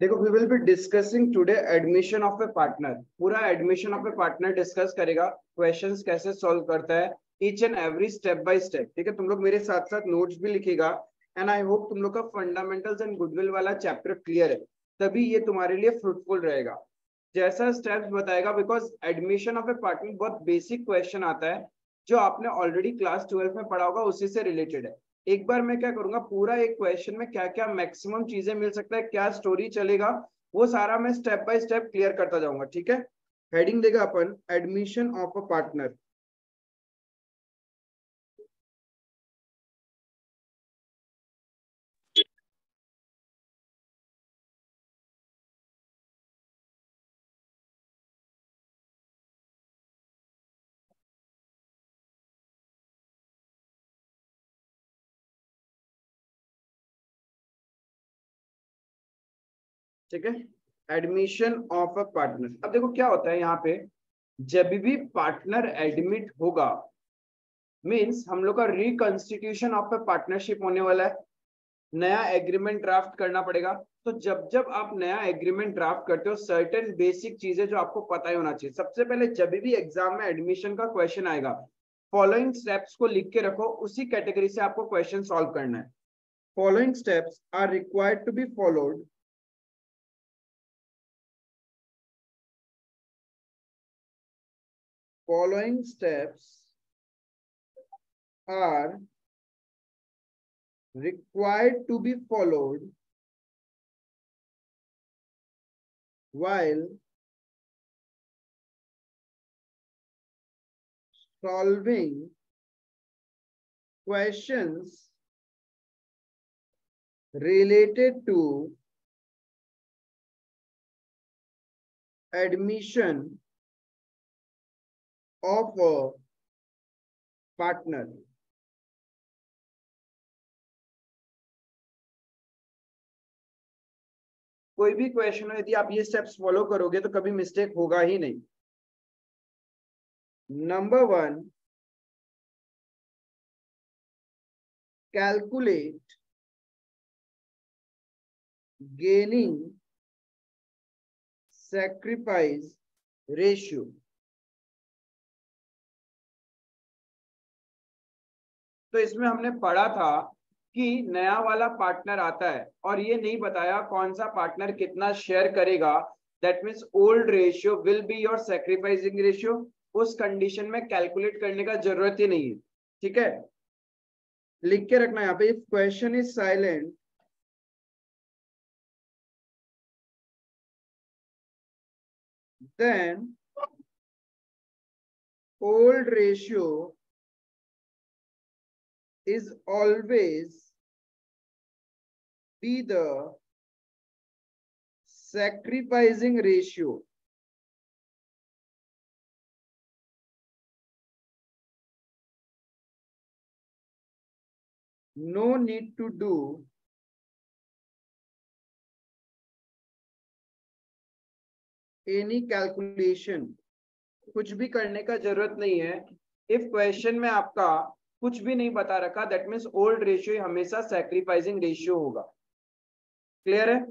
देखो we will be discussing today admission of a partner पूरा admission of a partner discuss करेगा questions कैसे solve करता है each and every step by step ठीक है, तुम लोग मेरे साथ साथ नोट्स भी लिखेगा एंड आई होप तुम लोग का फंडामेंटल्स एंड गुडविल वाला चैप्टर क्लियर है। तभी ये तुम्हारे लिए फ्रूटफुल रहेगा। जैसा स्टेप्स बताएगा because admission of a partner बहुत बेसिक क्वेश्चन आता है, जो आपने ऑलरेडी क्लास ट्वेल्व में पढ़ा होगा, उसी से रिलेटेड है। एक बार मैं क्या करूँगा, पूरा एक क्वेश्चन में क्या क्या मैक्सिमम चीज़ें मिल सकता है, क्या स्टोरी चलेगा, वो सारा मैं स्टेप बाय स्टेप क्लियर करता जाऊँगा, ठीक है? हेडिंग देगा अपन एडमिशन ऑफ़ अ पार्टनर ठीक है? एडमिशन ऑफ़ अ पार्टनर अब देखो क्या होता है यहाँ पे? जब भी पार्टनर एडमिट होगा मीन्स हम लोग का रिकॉन्स्टिट्यूशन ऑफ़ अ पार्टनरशिप होने वाला है। नया एग्रीमेंट ड्राफ्ट करना पड़ेगा। तो जब जब आप नया एग्रीमेंट ड्राफ्ट करते हो सर्टेन बेसिक चीज़ें जो आपको पता ही होना चाहिए। सबसे पहले जब भी एग्ज़ाम में एडमिशन का क्वेश्चन आएगा फॉलोइंग स्टेप्स को लिख के रखो। उसी कैटेगरी से आपको क्वेश्चन सॉल्व करना है। Following steps are required to be followed following steps are required to be followed while solving questions related to admission of a partner. कोई भी क्वेश्चन हो, यदि आप ये स्टेप्स फॉलो करोगे तो कभी मिस्टेक होगा ही नहीं number one calculate gaining sacrifice ratio तो इसमें हमने पढ़ा था कि नया वाला पार्टनर आता है और ये नहीं बताया कौन सा पार्टनर कितना शेयर करेगा. That means old ratio will be your sacrificing ratio उस कंडीशन में कैलकुलेट करने का ज़रूरत ही नहीं है. ठीक है? लिख के रखना यहाँ पे. If question is silent then old ratio is always be the sacrificing ratio. No need to do any calculation. कुछ भी करने का ज़रूरत नहीं है इफ़ क्वेश्चन में आपका कुछ भी नहीं बता रखा दैट मीन्स ओल्ड रेशियो हमेशा सेक्रीफाइसिंग रेशियो होगा। क्लियर है?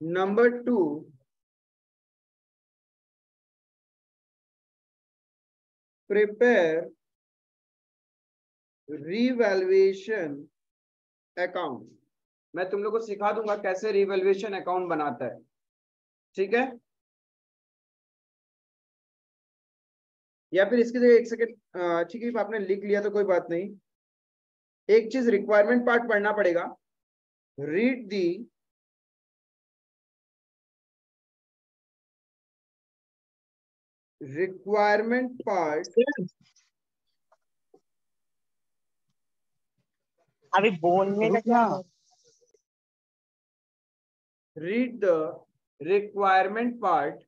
Number two prepare revaluation account मैं तुम लोग को सिखा दूँगा कैसे रिवेल्युएशन अकाउंट बनाता है। ठीक है? या फिर इसकी जगह एक सेकेंड ठीक है, आपने लिख लिया तो कोई बात नहीं। एक चीज़ रिक्वायरमेंट पार्ट पढ़ना पड़ेगा। रीड दी requirement part अभी बोलने का read the requirement part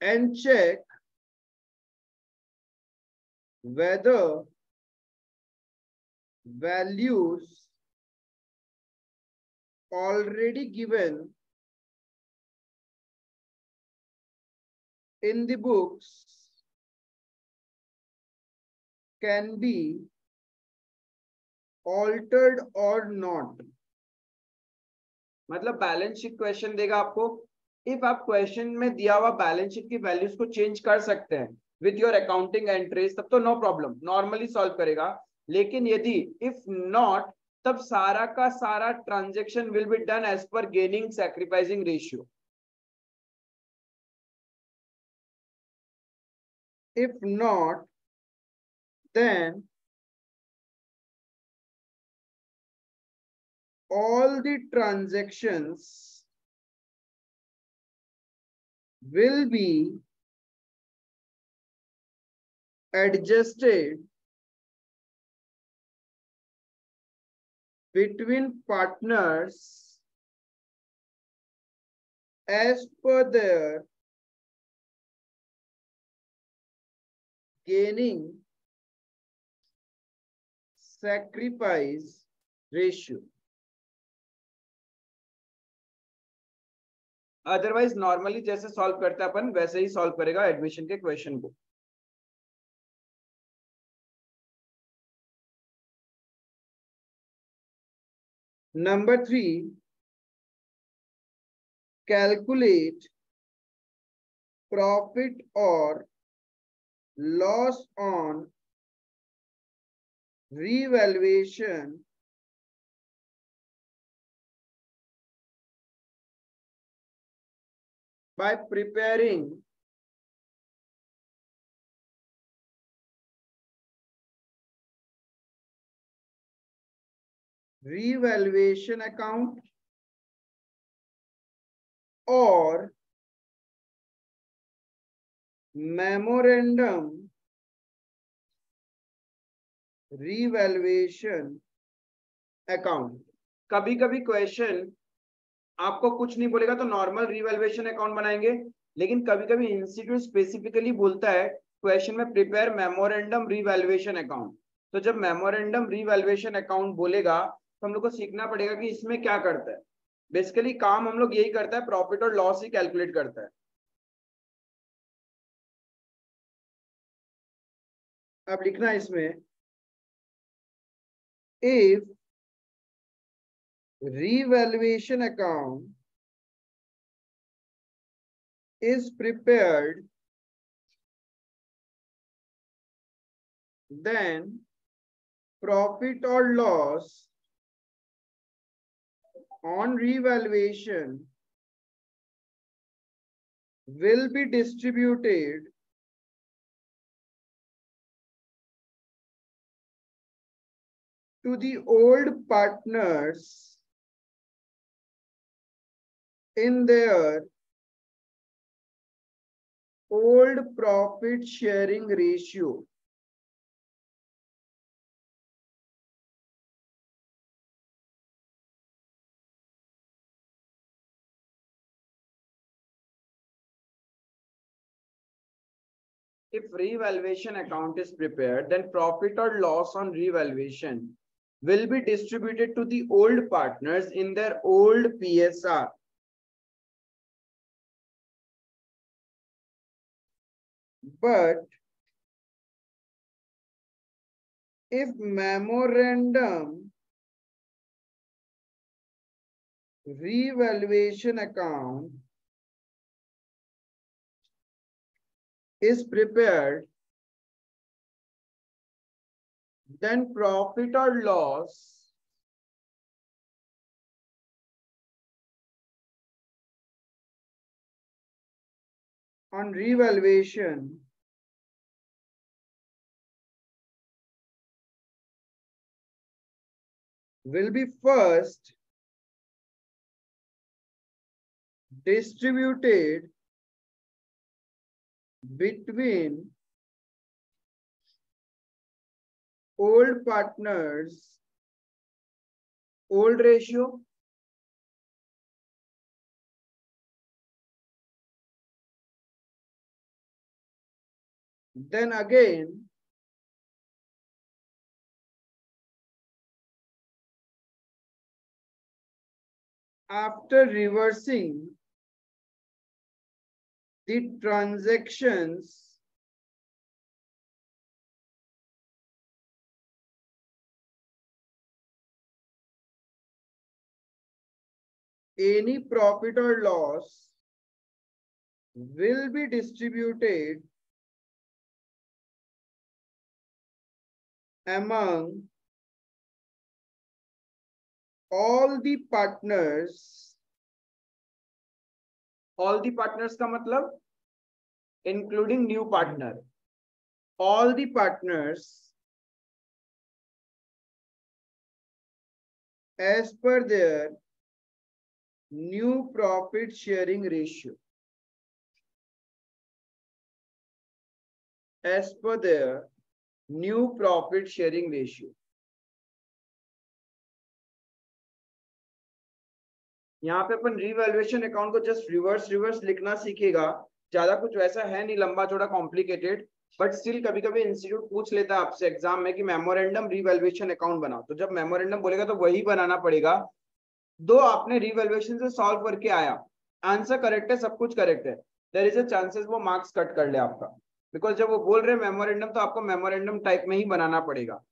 and check whether values already given in the books can be altered or not. मतलब बैलेंस शीट क्वेश्चन देगा आपको। इफ़ आप क्वेश्चन में दिया हुआ बैलेंस शीट की वैल्यूज़ को चेंज कर सकते हैं विथ योर अकाउंटिंग एंट्रीज तब तो नो प्रॉब्लम नॉर्मली सॉल्व करेगा। लेकिन यदि इफ़ नॉट तब सारा का सारा transaction will be done as per gaining sacrificing ratio if not then all the transactions will be adjusted between partners as per their gaining sacrifice ratio. Otherwise normally जैसे solve करते अपन, वैसे ही solve करेगा एडमिशन के question को। Number three calculate profit और loss on revaluation by preparing revaluation account or memorandum revaluation account कभी कभी क्वेश्चन आपको कुछ नहीं बोलेगा तो नॉर्मल रिवैल्यूएशन अकाउंट बनाएँगे, लेकिन कभी कभी इंस्टीट्यूट स्पेसिफिकली बोलता है क्वेश्चन में प्रिपेयर मेमोरेंडम रिवैल्यूएशन अकाउंट तो जब मेमोरेंडम रिवैल्यूएशन अकाउंट बोलेगा तो हम लोग को सीखना पड़ेगा कि इसमें क्या करता है। बेसिकली काम हम लोग यही करता है प्रॉफिट और लॉस ही कैलकुलेट करता है। आप लिखना है इसमें if revaluation account is prepare then profit और loss on revaluation will be distributed to the old partners in their old profit sharing ratio. If revaluation account is prepared, then profit or loss on revaluation will be distributed to the old partners in their old PSR. But if memorandum revaluation account is prepared then profit or loss? On revaluation. Will be first distributed between old partners, old ratio, then again, after reversing the transactions any profit or loss will be distributed among all the partners all the partners का मतलब including new partner all the partners as per their new profit sharing ratio. As per their new profit sharing ratio. यहाँ पे अपन revaluation account को just reverse reverse लिखना सीखेगा। ज़्यादा कुछ वैसा है नहीं, लंबा चौड़ा कॉम्प्लिकेटेड बट स्टिल कभी कभी इंस्टीट्यूट पूछ लेता है आपसे एग्ज़ाम में कि मेमोरेंडम रिवेल्युएशन अकाउंट बनाओ। तो जब मेमोरेंडम बोलेगा तो वही बनाना पड़ेगा। दो, आपने रिवेल्युएशन से सॉल्व करके आया। आंसर करेक्ट है, सब कुछ करेक्ट है। देर इज़ अ चांसेस वो मार्क्स कट कर ले आपका। बिकॉज़ जब वो बोल रहे हैं मेमोरेंडम तो आपको मेमोरेंडम टाइप में ही बनाना पड़ेगा।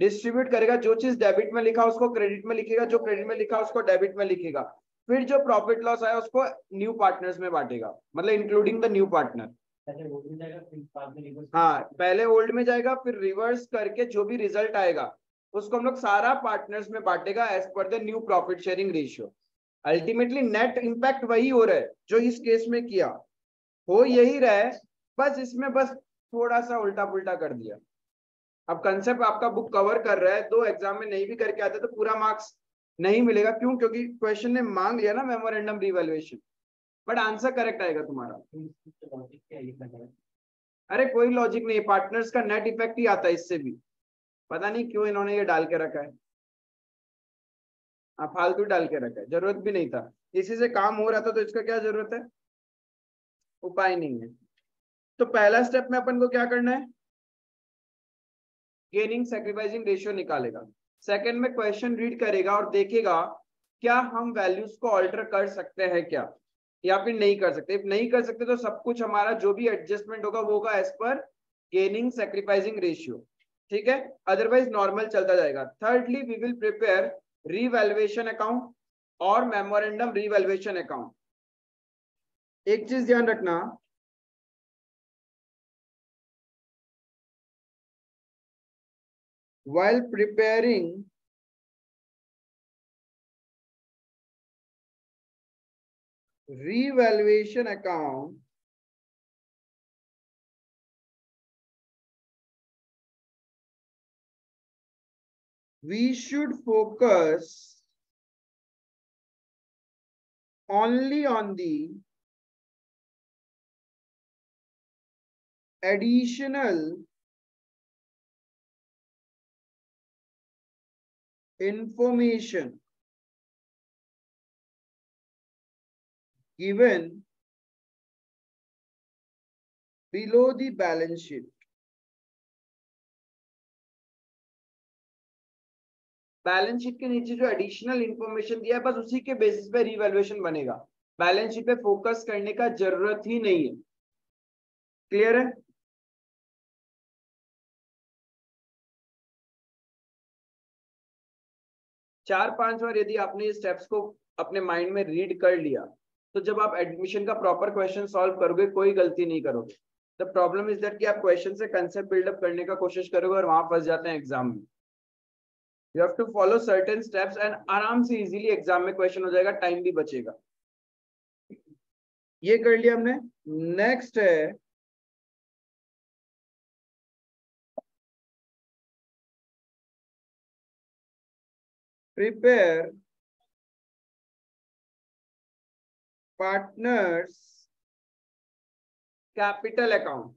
डिस्ट्रीब्यूट करेगा, जो चीज़ डेबिट में लिखा, उसको क्रेडिट में लिखेगा, जो क्रेडिट में लिखा, उसको डेबिट में लिखेगा। फिर जो प्रॉफिट लॉस आया, उसको न्यू पार्टनर्स में बांटेगा। मतलब इंक्लूडिंग द न्यू पार्टनर हाँ पहले ओल्ड में जाएगा, फिर रिवर्स करके जो भी रिज़ल्ट आएगा उसको हम लोग सारा पार्टनर्स में बांटेगा as per the new profit sharing ratio ultimately net impact वही हो रहा है जो इस केस में किया। हो यही रहा है बस इसमें बस थोड़ा सा उल्टा पुल्टा कर दिया। अब कंसेप्ट आपका बुक कवर कर रहा है दो एग्ज़ाम में नहीं भी करके आते तो पूरा मार्क्स नहीं मिलेगा। क्यों? क्योंकि क्वेश्चन ने मांग लिया ना memorandum revaluation but answer correct आएगा तुम्हारा। अरे कोई लॉजिक नहीं पार्टनर्स का नेट इफ़ेक्ट ही आता है इससे भी। पता नहीं क्यों इन्होंने ये डाल के रखा है। हाँ फालतू डाल के रखा है। ज़रूरत भी नहीं था। इसी से काम हो रहा था तो इसका क्या ज़रूरत है? उपाय नहीं है। तो पहला स्टेप में अपन को क्या करना है? गेनिंग सेक्रीफाइसिंग रेशियो निकालेगा। सेकंड में क्वेश्चन रीड करेगा और देखेगा, क्या हम वैल्यूज़ को ऑल्टर कर सकते हैं क्या? या फिर नहीं कर सकते। नहीं कर सकते तो सब कुछ हमारा जो भी एडजस्टमेंट होगा वो होगा as per gaining sacrificing ratio ठीक है? अदरवाइज़ नॉर्मल चलता जाएगा। Thirdly we will prepare revaluation account और मेमोरेंडम रीवैल्युएशन अकाउंट एक चीज़ ध्यान रखना। While preparing revaluation account we should focus only on the additional information given below the balance sheet. Balance sheet के नीचे जो एडिशनल इंफॉर्मेशन दिया है, बस उसी के बेसिस पे रिवैल्यूएशन बनेगा। बैलेंस शीट पे फोकस करने का ज़रूरत ही नहीं है। क्लियर है? चार पाँच बार यदि आपने स्टेप्स को अपने माइंड में रीड कर लिया तो जब आप एडमिशन का प्रॉपर क्वेश्चन सॉल्व करोगे, कोई गलती नहीं करोगे। द प्रॉब्लम इज़ दैट कि आप क्वेश्चन से कंसेप्ट बिल्डअप करने का कोशिश करोगे और वहाँ फंस जाते हैं एग्ज़ाम में। You have to follow certain steps and आराम से इजीली एग्ज़ाम में क्वेश्चन हो जाएगा टाइम भी बचेगा। ये कर लिया हमने। नेक्स्ट है। Prepare partners capital account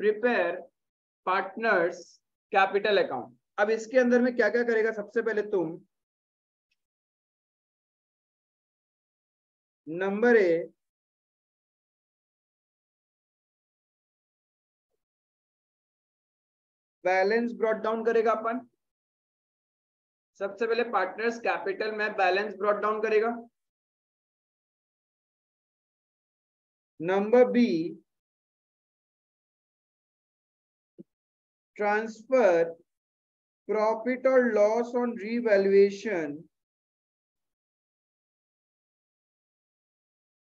prepare partners capital account. अब इसके अंदर में क्या क्या करेगा? सबसे पहले तुम number A, balance brought down करेगा अपन। सबसे पहले पार्टनर्स कैपिटल में बैलेंस ब्रॉट डाउन करेगा। नंबर बी ट्रांसफ़र प्रॉफिट और loss on revaluation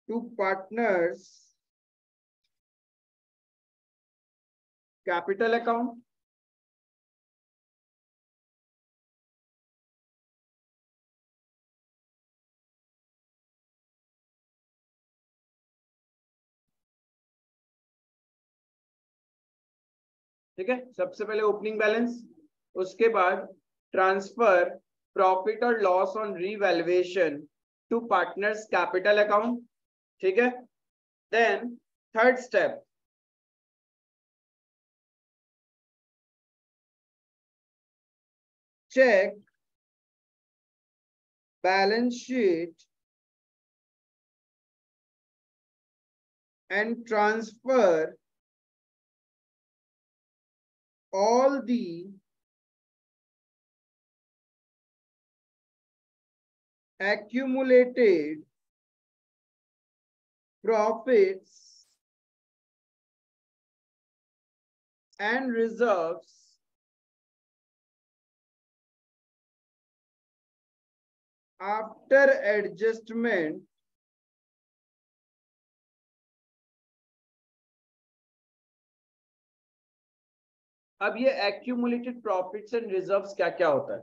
to partners capital account ठीक है? सबसे पहले ओपनिंग बैलेंस उसके बाद ट्रांसफ़र प्रॉफिट और loss on revaluation to partners capital account ठीक है? Then third step check balance sheet and transfer all the accumulated profits and reserves after adjustment अब ये एक्यूमुलेटेड प्रॉफिट्स एंड रिजर्व्स क्या क्या होता है?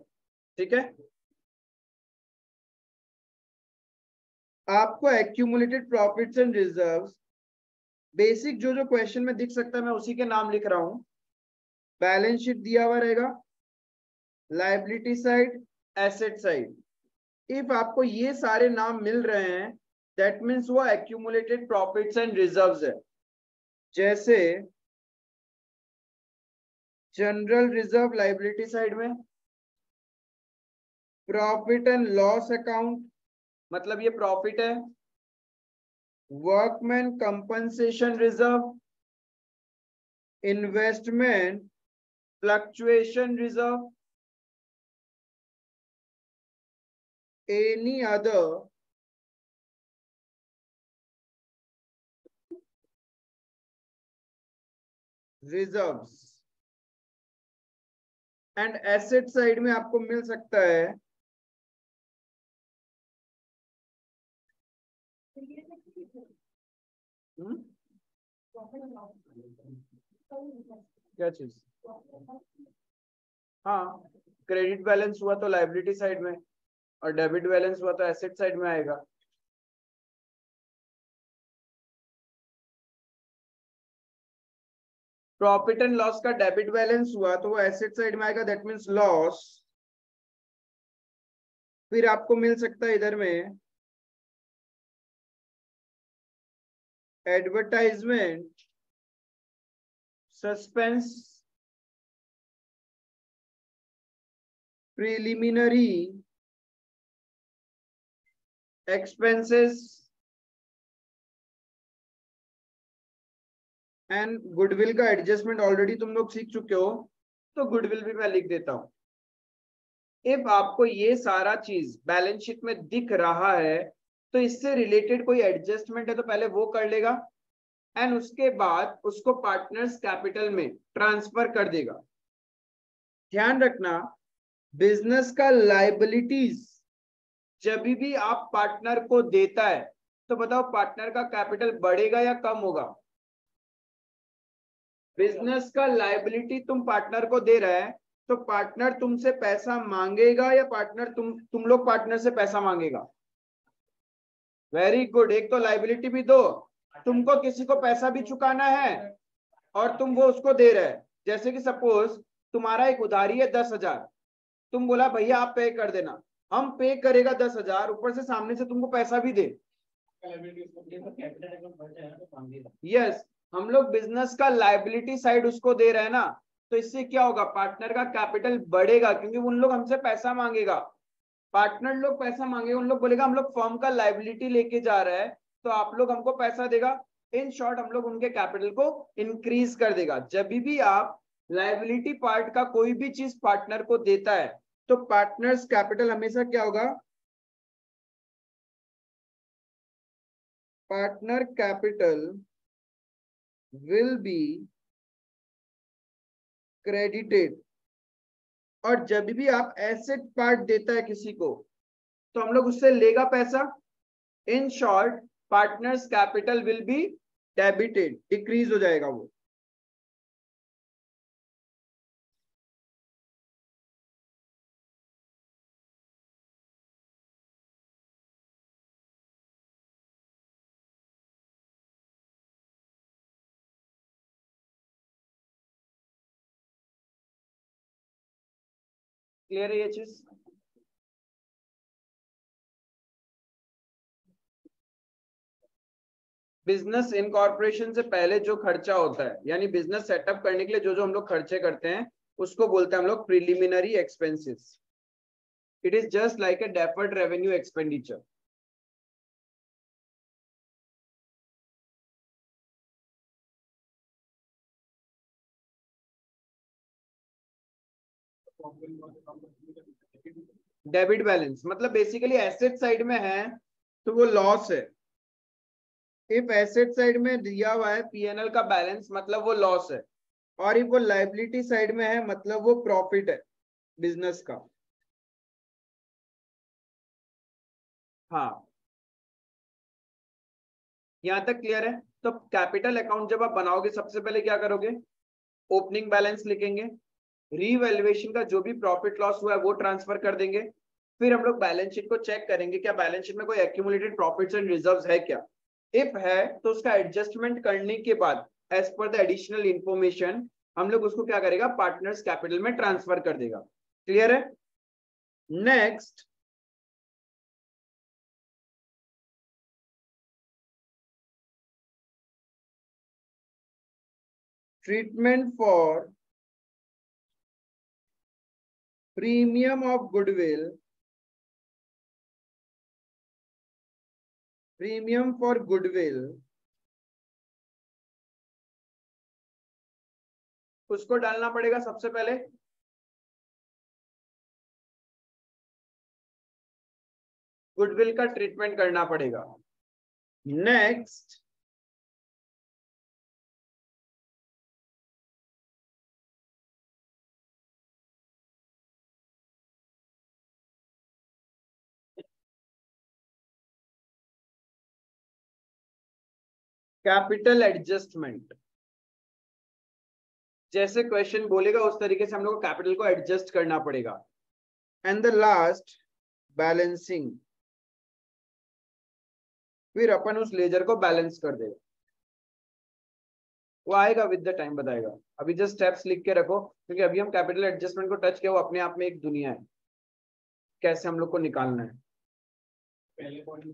ठीक है? आपको accumulated profits and reserves basic जो जो क्वेश्चन में दिख सकता है, मैं उसी के नाम लिख रहा हूँ। बैलेंस शीट दिया हुआ रहेगा। Liability side asset side if आपको ये सारे नाम मिल रहे हैं दैट मीन्स वो एक्यूमुलेटेड प्रॉफिट्स एंड रिजर्व्स है। जैसे जनरल रिज़र्व लाइबिलिटी साइड में, प्रॉफिट एंड लॉस अकाउंट मतलब ये प्रॉफिट है, workman compensation reserve, investment fluctuation reserve any other reserves and asset side में आपको मिल सकता है? हम्म? क्या चीज़ हाँ क्रेडिट बैलेंस हुआ तो लाइबिलिटी साइड में और डेबिट बैलेंस हुआ तो एसेट साइड में आएगा प्रॉफिट एंड लॉस का डेबिट बैलेंस हुआ तो वो एसेट साइड में आएगा दैट मीन्स लॉस फिर आपको मिल सकता है इधर में advertisement suspense preliminary expenses and goodwill का एडजस्टमेंट ऑलरेडी तुम लोग सीख चुके हो तो गुडविल भी मैं लिख देता हूँ। इफ़ आपको ये सारा चीज़ बैलेंस शीट में दिख रहा है तो इससे रिलेटेड कोई एडजस्टमेंट है तो पहले वो कर लेगा। एंड उसके बाद उसको पार्टनर्स कैपिटल में ट्रांसफ़र कर देगा। ध्यान रखना बिज़नेस का लाइबिलिटीज जब भी आप पार्टनर को देता है तो बताओ पार्टनर का कैपिटल बढ़ेगा या कम होगा? बिज़नेस का लाइबिलिटी तुम पार्टनर को दे रहे हैं तो पार्टनर तुमसे पैसा मांगेगा या पार्टनर तुम तुम लोग पार्टनर से पैसा मांगेगा? वेरी गुड एक तो लाइबिलिटी भी दो। तुमको किसी को पैसा भी चुकाना है और तुम वो उसको दे रहे जैसे कि सपोज़ तुम्हारा एक उधारी है दस हज़ार। तुम बोला भैया आप पे कर देना। हम पे करेगा दस हज़ार ऊपर से सामने से तुमको पैसा भी दे। यस हम लोग बिज़नेस का लाइबिलिटी साइड उसको दे रहे हैं ना तो इससे क्या होगा? पार्टनर का कैपिटल बढ़ेगा, क्योंकि उन लोग हमसे पैसा मांगेगा। पार्टनर लोग पैसा मांगे उन लोग बोलेगा, हम लोग फर्म का लाइबिलिटी लेके जा रहे हैं तो आप लोग हमको पैसा देगा। इन शॉर्ट हम लोग उनके कैपिटल को इंक्रीज कर देगा। जब भी आप लाइबिलिटी पार्ट का कोई भी चीज़ पार्टनर को देता है तो पार्टनर्स कैपिटल हमेशा क्या होगा? Partner capital will be credited. और जब भी आप एसेट पार्ट देता है किसी को तो हम लोग उससे लेगा पैसा। In short partners capital will be debited decrease हो जाएगा वो। क्लियर है ये चीज़? बिज़नेस इनकॉर्पोरेशन से पहले जो खर्चा होता है, यानी बिज़नेस सेटअप करने के लिए जो जो हम लोग खर्चे करते हैं, उसको बोलते हैं हम लोग preliminary expenses it is just like a deferred revenue expenditure debit balance. मतलब बेसिकली एसेट साइड में है तो वो लॉस है। इफ़ एसेट साइड में दिया हुआ है पीएनएल का बैलेंस मतलब वो लॉस है। और इफ़ वो लाइबिलिटी साइड में है मतलब वो प्रॉफिट है बिज़नेस का। हाँ। यहाँ तक क्लियर है? तो कैपिटल अकाउंट जब आप बनाओगे, सबसे पहले क्या करोगे? ओपनिंग बैलेंस लिखेंगे। रीवैल्यूएशन का जो भी प्रॉफिट लॉस हुआ है, वो ट्रांसफ़र कर देंगे। फिर हम लोग बैलेंस शीट को चेक करेंगे, क्या बैलेंस शीट में कोई एक्यूमुलेटेड प्रॉफिट्स एंड रिजर्व्स है क्या? इफ़ है तो उसका एडजस्टमेंट करने के बाद as per the additional information हम लोग उसको क्या करेगा? पार्टनर्स कैपिटल में ट्रांसफ़र कर देगा। क्लियर है? Next treatment for premium of goodwill premium for goodwill उसको डालना पड़ेगा सबसे पहले। गुडविल का ट्रीटमेंट करना पड़ेगा। Next capital adjustment. जैसे क्वेश्चन बोलेगा, उस तरीके से हम लोग को कैपिटल को एडजस्ट करना पड़ेगा। एंड द लास्ट बैलेंसिंग फिर अपन उस लेजर को बैलेंस कर देगा। वो आएगा विद द टाइम बताएगा। अभी जस्ट स्टेप्स लिख के रखो, क्योंकि अभी हम कैपिटल एडजस्टमेंट को टच किया, वो अपने आप में एक दुनिया है। कैसे हम लोग को निकालना है? पहले पॉइंट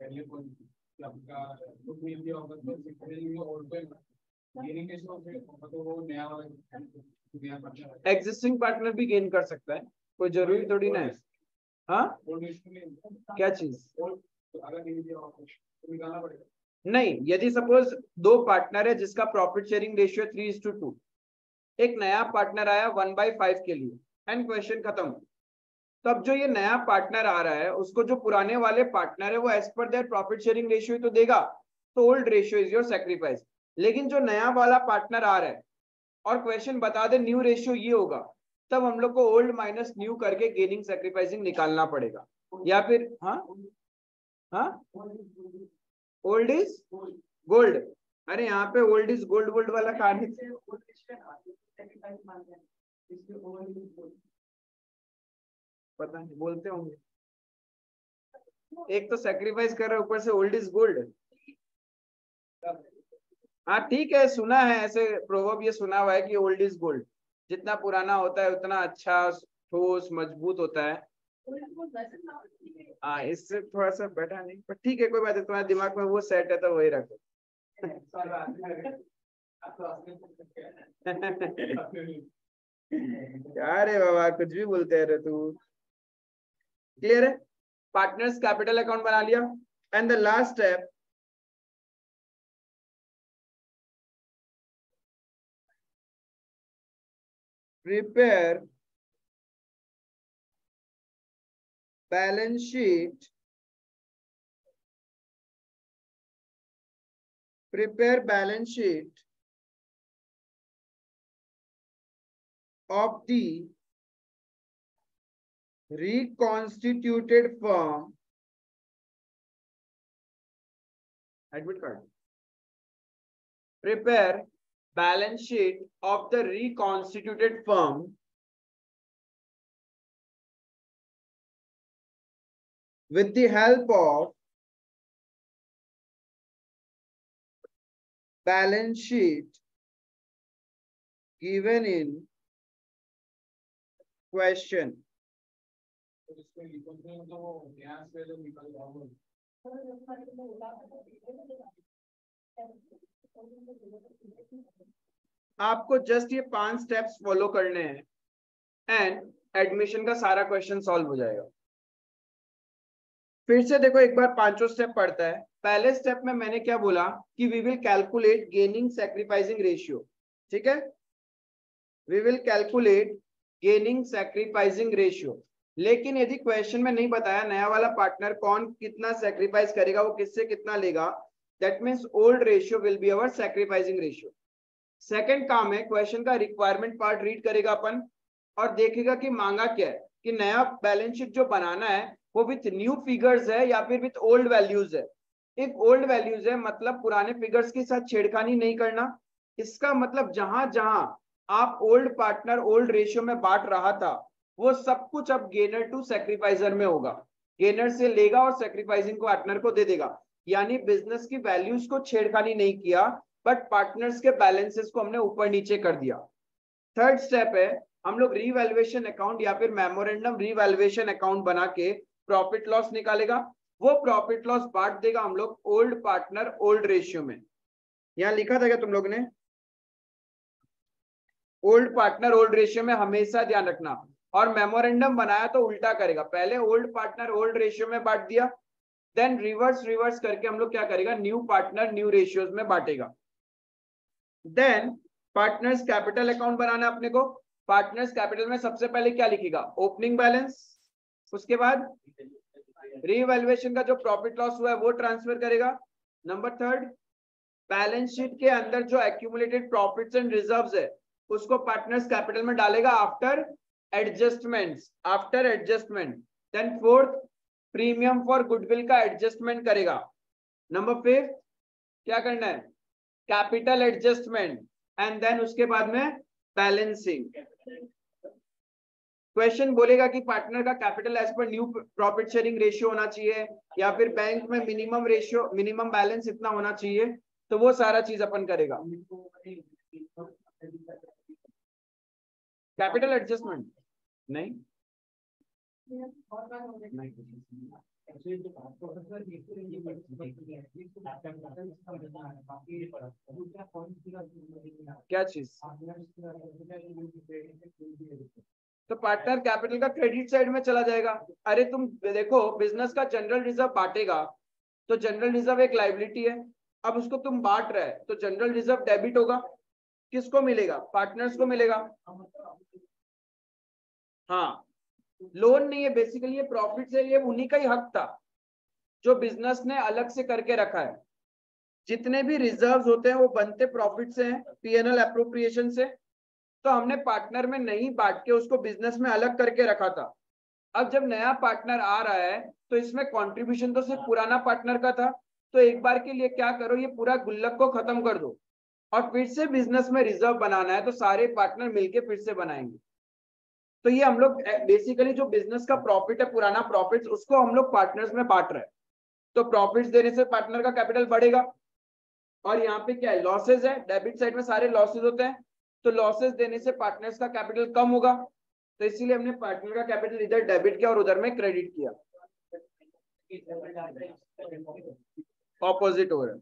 पहले पॉइंट एग्जिस्टिंग पार्टनर भी गेन कर सकता है कोई ज़रूरी थोड़ी ना है। हाँ? क्या चीज़? नहीं यदि सपोज़ दो पार्टनर है जिसका profit sharing ratio three to two एक नया पार्टनर आया वन बाई फाइव के लिए एंड क्वेश्चन खत्म। तो अब जो ये नया पार्टनर आ रहा है, उसको जो पुराने वाले पार्टनर है, वो as per their profit sharing ratio तो देगा। तो old ratio is your sacrifice लेकिन जो नया वाला पार्टनर आ रहा है, और क्वेश्चन बता दे न्यू रेशियो ये होगा, तब हम लोग को ओल्ड माइनस न्यू करके गेनिंग सेक्रीफाइसिंग निकालना पड़ेगा। या फिर हाँ? हाँ? ओल्ड इज़ गोल्ड अरे यहाँ पे ओल्ड इज़ गोल्ड गोल्ड वाला कहानी पता नहीं, बोलते होंगे। एक तो सेक्रीफाइस कर रहे ऊपर से ओल्ड इज़ गोल्ड हाँ ठीक है, सुना है, ऐसे प्रोवर्ब ये सुना हुआ है कि ओल्ड इज़ गोल्ड जितना पुराना होता है, उतना अच्छा ठोस, मज़बूत होता है। हाँ इससे थोड़ा सा बैठा नहीं पर ठीक है, कोई बात है तुम्हारे दिमाग में वो सेट है तो वही रखो। क्या रे बाबा, कुछ भी बोलते रहे तू। क्लियर है? पार्टनर्स कैपिटल अकाउंट बना लिया। And the last step prepare balance sheet prepare balance sheet of the reconstituted firm admit card prepare balance sheet of the reconstituted firm with the help of balance sheet given in question. आपको just ये पाँच steps follow करने हैं and admission का सारा question solve हो जाएगा। फिर से देखो, एक बार पाँचों स्टेप पढ़ता है। पहले स्टेप में मैंने क्या बोला कि we will calculate gaining sacrificing ratio ठीक है? We will calculate gaining sacrificing ratio लेकिन यदि क्वेश्चन में नहीं बताया नया वाला पार्टनर कौन कितना सेक्रीफाइस करेगा, वो किससे कितना लेगा that means old ratio will be our sacrificing ratio second काम है क्वेश्चन का रिक्वायरमेंट पार्ट रीड करेगा अपन और देखेगा कि मांगा क्या है, कि नया बैलेंस शीट जो बनाना है, वो विथ न्यू फिगर्स है या फिर विथ ओल्ड वैल्यूज़ है। इफ़ ओल्ड वैल्यूज़ है मतलब पुराने फिगर्स के साथ छेड़खानी नहीं करना। इसका मतलब जहाँ जहाँ आप ओल्ड पार्टनर ओल्ड रेशियो में बांट रहा था वो सब कुछ अब गेनर टू सेक्रीफाइजर में होगा। गेनर से लेगा और सेक्रीफाइसिंग को पार्टनर को दे देगा। यानी बिज़नेस की वैल्यूज़ को छेड़खानी नहीं किया बट पार्टनर्स के बैलेंसेस को हमने ऊपर नीचे कर दिया। थर्ड स्टेप है, हम लोग रीवैल्यूएशन अकाउंट या फिर मेमोरेंडम रीवैल्यूएशन अकाउंट बना के प्रॉफिट लॉस निकालेगा। वो प्रॉफिट लॉस बांट देगा हम लोग ओल्ड पार्टनर ओल्ड रेशियो में। यहाँ लिखा था क्या तुम लोग ने? ओल्ड पार्टनर ओल्ड रेशियो में हमेशा ध्यान रखना। और मेमोरेंडम बनाया तो उल्टा करेगा। पहले ओल्ड पार्टनर ओल्ड रेशियो में बांट दिया देन रिवर्स रिवर्स करके हम लोग क्या करेगा? न्यू पार्टनर न्यू रेशियोज में बांटेगा। देन पार्टनर्स कैपिटल अकाउंट बनाना अपने को। पार्टनर्स कैपिटल में सबसे पहले क्या लिखेगा? ओपनिंग बैलेंस उसके बाद रीवैल्यूएशन का जो प्रॉफिट लॉस हुआ है, वो ट्रांसफ़र करेगा। नंबर थर्ड बैलेंस शीट के अंदर जो एक्यूमुलेटेड प्रॉफिट्स एंड रिजर्व्स है, उसको पार्टनर्स कैपिटल में डालेगा after adjustments after adjustment then fourth premium for goodwill का एडजस्टमेंट करेगा. नंबर फिफ्थ क्या करना है? कैपिटल एडजस्टमेंट एंड देन उसके बाद में बैलेंसिंग क्वेश्चन बोलेगा कि पार्टनर का capital as per new profit sharing ratio होना चाहिए, या फिर बैंक में मिनिमम रेशियो मिनिमम बैलेंस इतना होना चाहिए तो वो सारा चीज़ अपन करेगा. कैपिटल एडजस्टमेंट नहीं क्या चीज़? तो पार्टनर कैपिटल का क्रेडिट साइड में चला जाएगा। अरे तुम देखो बिज़नेस का जनरल रिज़र्व बांटेगा तो जनरल रिज़र्व एक लाइबिलिटी है। अब उसको तुम बांट रहे तो जनरल रिज़र्व डेबिट होगा। किसको मिलेगा? पार्टनर्स को मिलेगा। हाँ लोन नहीं है बेसिकली ये प्रॉफिट से, ये उन्हीं का ही हक था, जो बिज़नेस ने अलग से करके रखा है। जितने भी रिजर्व्स होते हैं, वो बनते प्रॉफिट से हैं पीएनएल अप्रोप्रिएशन से। तो हमने पार्टनर में नहीं बांट के उसको बिज़नेस में अलग करके रखा था। अब जब नया पार्टनर आ रहा है तो इसमें कंट्रीब्यूशन तो सिर्फ़ पुराना पार्टनर का था। तो एक बार के लिए क्या करो, ये पूरा गुल्लक को खत्म कर दो। और फिर से बिज़नेस में रिज़र्व बनाना है तो सारे पार्टनर मिलके फिर से बनाएँगे। तो ये हम लोग बेसिकली जो बिज़नेस का प्रॉफिट है, पुराना प्रॉफिट उसको हम लोग पार्टनर्स में बांट रहे हैं। तो प्रॉफिट्स देने से पार्टनर का कैपिटल बढ़ेगा। और यहाँ पे क्या है लॉसेज है। डेबिट साइड में सारे लॉसेज होते हैं। तो लॉसेज देने से पार्टनर्स का कैपिटल कम होगा। तो इसीलिए हमने पार्टनर का कैपिटल इधर डेबिट किया और उधर में क्रेडिट किया। ऑपोजिट हो रहा है।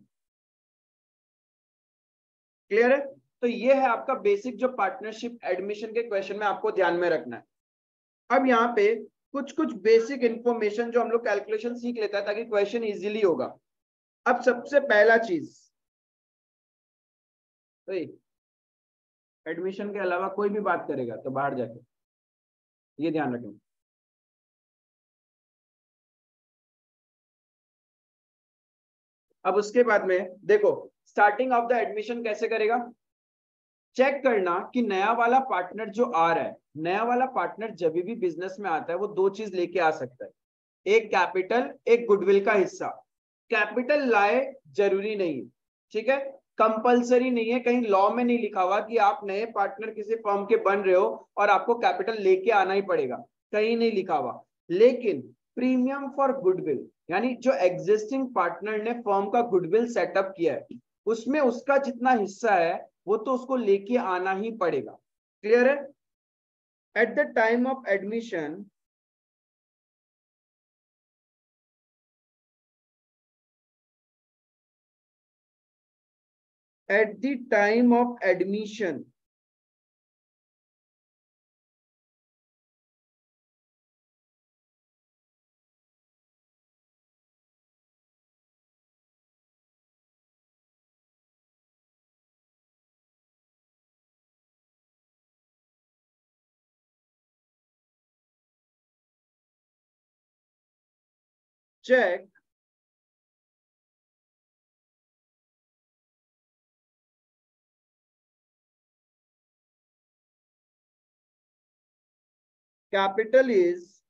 क्लियर है? तो ये है आपका बेसिक जो पार्टनरशिप एडमिशन के क्वेश्चन में आपको ध्यान में रखना है। अब यहाँ पे कुछ कुछ बेसिक इंफॉर्मेशन जो हम लोग कैलकुलेशन सीख लेता है ताकि क्वेश्चन इजीली होगा। अब सबसे पहला चीज़ एडमिशन के अलावा कोई भी बात करेगा तो बाहर जाके, ये ध्यान रखें। अब उसके बाद में देखो स्टार्टिंग ऑफ़ द एडमिशन कैसे करेगा? चेक करना कि नया वाला पार्टनर जो आ रहा है, नया वाला पार्टनर जब भी बिज़नेस में आता है, वो दो चीज़ लेके आ सकता है। एक कैपिटल एक गुडविल का हिस्सा। कैपिटल लाए ज़रूरी नहीं ठीक है? कंपलसरी नहीं है, कहीं लॉ में नहीं लिखा हुआ कि आप नए पार्टनर किसी फर्म के बन रहे हो और आपको कैपिटल लेके आना ही पड़ेगा, कहीं नहीं लिखा हुआ। लेकिन प्रीमियम फॉर गुडविल यानी जो एग्जिस्टिंग पार्टनर ने फर्म का गुडविल सेटअप किया है, उसमें उसका जितना हिस्सा है वो तो उसको लेके आना ही पड़ेगा। क्लियर है? At the time of admission at the time of admission check capital is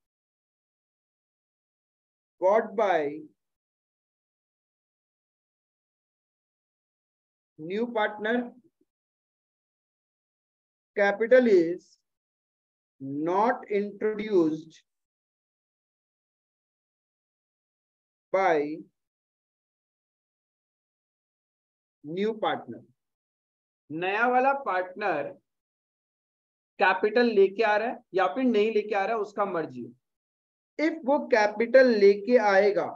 got by new partner. Capital is not introduced by new partner. नया वाला पार्टनर कैपिटल लेके आ रहा है या फिर नहीं लेके आ रहा है, उसका मर्ज़ी इफ़ वो कैपिटल लेके आएगा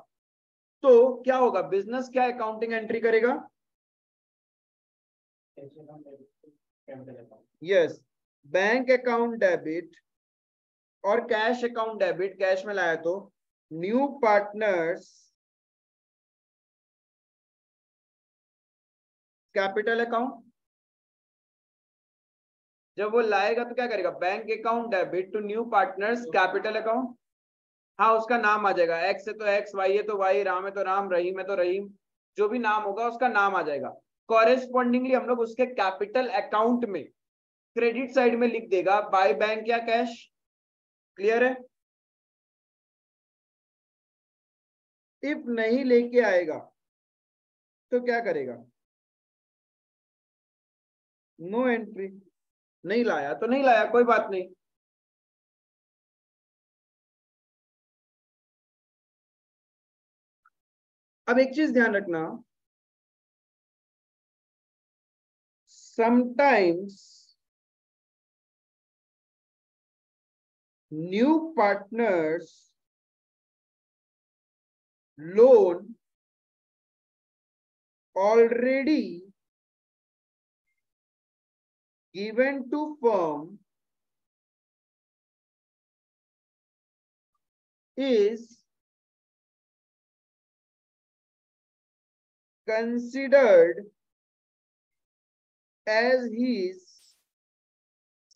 तो क्या होगा? बिज़नेस क्या अकाउंटिंग एंट्री करेगा? यस बैंक अकाउंट डेबिट और कैश अकाउंट डेबिट कैश में लाया तो न्यू पार्टनर्स कैपिटल अकाउंट। जब वो लाएगा तो क्या करेगा? Bank account, debit to new partners, capital account. हाँ उसका नाम आ जाएगा। एक्स है तो एक्स वाई है तो वाई राम है तो राम, रहीम है तो रहीम। जो भी नाम होगा, उसका नाम आ जाएगा। कॉरेस्पॉन्डिंगली हम लोग उसके कैपिटल अकाउंट में, क्रेडिट साइड में लिख देगा। बाय बैंक या कैश। क्लियर है? इफ़ नहीं लेके आएगा तो क्या करेगा? नो एंट्री नहीं लाया तो नहीं लाया, कोई बात नहीं। अब एक चीज़ ध्यान रखना। Sometimes new partners loan already given to firm is considered as his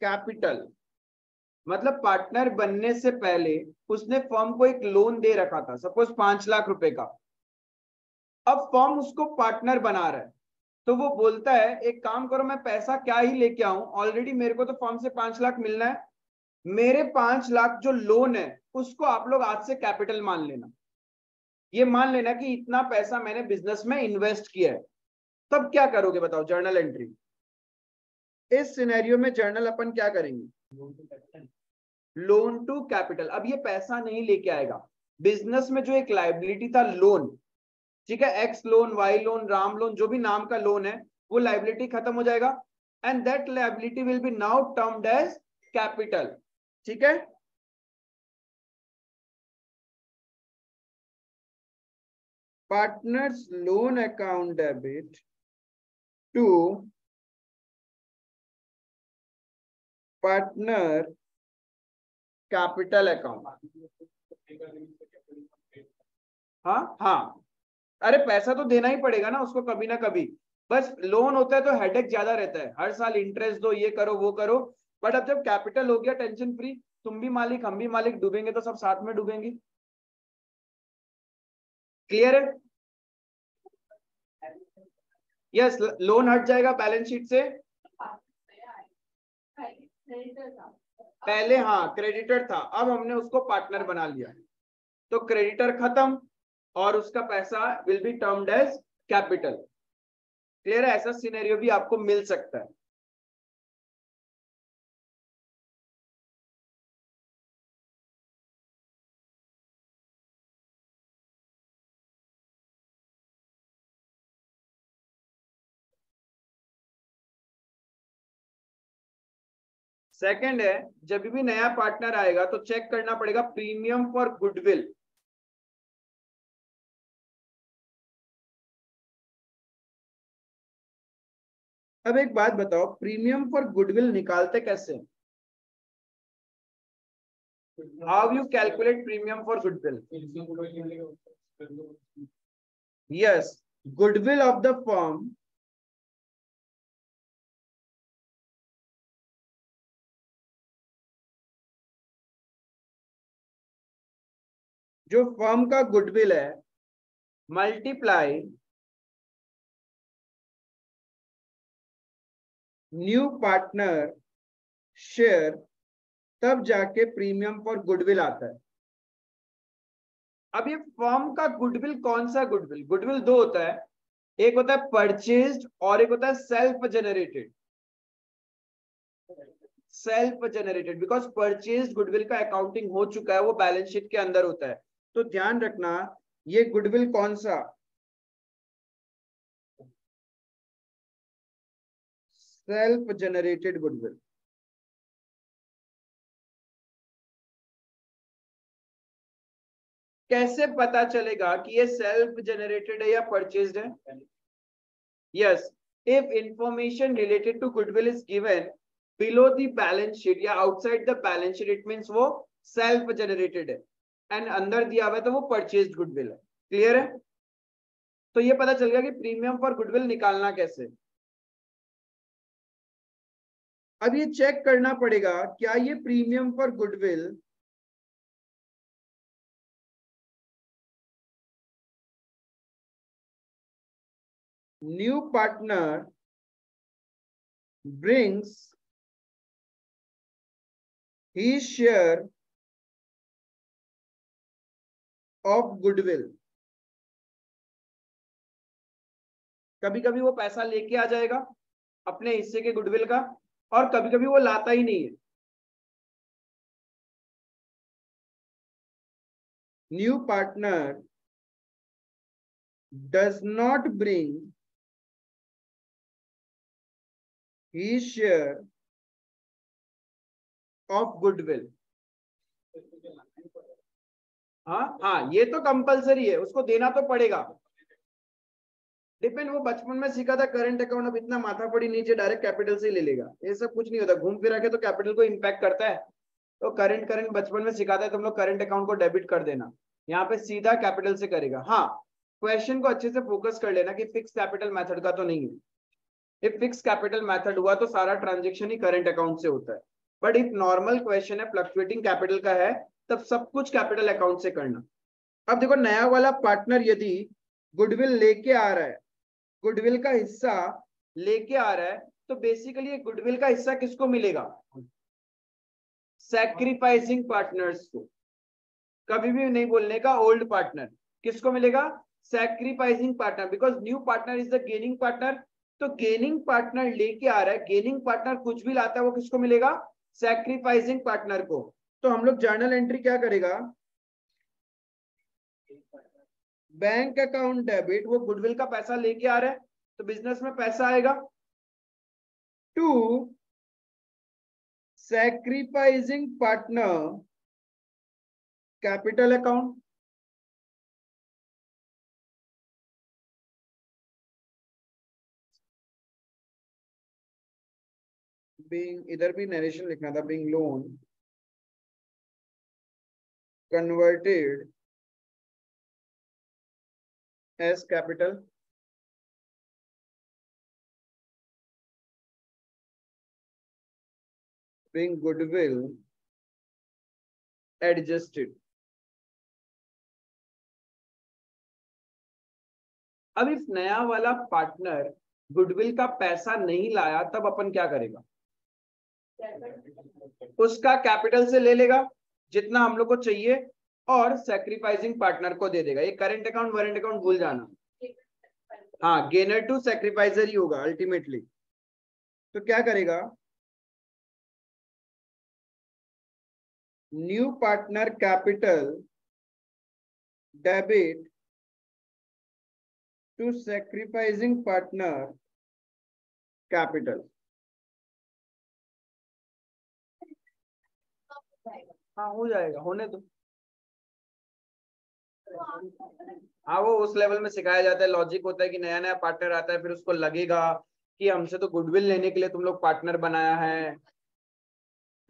capital मतलब पार्टनर बनने से पहले उसने फर्म को एक लोन दे रखा था सपोज़ पाँच लाख रुपए का। अब फर्म उसको पार्टनर बना रहा है। तो वो बोलता है एक काम करो मैं पैसा क्या ही लेके आऊँ? ऑलरेडी मेरे को तो फॉर्म से पाँच लाख मिलना है। मेरे पाँच लाख जो लोन है उसको आप लोग आज से कैपिटल मान लेना। ये मान लेना कि इतना पैसा मैंने बिज़नेस में इन्वेस्ट किया है। तब क्या करोगे बताओ? जर्नल एंट्री इस सिनेरियो में जर्नल अपन क्या करेंगे? लोन टू कैपिटल अब ये पैसा नहीं लेके आएगा। बिज़नेस में जो एक लाइबिलिटी था लोन ठीक है X loan Y loan Ram loan जो भी नाम का लोन है, वो लाइबिलिटी खत्म हो जाएगा। And that liability will be now termed as capital ठीक है? Partners loan account debit to partner capital account हाँ? हाँ। अरे पैसा तो देना ही पड़ेगा ना उसको कभी ना कभी। बस लोन होता है तो हेडेक ज़्यादा रहता है। हर साल इंटरेस्ट दो, ये करो, वो करो। बट अब जब कैपिटल हो गया टेंशन फ्री तुम भी मालिक, हम भी मालिक, डूबेंगे तो सब साथ में डूबेंगे। क्लियर है? यस लोन हट जाएगा बैलेंस शीट से। पहले हाँ क्रेडिटर था। अब हमने उसको पार्टनर बना लिया तो क्रेडिटर खत्म। और उसका पैसा will be termed as capital clear है? ऐसा सिनेरियो भी आपको मिल सकता है। सेकंड है, जब भी नया पार्टनर आएगा तो चेक करना पड़ेगा प्रीमियम फॉर गुडविल अब एक बात बताओ प्रीमियम फॉर गुडविल निकालते कैसे how you calculate premium for goodwill yes goodwill of the firm जो फर्म का गुडविल है मल्टीप्लाई न्यू पार्टनर शेयर तब जाके प्रीमियम फॉर गुडविल आता है। अब ये फॉर्म का गुडविल कौन सा गुडविल गुडविल दो होता है। एक होता है परचेज और एक होता है self generated self generated because purchase goodwill का अकाउंटिंग हो चुका है, वो बैलेंस शीट के अंदर होता है। तो ध्यान रखना, ये गुडविल कौन सा? सेल्फ जनरेटेड गुडविल कैसे पता चलेगा कि ये सेल्फ जनरेटेड है या परचेज है? Yes if information related to goodwill is given below the balance sheet या outside the balance sheet it means वो सेल्फ जनरेटेड है एंड अंदर दिया हुआ है तो वो परचेज गुडविल है। क्लियर है? तो ये पता चल गया कि प्रीमियम फॉर गुडविल निकालना कैसे? अब ये चेक करना पड़ेगा, क्या ये premium for goodwill new partner brings his share of goodwill कभी कभी वो पैसा लेके आ जाएगा, अपने हिस्से के गुडविल का और कभी कभी वो लाता ही नहीं है। New partner does not bring his share of goodwill हाँ हाँ ये तो कंपलसरी है, उसको देना तो पड़ेगा। डिपेंड वो बचपन में सीखा था करंट अकाउंट अब इतना माथा पड़ी नीचे डायरेक्ट कैपिटल से ले लेगा। ये सब कुछ नहीं होता। घूम फिरा के तो कैपिटल को इम्पैक्ट करता है। तो करंट करंट बचपन में सिखाता है, तुम लोग करंट अकाउंट को डेबिट कर देना। यहाँ पे सीधा कैपिटल से करेगा। हाँ क्वेश्चन को अच्छे से फोकस कर लेना कि फिक्स कैपिटल मेथड का तो नहीं है। इफ़ फिक्स कैपिटल मेथड हुआ तो सारा ट्रांजेक्शन ही करंट अकाउंट से होता है। बट इफ़ नॉर्मल क्वेश्चन है फ्लक्चुएटिंग कैपिटल का है, तब सब कुछ कैपिटल अकाउंट से करना। अब देखो, नया वाला पार्टनर यदि गुडविल लेके आ रहा है गुडविल का हिस्सा लेके आ रहा है तो बेसिकली गुडविल का हिस्सा किसको मिलेगा? सैक्रिफाइसिंग पार्टनर्स को। कभी भी नहीं बोलने का ओल्ड पार्टनर किसको मिलेगा? Sacrificing partner because new partner is the gaining partner तो गेनिंग पार्टनर लेके आ रहा है। गेनिंग पार्टनर कुछ भी लाता है, वो किसको मिलेगा? सैक्रिफाइसिंग पार्टनर को। तो हम लोग जर्नल एंट्री क्या करेगा? बैंक अकाउंट डेबिट, वो गुडविल का पैसा लेके आ रहा है तो बिज़नेस में पैसा आएगा। To sacrificing partner capital account being इधर भी नरेशन लिखना था being loan converted as capital. Being goodwill. Adjusted. अब इस नया वाला पार्टनर गुडविल का पैसा नहीं लाया तब अपन क्या करेगा? उसका कैपिटल से ले लेगा जितना हम लोग को चाहिए और सेक्रीफाइसिंग पार्टनर को दे देगा। ये करेंट अकाउंट वरेंट अकाउंट भूल जाना। हाँ गेनर टू सेक्रीफाइजर ही होगा अल्टीमेटली तो क्या करेगा? New partner capital debit to sacrificing partner capital हाँ हो जाएगा, होने दो। हाँ वो उस लेवल में सिखाया जाता है लॉजिक होता है कि नया नया पार्टनर आता है फिर उसको लगेगा कि हमसे तो गुडविल लेने के लिए तुम लोग पार्टनर बनाया है।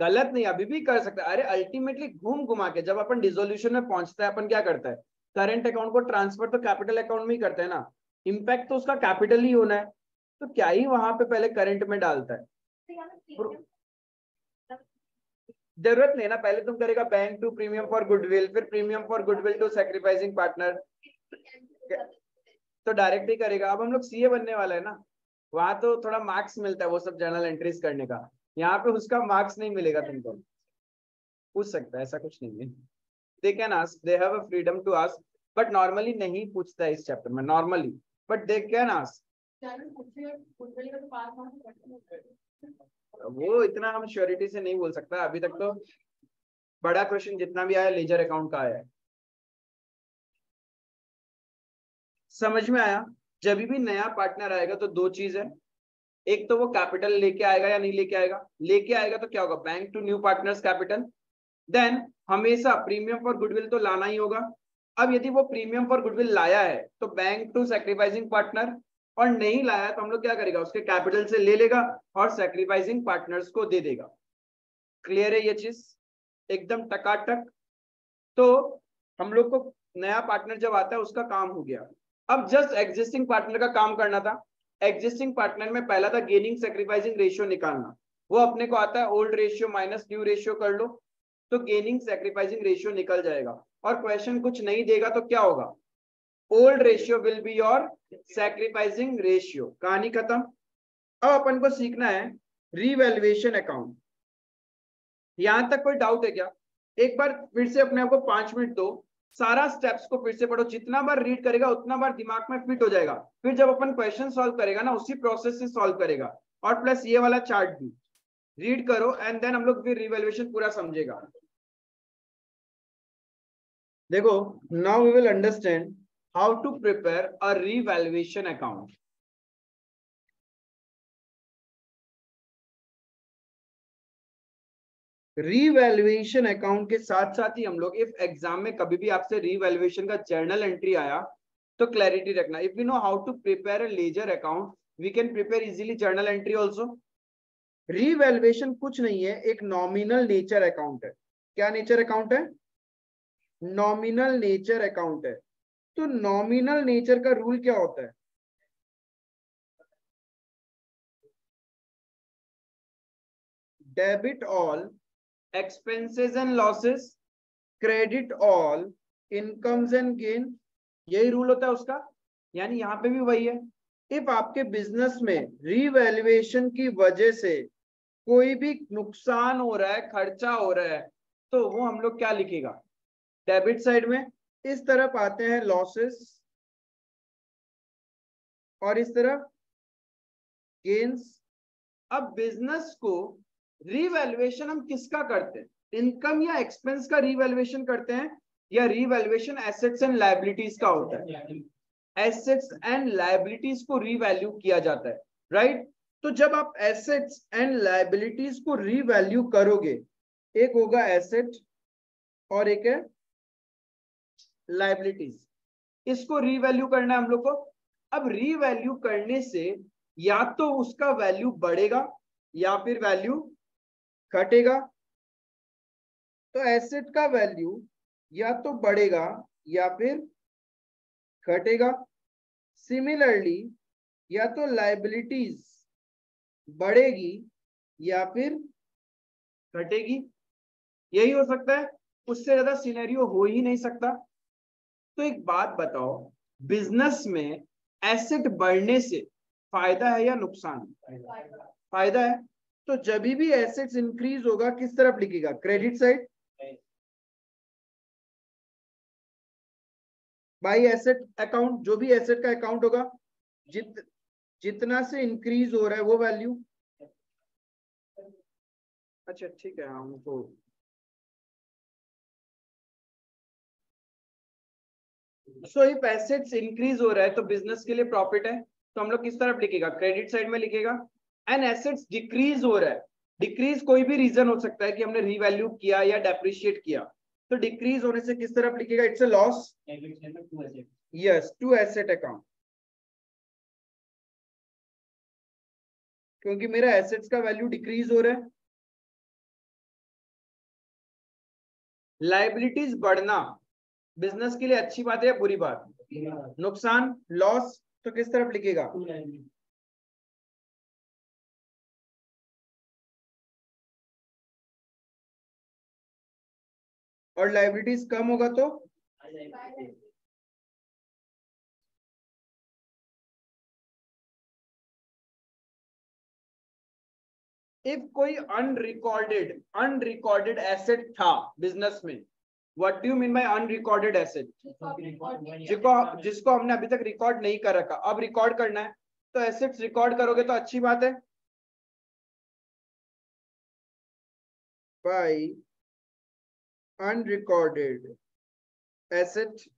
गलत नहीं अभी भी कर सकते अरे अल्टीमेटली घूम घुमा के जब अपन डिजोल्यूशन में पहुँचता है अपन क्या करता है? करंट अकाउंट को ट्रांसफ़र तो कैपिटल अकाउंट में ही करते हैं ना। इम्पैक्ट तो उसका कैपिटल ही होना है। तो क्या ही वहाँ पे पहले करंट में डालता है? ज़रूरत नहीं ना, पहले तुम करेगा bank to premium for goodwill फिर premium for goodwill to sacrificing partner तो डायरेक्ट ही करेगा। अब हम लोग सीए बनने वाला है ना, वहाँ तो थोड़ा मार्क्स मिलता है, वो सब जर्नल एंट्रीज करने का। यहाँ पे उसका मार्क्स नहीं मिलेगा तुमको। पूछ सकता है, ऐसा कुछ नहीं है। They can ask they have a freedom to ask but normally नहीं पूछता है इस चैप्टर में normally but they can ask वो इतना हम श्योरिटी से नहीं बोल सकता। अभी तक तो बड़ा क्वेश्चन जितना भी आया लेजर अकाउंट का आया। समझ में आया? जब भी नया पार्टनर आएगा तो दो चीज़ है। एक तो वो कैपिटल लेके आएगा या नहीं लेके आएगा। लेके आएगा तो क्या होगा? Bank to new partners capital then हमेशा प्रीमियम फॉर गुडविल तो लाना ही होगा। अब यदि वो प्रीमियम फॉर गुडविल लाया है तो बैंक टू सेक्रीफाइसिंग पार्टनर और नहीं लाया तो हम लोग क्या करेगा? उसके कैपिटल से ले लेगा और सेक्रीफाइसिंग पार्टनर्स को दे देगा। क्लियर है ये चीज़? एकदम टकाटक। तो हम लोग को नया पार्टनर जब आता है, उसका काम हो गया। अब जस्ट एग्जिस्टिंग पार्टनर का काम करना था। एग्जिस्टिंग पार्टनर में पहला था गेनिंग सेक्रीफाइसिंग रेशियो निकालना। वो अपने को आता है old ratio minus new ratio कर लो। तो गेनिंग सेक्रीफाइसिंग रेशियो निकल जाएगा। और क्वेश्चन कुछ नहीं देगा तो क्या होगा? Old ratio will be your sacrificing ratio कहानी खत्म। अब अपन को सीखना है रिवेल्युएशन अकाउंट यहाँ तक कोई डाउट है क्या? एक बार फिर से अपने आप को पाँच मिनट दो। सारा स्टेप्स को फिर से पढ़ो। जितना बार रीड करेगा, उतना बार दिमाग में फिट हो जाएगा। फिर जब अपन क्वेश्चन सॉल्व करेगा ना, उसी प्रोसेस से सॉल्व करेगा। और प्लस ये वाला चार्ट भी। रीड करो एंड देन हम लोग फिर रिवेल्युएशन पूरा समझेगा। देखो now we will understand how to prepare a revaluation account revaluation account के साथ साथ ही हम लोग इफ़ एग्ज़ाम में कभी भी आपसे रीवैल्यूएशन का जर्नल एंट्री आया तो क्लैरिटी रखना। If you know how to prepare a ledger account we can prepare easily journal entry also revaluation कुछ नहीं है, एक नॉमिनल नेचर अकाउंट है। क्या नेचर अकाउंट है? नॉमिनल नेचर अकाउंट है। तो नॉमिनल नेचर का रूल क्या होता है? Debit all expenses and losses, credit all incomes and gain, यही रूल होता है उसका? यानी यहाँ पे भी वही है। इफ़ आपके बिज़नेस में रिवेल्युएशन की वजह से कोई भी नुकसान हो रहा है, खर्चा हो रहा है तो वो हम लोग क्या लिखेगा? डेबिट साइड में इस तरफ़ आते हैं लॉसेस और इस तरफ़ गेन्स अब बिज़नेस को रिवैल्यूएशन हम किसका करते हैं? इनकम या एक्सपेंस का रिवैल्यूएशन करते हैं? या रिवैल्यूएशन एसेट्स एंड लाइबिलिटीज का होता है? एसेट्स एंड लाइबिलिटीज को रिवैल्यू किया जाता है राइट right? तो जब आप एसेट्स एंड लाइबिलिटीज को रिवैल्यू करोगे, एक होगा एसेट और एक है लाइबिलिटीज इसको रिवैल्यू करना है हम लोग को। अब रीवैल्यू करने से या तो उसका वैल्यू बढ़ेगा या फिर वैल्यू घटेगा। तो एसेट का वैल्यू या तो बढ़ेगा या फिर घटेगा। सिमिलरली या तो लाइबिलिटीज बढ़ेगी या फिर घटेगी। यही हो सकता है। उससे ज़्यादा सिनेरियो हो ही नहीं सकता। तो एक बात बताओ बिज़नेस में एसेट बढ़ने से फ़ायदा है या नुकसान? फ़ायदा है। तो जब भी एसेट्स इंक्रीज होगा, किस तरफ़ लिखेगा? Credit side by asset account जो भी एसेट का अकाउंट होगा, जित, जितना से इंक्रीज हो रहा है, वो वैल्यू अच्छा ठीक है हमको सो इफ़ एसेट्स इंक्रीज हो रहा है तो बिज़नेस के लिए प्रॉफिट है। तो हम लोग किस तरफ़ लिखेगा? क्रेडिट साइड में लिखेगा। एंड एसेट्स डिक्रीज हो रहा है। डिक्रीज कोई भी रीजन हो सकता है कि हमने रीवैल्यू किया या डेप्रिशिएट किया। तो डिक्रीज होने से किस तरफ़ लिखेगा? It's a loss yes to asset account क्योंकि मेरा एसेट्स का वैल्यू डिक्रीज हो रहा है। लाइबिलिटीज बढ़ना। बिज़नेस के लिए अच्छी बात है बुरी बात? नुकसान लॉस तो किस तरफ़ लिखेगा? और लाइबिलिटीज कम होगा तो? इफ़ कोई अनरिकॉर्डेड अनरिकॉर्डेड एसेट था बिज़नेस में what do mean by unrecorded asset जिसको जिसको हमने अभी तक रिकॉर्ड नहीं कर रखा। अब रिकॉर्ड करना है। तो एसेट्स रिकॉर्ड करोगे तो अच्छी बात है। बाय अनरिकॉर्डेड एसेट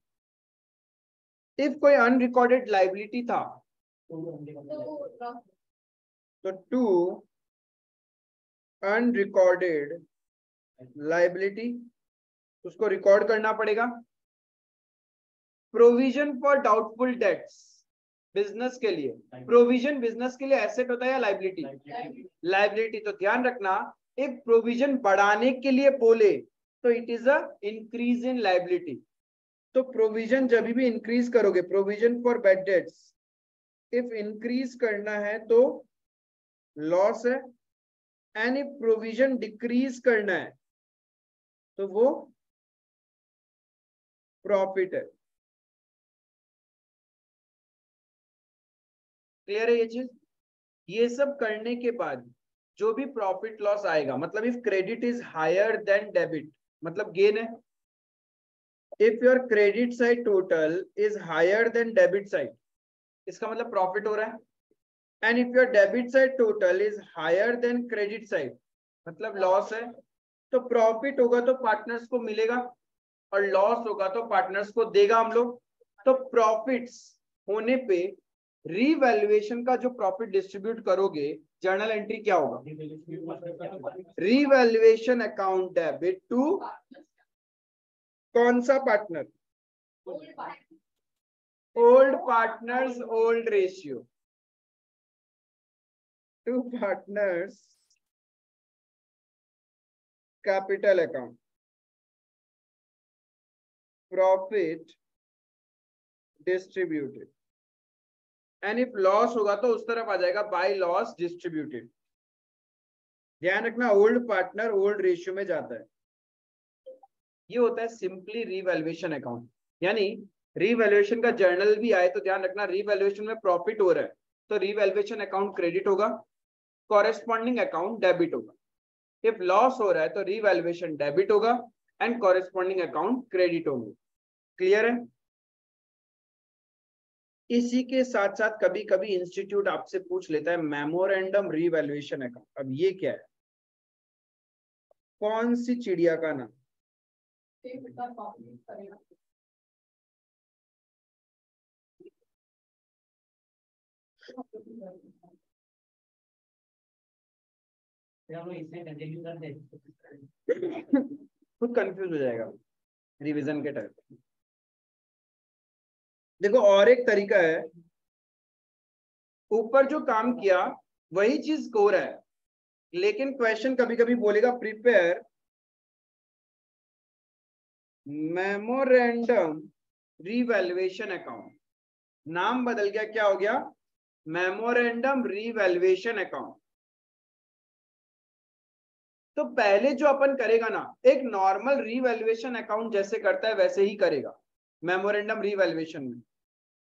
इफ़ कोई अनरिकॉर्डेड लाइबिलिटी था तो टू अनरिकॉर्डेड लाइबिलिटी उसको रिकॉर्ड करना पड़ेगा। Provision for doubtful debts business के लिए। प्रोविज़न बिज़नेस के लिए एसेट होता है या लाइबिलिटी लाइबिलिटी तो ध्यान रखना एक प्रोविज़न बढ़ाने के लिए बोले तो it is a increase in liability तो प्रोविज़न जब भी इंक्रीज करोगे provision for bad debts if increase करना है तो लॉस है एंड इफ़ प्रोविज़न डिक्रीज करना है तो वो प्रॉफिट है क्लियर है ये चीज़? ये सब करने के बाद जो भी प्रॉफिट लॉस आएगा मतलब if credit is higher than debit मतलब गेन है? If your credit side total is higher than debit side इसका मतलब प्रॉफिट हो रहा है? And if your debit side total is higher than credit side मतलब लॉस है तो प्रॉफिट होगा तो पार्टनर्स को मिलेगा? और लॉस होगा तो पार्टनर्स को देगा हम लोग। तो प्रॉफिट्स होने पे रीवैल्यूएशन का जो प्रॉफिट डिस्ट्रीब्यूट करोगे जर्नल एंट्री क्या होगा? रीवैल्यूएशन अकाउंट डेबिट टू कौन सा partner old partners old ratio to partners capital account profit distributed and if loss होगा तो उस तरफ़ आ जाएगा बाय लॉस डिस्ट्रीब्यूटेड ध्यान रखना ओल्ड पार्टनर ओल्ड रेशियो में जाता है। ये होता है सिंपली रीवैल्यूएशन अकाउंट यानी रीवैल्यूएशन का जर्नल भी आए तो ध्यान रखना रीवैल्यूएशन में प्रॉफिट हो रहा है तो रीवैल्यूएशन अकाउंट क्रेडिट होगा कॉरेस्पॉन्डिंग अकाउंट डेबिट होगा। इफ़ लॉस हो रहा है तो रीवैल्यूएशन डेबिट होगा एंड कॉरेस्पॉन्डिंग अकाउंट क्रेडिट होंगे। क्लियर है? इसी के साथ साथ कभी कभी इंस्टीट्यूट आपसे पूछ लेता है मेमोरेंडम रीवैल्यूएशन अकाउंट अब ये क्या है? कौन सी चिड़िया का नाम? खुद कंफ्यूज हो जाएगा। रिवीजन के टाइम देखो, और एक तरीका है। ऊपर जो काम किया, वही चीज़ रहा है। लेकिन क्वेश्चन कभी कभी बोलेगा प्रिपेयर मेमोरेंडम रीवैल्यूएशन अकाउंट नाम बदल गया, क्या हो गया? मेमोरेंडम रीवैल्यूएशन अकाउंट तो पहले जो अपन करेगा ना, एक नॉर्मल रीवैल्यूएशन अकाउंट जैसे करता है, वैसे ही करेगा। मेमोरेंडम रीवैल्यूएशन में।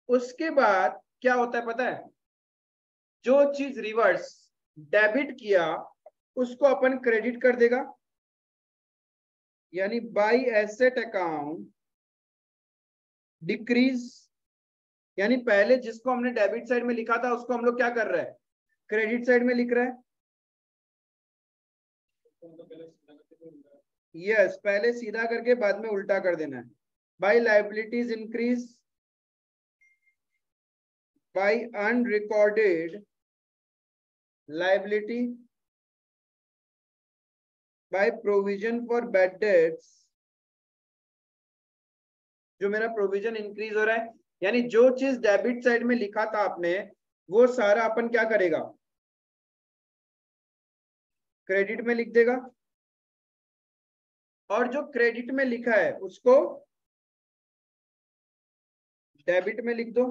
उसके बाद क्या होता है पता है? जो चीज़ रिवर्स डेबिट किया उसको अपन क्रेडिट कर देगा। यानी बाई एसेट अकाउंट डिक्रीज यानी पहले जिसको हमने डेबिट साइड में लिखा था उसको हम लोग क्या कर रहे हैं? क्रेडिट साइड में लिख रहे हैं। यस yes, पहले सीधा करके बाद में उल्टा कर देना है। By liabilities increase by unrecorded liability by provision for bad debts. जो मेरा प्रोविज़न इंक्रीज हो रहा है, यानी जो चीज़ डेबिट साइड में लिखा था आपने, वो सारा अपन क्या करेगा? क्रेडिट में लिख देगा। और जो क्रेडिट में लिखा है, उसको डेबिट में लिख दो।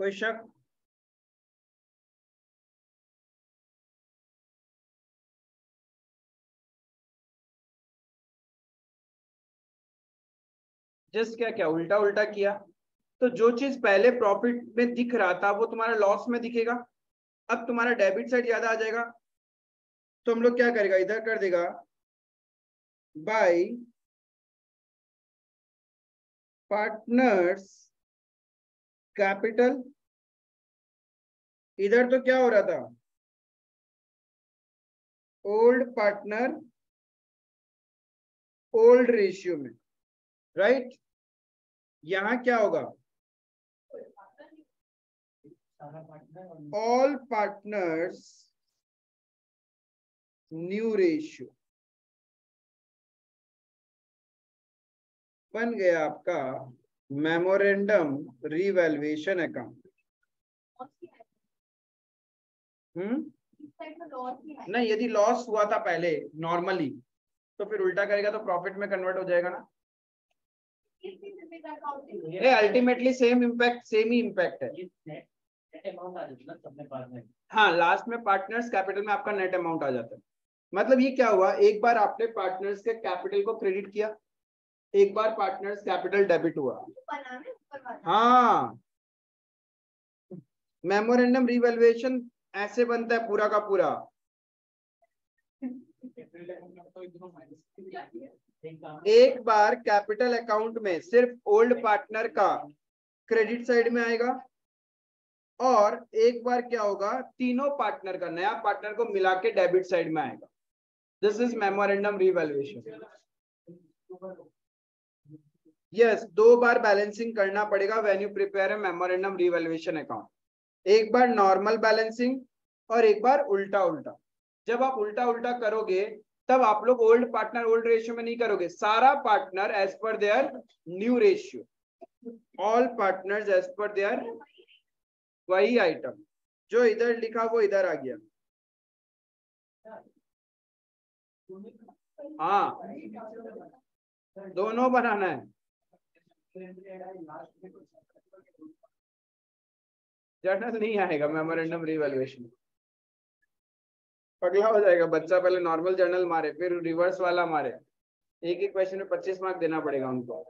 कोई शक? जस्ट क्या क्या उल्टा उल्टा किया? तो जो चीज़ पहले प्रॉफिट में दिख रहा था, वो तुम्हारा लॉस में दिखेगा। अब तुम्हारा डेबिट साइड ज़्यादा आ जाएगा। तो हम लोग क्या करेगा? इधर कर देगा। बाय पार्टनर्स कैपिटल, इधर तो क्या हो रहा था? ओल्ड पार्टनर, ओल्ड रेशियो में, राइट? यहाँ क्या होगा? ऑल पार्टनर्स न्यू रेशियो बन गया आपका मेमोरेंडम रिवेल्युएशन अकाउंट हम्म नहीं, यदि लॉस हुआ था पहले नॉर्मली तो फिर उल्टा करेगा तो प्रॉफिट में कन्वर्ट हो जाएगा ना? ये अल्टीमेटली सेम इम्पैक्ट सेम ही इम्पैक्ट है। हाँ लास्ट में पार्टनर्स कैपिटल में आपका नेट अमाउंट आ जाता है। मतलब ये क्या हुआ? एक बार आपने पार्टनर्स के कैपिटल को क्रेडिट किया एक बार पार्टनर्स कैपिटल डेबिट हुआ। हाँ मेमोरेंडम रिवेल्युएशन ऐसे बनता है पूरा का पूरा। एक बार कैपिटल अकाउंट में सिर्फ़ ओल्ड पार्टनर का क्रेडिट साइड में आएगा और एक बार क्या होगा तीनों पार्टनर का नया पार्टनर को मिला के डेबिट साइड में आएगा। This is memorandum revaluation yes दो बार बैलेंसिंग करना पड़ेगा when you prepare a memorandum revaluation account एक बार नॉर्मल बैलेंसिंग और एक बार उल्टा उल्टा जब आप उल्टा उल्टा करोगे, तब आप लोग ओल्ड पार्टनर ओल्ड रेशियो में नहीं करोगे। सारा partner as per their new ratio all partners as per their वही आइटम जो इधर लिखा, वो इधर आ गया। हाँ। दोनों बनाना है। जर्नल नहीं आएगा मेमोरेंडम रिवेल्युएशन पगला हो जाएगा, बच्चा पहले नॉर्मल जर्नल मारे, फिर रिवर्स वाला मारे। एक एक क्वेश्चन में पच्चीस मार्क देना पड़ेगा उनको।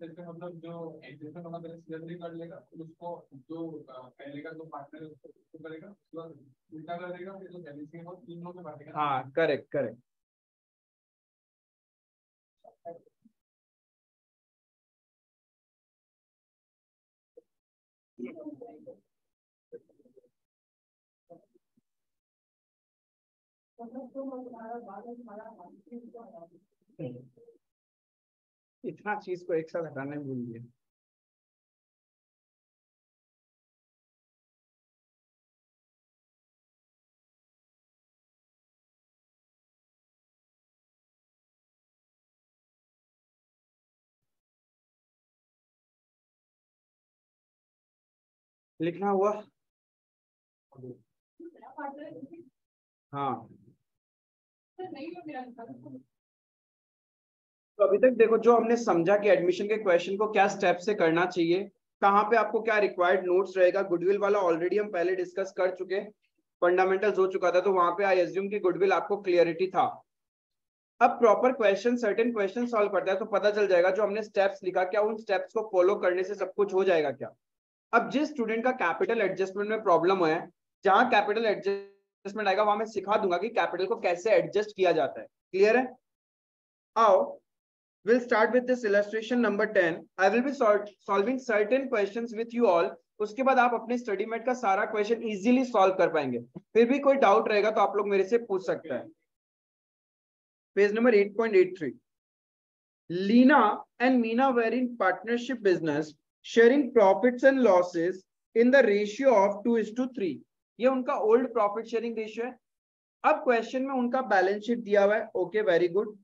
मतलब जो एग्जिस्टिंग वाला बैलेंस जल्दी कर लेगा उसको जो पहले का जो पार्टनर है उसको करेगा उसके बाद उल्टा कर देगा फिर जो बैलेंसिंग है वो तीनों में बांटेगा हाँ करेक्ट करेक्ट इतना चीज़ को एक साथ हटाने भूल गया। लिखना हुआ? हाँ। तो अभी तक देखो, जो हमने समझा कि एडमिशन के क्वेश्चन को क्या स्टेप से करना चाहिए, कहाँ पे आपको क्या रिक्वायर्ड नोट्स रहेगा गुडविल वाला ऑलरेडी हम पहले डिस्कस कर चुके फंडामेंटल्स हो चुका था तो वहाँ पे आई एज्यूम की गुडविल आपको क्लियरिटी था। अब proper question certain question solve करता है तो पता चल जाएगा जो हमने स्टेप्स लिखा, क्या उन स्टेप्स को फॉलो करने से सब कुछ हो जाएगा क्या। अब जिस स्टूडेंट का कैपिटल एडजस्टमेंट में प्रॉब्लम है, जहाँ कैपिटल एडजस्टमेंट आएगा, वहाँ मैं सिखा दूँगा कि कैपिटल को कैसे एडजस्ट किया जाता है। क्लियर है? आओ we'll start with this illustration number 10 i will be solving certain questions with you all. उसके बाद आप अपने स्टडी मेट का सारा क्वेश्चन इजीली सॉल्व कर पाएँगे। फिर भी कोई डाउट रहेगा तो आप लोग मेरे से पूछ सकते हैं। Page number 8.83 Leena and Meena were in partnership business sharing profits and losses in the ratio of two is to three ये उनका ओल्ड प्रॉफिट शेयरिंग रेशियो है। अब क्वेश्चन में उनका बैलेंस शीट दिया हुआ है। Okay very good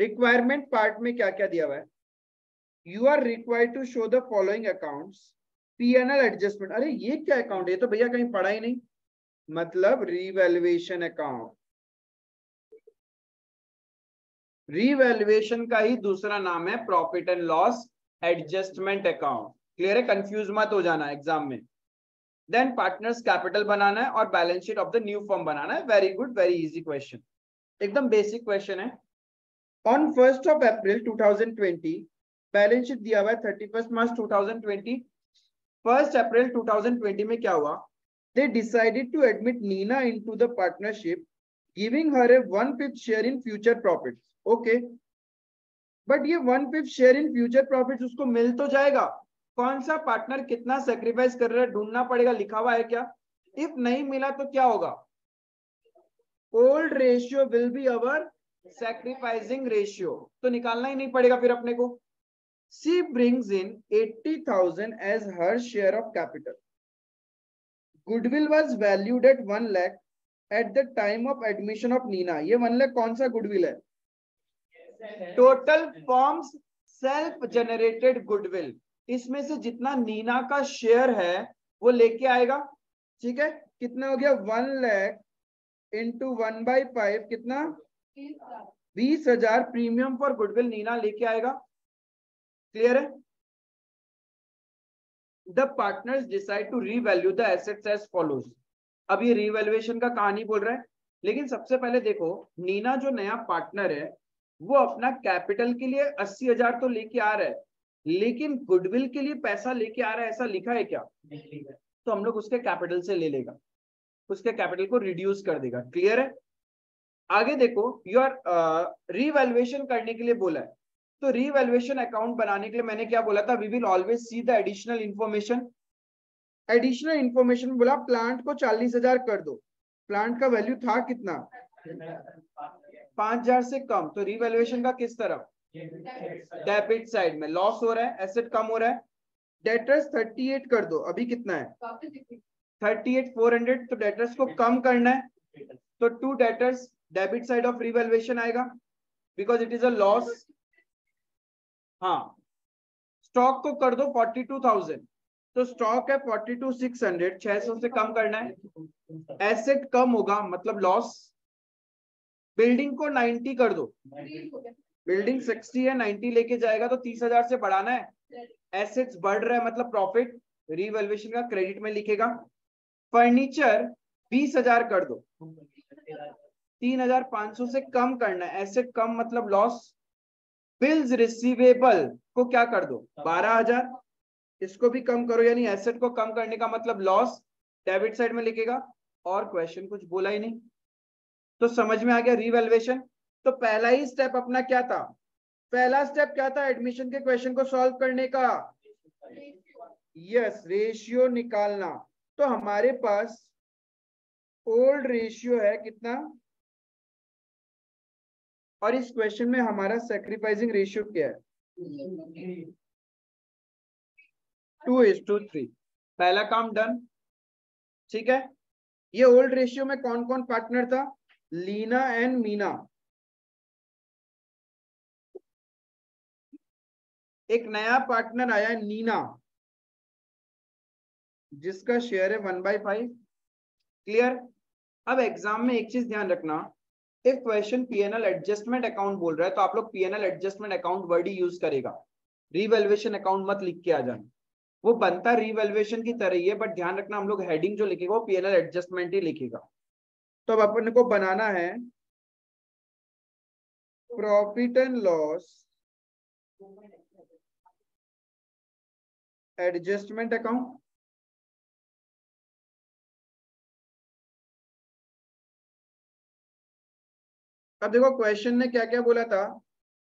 requirement part में क्या क्या दिया हुआ है? You are required to show the following accounts PNL adjustment अरे, ये क्या अकाउंट है? तो भैया कहीं पढ़ा ही नहीं। मतलब रिवेल्युएशन अकाउंट रिवेल्युएशन का ही दूसरा नाम है profit and loss adjustment account clear है? कंफ्यूज मत हो जाना एग्ज़ाम में। देन पार्टनर्स कैपिटल बनाना है और balance sheet of the new firm बनाना है। Very good very easy question एकदम बेसिक क्वेश्चन है। On first of April 2020 balance sheet दिया हुआ है thirty first March 2020 first April 2020 में क्या हुआ? They decided to admit Neena into the partnership giving her a one fifth share in future profit okay but ये one fifth share in future profit उसको मिल तो जाएगा। कौन सा पार्टनर कितना सेक्रीफाइस कर रहा है? ढूंढना पड़ेगा। लिखा हुआ है क्या? इफ़ नहीं मिला तो क्या होगा? Old ratio will be our sacrificing ratio तो निकालना ही नहीं पड़ेगा फिर अपने को। She brings in 80,000 as her share of capital goodwill was valued at one lakh at the time of admission of Neena ये वन लैख कौन सा गुडविल है? Total firm's self generated goodwill इसमें से जितना नीना का शेयर है वो लेके आएगा। ठीक है? कितना हो गया? One lakh into one by five कितना? बीस हज़ार प्रीमियम फॉर गुडविल नीना लेके आएगा। क्लियर है? The partners decide to revalue the assets as follows अब ये रीवैल्यूएशन का कहानी बोल रहा है। लेकिन सबसे पहले देखो नीना जो नया पार्टनर है वो अपना कैपिटल के लिए अस्सी हज़ार तो लेके आ रहा है। लेकिन गुडविल के लिए पैसा लेके आ रहा है ऐसा लिखा है क्या? तो हम लोग उसके कैपिटल से ले लेगा। उसके कैपिटल को रिड्यूस कर देगा। क्लियर है? आगे देखो यू आर रीवैल्यूएशन करने के लिए बोला है। तो रीवैल्यूएशन अकाउंट बनाने के लिए मैंने क्या बोला था? We will always see the additional information additional information बोला प्लांट को चालीस हज़ार कर दो। प्लांट का वैल्यू था कितना? पाँच हज़ार से कम। तो रीवैल्यूएशन का किस तरफ़? डेबिट साइड में। लॉस हो रहा है एसेट कम हो रहा है। डेटर्स थर्टी एट कर दो। अभी कितना है? थर्टी एट फोर हंड्रेड तो डेटर्स को कम करना है। तो to debtors debit side of revaluation आएगा because it is a loss हाँ स्टॉक को कर दो फोर्टी टू थाउज़ेंड तो स्टॉक है फोर्टी टू सिक्स हंड्रेड छह सौ से कम करना है। एसेट कम होगा मतलब लॉस बिल्डिंग को नाइन्टी कर दो। बिल्डिंग सिक्सटी है नाइन्टी लेके जाएगा तो तीस हज़ार से बढ़ाना है। एसेट्स बढ़ रहा है मतलब प्रॉफिट रिवेल्युएशन का क्रेडिट में लिखेगा। फर्नीचर बीस हज़ार कर दो। तीन हज़ार पाँच सौ से कम करना है। एसेट कम मतलब लॉस बिल्स रिसीवेबल को क्या कर दो? बारह हज़ार। इसको भी कम करो, यानी एसेट को कम करने का मतलब लॉस डेबिट साइड में लिखेगा। और क्वेश्चन कुछ बोला ही नहीं। तो समझ में आ गया रिवेल्युएशन तो पहला ही स्टेप अपना क्या था? पहला स्टेप क्या था एडमिशन के क्वेश्चन को सॉल्व करने का? यस रेशियो निकालना। तो हमारे पास ओल्ड रेशियो है कितना? और इस क्वेश्चन में हमारा सेक्रीफाइसिंग रेशियो क्या है? टू इज़ टू थ्री पहला काम डन ठीक है? ये ओल्ड रेशियो में कौन कौन पार्टनर था? लीना एंड मीना। एक नया पार्टनर आया नीना। जिसका शेयर है वन बाई फाइव क्लियर अब एग्ज़ाम में एक चीज़ ध्यान रखना। If question PNL adjustment account बोल रहा है तो आप लोग पीएनएल एडजस्टमेंट अकाउंट वर्ड ही यूज़ करेगा। रिवेल्युएशन अकाउंट मत लिख के आ जाना। वो बनता रिवेल्युएशन की तरह ही है बट ध्यान रखना हम लोग हेडिंग जो लिखेगा, वो पीएनएल एडजस्टमेंट ही लिखेगा। तो अब अपन को बनाना है profit and loss adjustment account अब देखो क्वेश्चन ने क्या क्या बोला था?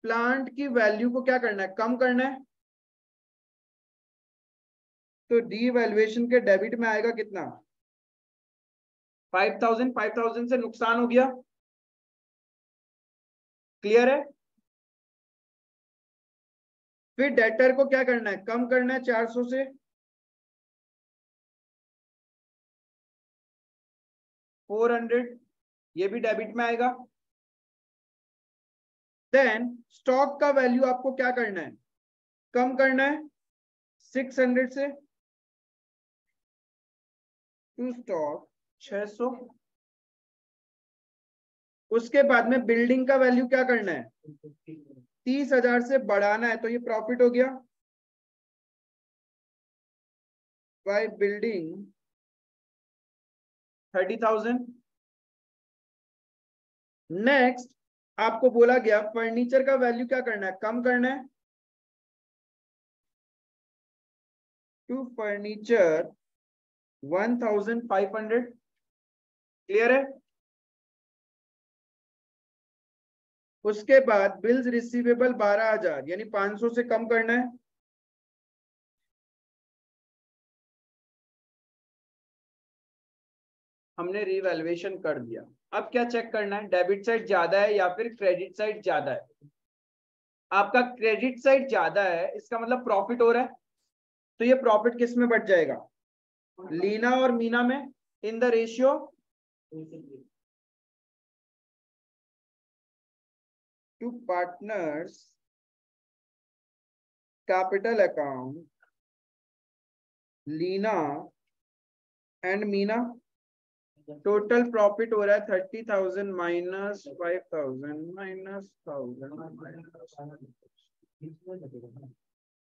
प्लांट की वैल्यू को क्या करना है? कम करना है। तो डी वैल्युएशन के डेबिट में आएगा कितना? फाइव थाउज़ेंड फाइव थाउज़ेंड से नुकसान हो गया। क्लियर है? फिर डेटर को क्या करना है? कम करना है चार सौ से। फोर हंड्रेड ये भी डेबिट में आएगा। देन स्टॉक का वैल्यू आपको क्या करना है? कम करना है? सिक्स हंड्रेड से? टू स्टॉक छ सौ। उसके बाद में बिल्डिंग का वैल्यू क्या करना है? तीस हज़ार से बढ़ाना है तो ये प्रॉफिट हो गया। By building thirty thousand next आपको बोला गया फर्नीचर का वैल्यू क्या करना है? कम करना है। To furniture one thousand five hundred clear है? उसके बाद बिल्स रिसीवेबल बारह हज़ार, यानी पाँच सौ से कम करना है। हमने रिवेल्युएशन कर दिया। अब क्या चेक करना है? डेबिट साइड ज़्यादा है या फिर क्रेडिट साइड ज़्यादा है? आपका क्रेडिट साइड ज़्यादा है, इसका मतलब प्रॉफिट हो रहा है तो ये प्रॉफिट किसमें बढ़ जाएगा? लीना और मीना में? In the ratio to partners capital account Leena and Meena. Total profit हो रहा है thirty thousand minus five thousand minus thousand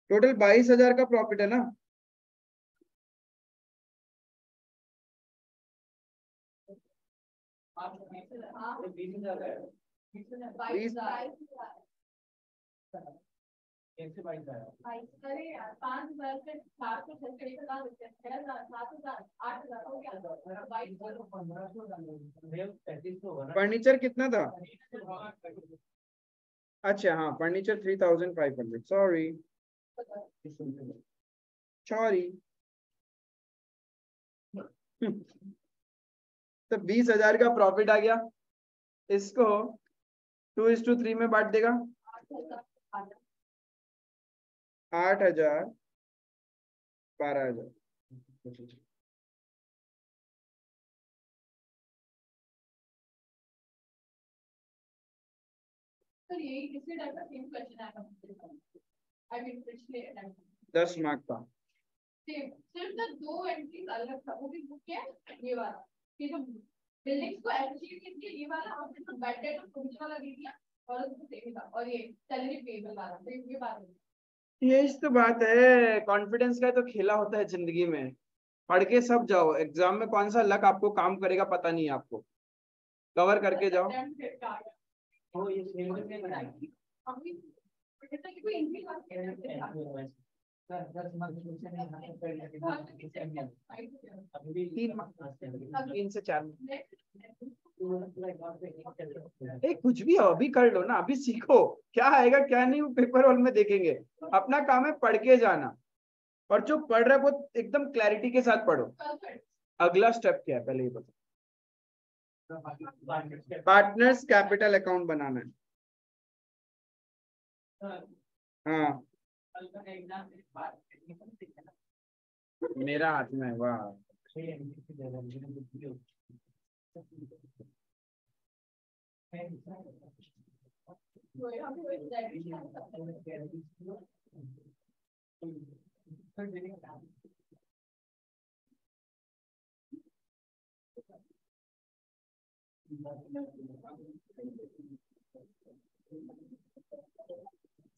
total बाईस हज़ार का प्रॉफिट है ना? बीस अरे यार पाँच हज़ार से चार सौ छह सौ एक हज़ार रुपये छह हज़ार सात हज़ार आठ हज़ार हो गया। बाईस फर्नीचर कितना था? अच्छा हाँ furniture three thousand five hundred. Sorry. Sorry. तो बीस हज़ार का प्रॉफिट आ गया। इसको टू इज़ टू थ्री में बांट देगा। आठ हज़ार बारह हज़ार। दस मार्क का। सिर्फ़ दो एंट्रीज अलग था। वो भी बुक किया ये वाला। कि जो बिल्डिंग्स को अचीव किया ये वाला आपने तो बेड डेट और प्रोविज़न वाला दे दिया और उसको सेम था। और ये सैलरी पेबल वाला। तो ये बात है यही तो बात है। कॉन्फिडेंस का तो खेला होता है ज़िंदगी में। पढ़ के सब जाओ। एग्ज़ाम में कौन सा लक आपको काम करेगा पता नहीं आपको। कवर करके जाओ। अभी जैसे कि कोई इंग्लिश तीन mark- तीन से चार। ए, कुछ भी हो अभी कर लो ना अभी सीखो। क्या आएगा क्या नहीं वो पेपर हॉल में देखेंगे। अपना काम है पढ़ के जाना। और जो पढ़ रहा है वो एकदम क्लैरिटी के साथ पढ़ो। अगला स्टेप क्या है? पहले ये बताओ। पार्टनर्स कैपिटल अकाउंट बनाना है। हाँ। मेरा हाथ में वाह।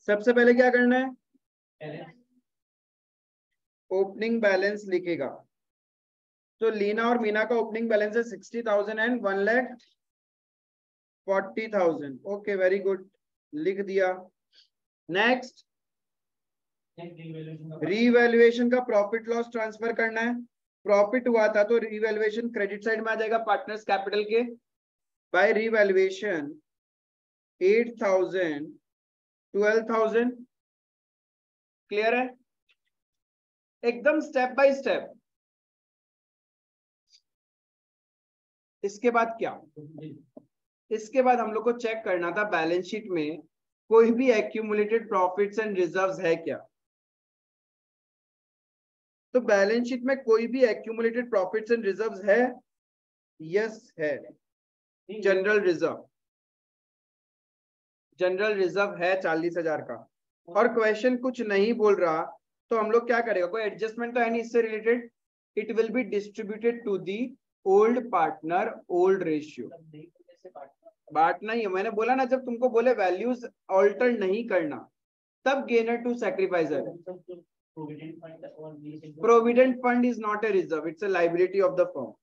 सबसे पहले क्या करना है? ओपनिंग बैलेंस लिखेगा। तो लीना और मीना का ओपनिंग बैलेंस है sixty thousand and one lakh forty thousand okay very good लिख दिया। नेक्स्ट रीवैल्यूएशन का प्रॉफिट लॉस ट्रांसफ़र करना है। प्रॉफिट हुआ था तो रीवैल्यूएशन क्रेडिट साइड में आ जाएगा पार्टनर्स कैपिटल के। By revaluation eight thousand twelve thousand clear है? एकदम स्टेप बाय स्टेप इसके बाद क्या? इसके बाद हम लोग को चेक करना था बैलेंस शीट में, कोई भी एक्यूमुलेटेड प्रॉफिट्स एंड रिजर्व्स है क्या? तो बैलेंस शीट में कोई भी एक्यूमुलेटेड प्रॉफिट्स एंड रिजर्व्स है? यस है। जनरल रिज़र्व जनरल रिज़र्व है चालीस हज़ार का। और क्वेश्चन कुछ नहीं बोल रहा तो हम लोग क्या करेगा? कोई एडजस्टमेंट तो है नहीं इससे related it will be distributed to the old partner old ratio. बांटना ही है। मैंने बोला ना जब तुमको बोले वैल्यूज़ ऑल्टर नहीं करना तब gainer to sacrificer provident fund is not a reserve it's a liability of the firm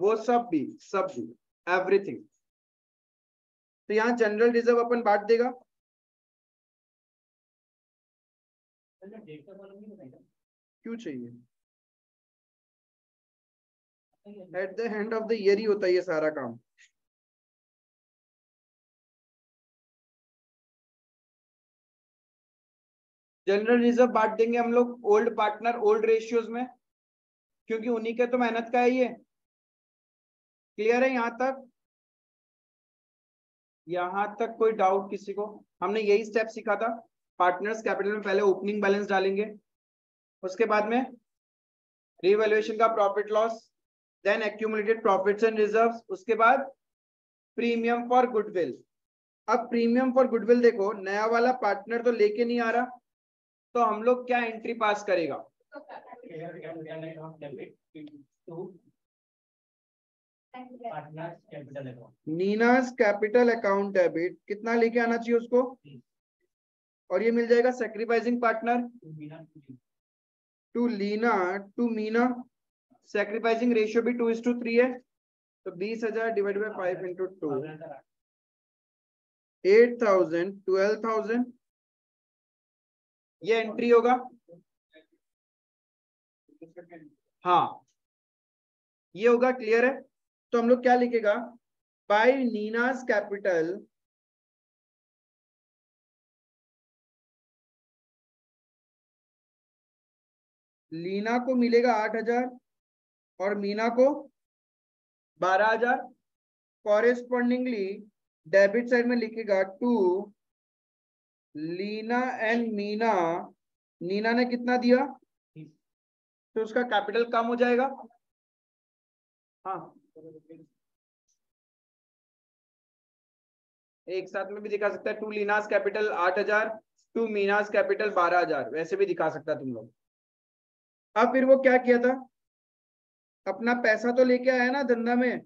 वो सब भी सब भी एवरीथिंग तो यहाँ जनरल रिज़र्व अपन बांट देगा। क्यों चाहिए? At the end of the year ही होता है ये सारा काम। जनरल रिज़र्व बांट देंगे हम लोग ओल्ड पार्टनर ओल्ड रेशियोज में, क्योंकि उन्हीं के तो मेहनत का है ये क्लियर है यहाँ तक? यहाँ तक कोई डाउट किसी को? हमने यही स्टेप सीखा था पार्टनर्स कैपिटल में पहले ओपनिंग बैलेंस डालेंगे, उसके बाद में रिवेल्युएशन का profit loss then accumulated profits and reserves उसके बाद प्रीमियम फॉर गुडविल अब प्रीमियम फॉर गुडविल देखो, नया वाला पार्टनर तो लेके नहीं आ रहा तो हम लोग क्या एंट्री पास करेगा? नीनास कैपिटल अकाउंट डेबिट कितना लेके आना चाहिए उसको? और ये मिल जाएगा sacrificing partner to Leena to Meena sacrificing ratio भी टू इज़ टू थ्री है तो बीस हज़ार divide by five into two eight thousand twelve thousand ये एंट्री होगा। हाँ ये होगा क्लियर है? तो हम लोग क्या लिखेगा? बाय नीनास कैपिटल लीना को मिलेगा आठ हज़ार और मीना को बारह हज़ार। कॉरेस्पॉन्डिंगली डेबिट साइड में लिखेगा टू लीना एंड मीना। नीना ने कितना दिया? तो उसका कैपिटल कम हो जाएगा। हाँ। एक साथ में भी दिखा सकता है। टू लीनास कैपिटल आठ हज़ार टू मीनास कैपिटल बारह हज़ार। वैसे भी दिखा सकता तुम लोग। अब फिर वो क्या किया था? अपना पैसा तो लेके आया ना धंधा में?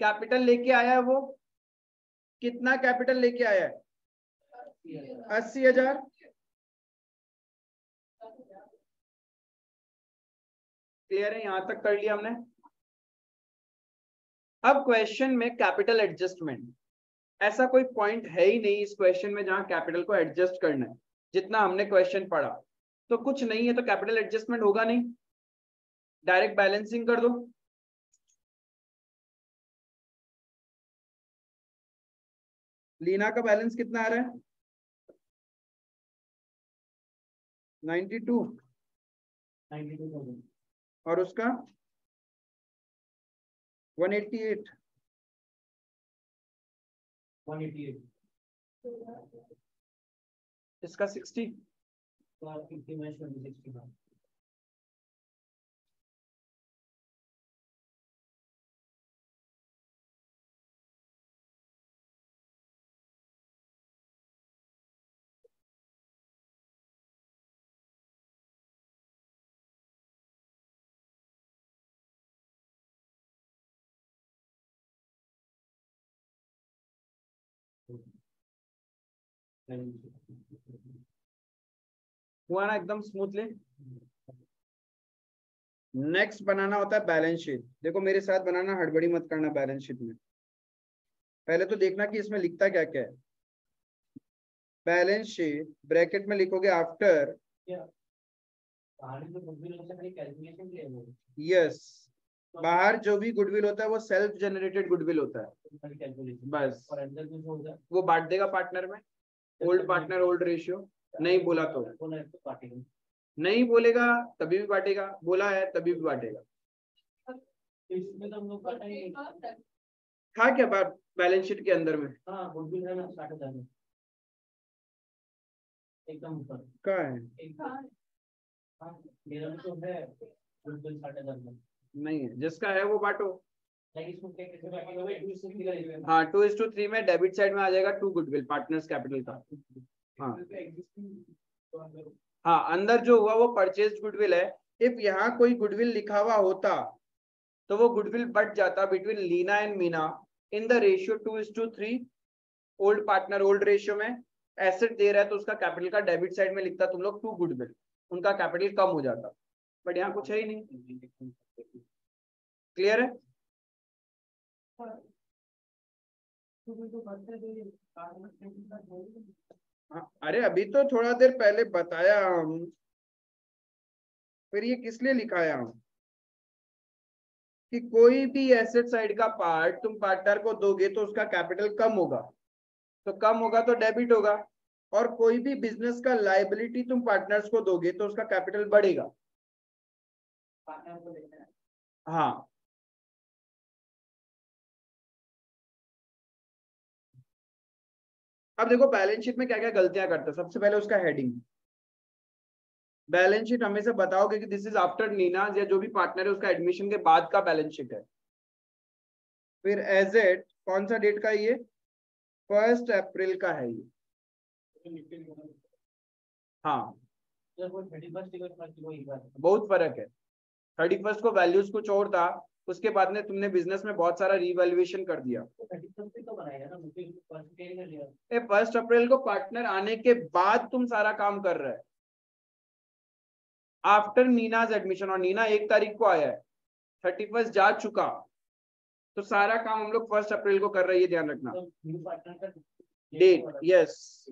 कैपिटल लेके आया है वो? कितना कैपिटल लेके आया है? अस्सी हज़ार। क्लियर है? यहाँ तक कर लिया हमने। अब क्वेश्चन में कैपिटल एडजस्टमेंट ऐसा कोई पॉइंट है ही नहीं इस क्वेश्चन में जहाँ कैपिटल को एडजस्ट करना है। जितना हमने क्वेश्चन पढ़ा। तो कुछ नहीं है तो कैपिटल एडजस्टमेंट होगा नहीं। डायरेक्ट बैलेंसिंग कर दो। लीना का बैलेंस कितना आ रहा है? Ninety two. और उसका? One eighty eight. इसका सिक्सटी हुआ ना एकदम स्मूथली नेक्स्ट बनाना होता है बैलेंस शीट देखो मेरे साथ बनाना हड़बड़ी मत करना बैलेंस शीट में। पहले तो देखना कि इसमें लिखता क्या क्या है। बैलेंस शीट ब्रैकेट में लिखोगे आफ्टर यस बाहर जो भी गुडविल होता है वो सेल्फ जनरेटेड गुडविल होता है। बस। वो बांट देगा पार्टनर में। ओल्ड पार्टनर ओल्ड रेशियो नहीं बोला तो। नहीं बोलेगा तभी भी बांटेगा बोला है तभी भी बांटेगा। इसमें तो ही। था क्या बात बैलेंस शीट के अंदर में? हाँ गुडविल है है? हाँ। मेरा तो है नहीं है जिसका है वो बांटो। हाँ? टू इज़ टू थ्री में डेबिट साइड में आ जाएगा टू गुडविल पार्टनर्स कैपिटल का। हाँ। हाँ। अंदर जो हुआ वो परचेज गुडविल है। इफ़ यहाँ कोई गुडविल लिखा हुआ होता तो वो गुडविल बढ़ जाता between Leena and Meena in the ratio two is to three old partner old ratio में। एसेट दे रहा है तो उसका कैपिटल का डेबिट साइड में लिखता तुम लोग टू गुडविल उनका कैपिटल कम हो जाता। बट यहाँ कुछ है ही नहीं। क्लियर हाँ, अरे अभी तो थोड़ा देर पहले बताया हम फिर ये किस लिए लिखाया हम? कि कोई भी एसेट साइड का पार्ट तुम पार्टनर को दोगे तो उसका कैपिटल कम होगा। तो कम होगा तो डेबिट होगा। और कोई भी बिज़नेस का लाइबिलिटी तुम पार्टनर्स को दोगे तो उसका कैपिटल बढ़ेगा। हाँ अब देखो बैलेंस शीट में क्या क्या गलतियाँ करते हैं? सबसे पहले उसका हेडिंग बैलेंस शीट हमेशा बताओगे कि दिस इज़ आफ्टर नीना या जो भी पार्टनर है उसका एडमिशन के बाद का बैलेंस शीट है। फिर एज एट कौन सा डेट का ये? फ़र्स्ट अप्रैल का है ये। हाँ। बहुत फ़र्क है। थर्टी फ़र्स्ट को वैल्यूज़ कुछ और था। उसके बाद में तुमने बिज़नेस में बहुत सारा रिवैल्यूएशन कर दिया। फ़र्स्ट अप्रैल को पार्टनर आने के बाद तुम सारा काम कर रहे आफ्टर नीनाज एडमिशन और नीना एक तारीख को आया है थर्टी फ़र्स्ट जा चुका। तो सारा काम हम लोग फ़र्स्ट अप्रैल को कर रहे हैं, ये ध्यान रखना। डेट यस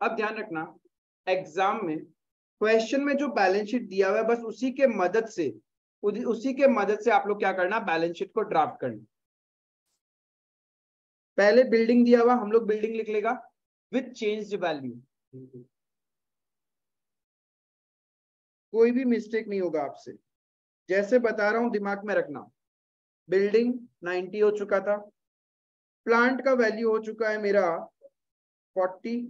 अब ध्यान रखना एग्ज़ाम में, क्वेश्चन में जो बैलेंस शीट दिया हुआ है, बस उसी के मदद से उसी के मदद से आप लोग क्या करना, बैलेंस शीट को ड्राफ्ट करना। पहले बिल्डिंग दिया हुआ, हम लोग बिल्डिंग लिख लेगा विथ चेंज वैल्यू कोई भी मिस्टेक नहीं होगा आपसे। जैसे बता रहा हूँ, दिमाग में रखना। बिल्डिंग 90 हो चुका था। प्लांट का वैल्यू हो चुका है मेरा 40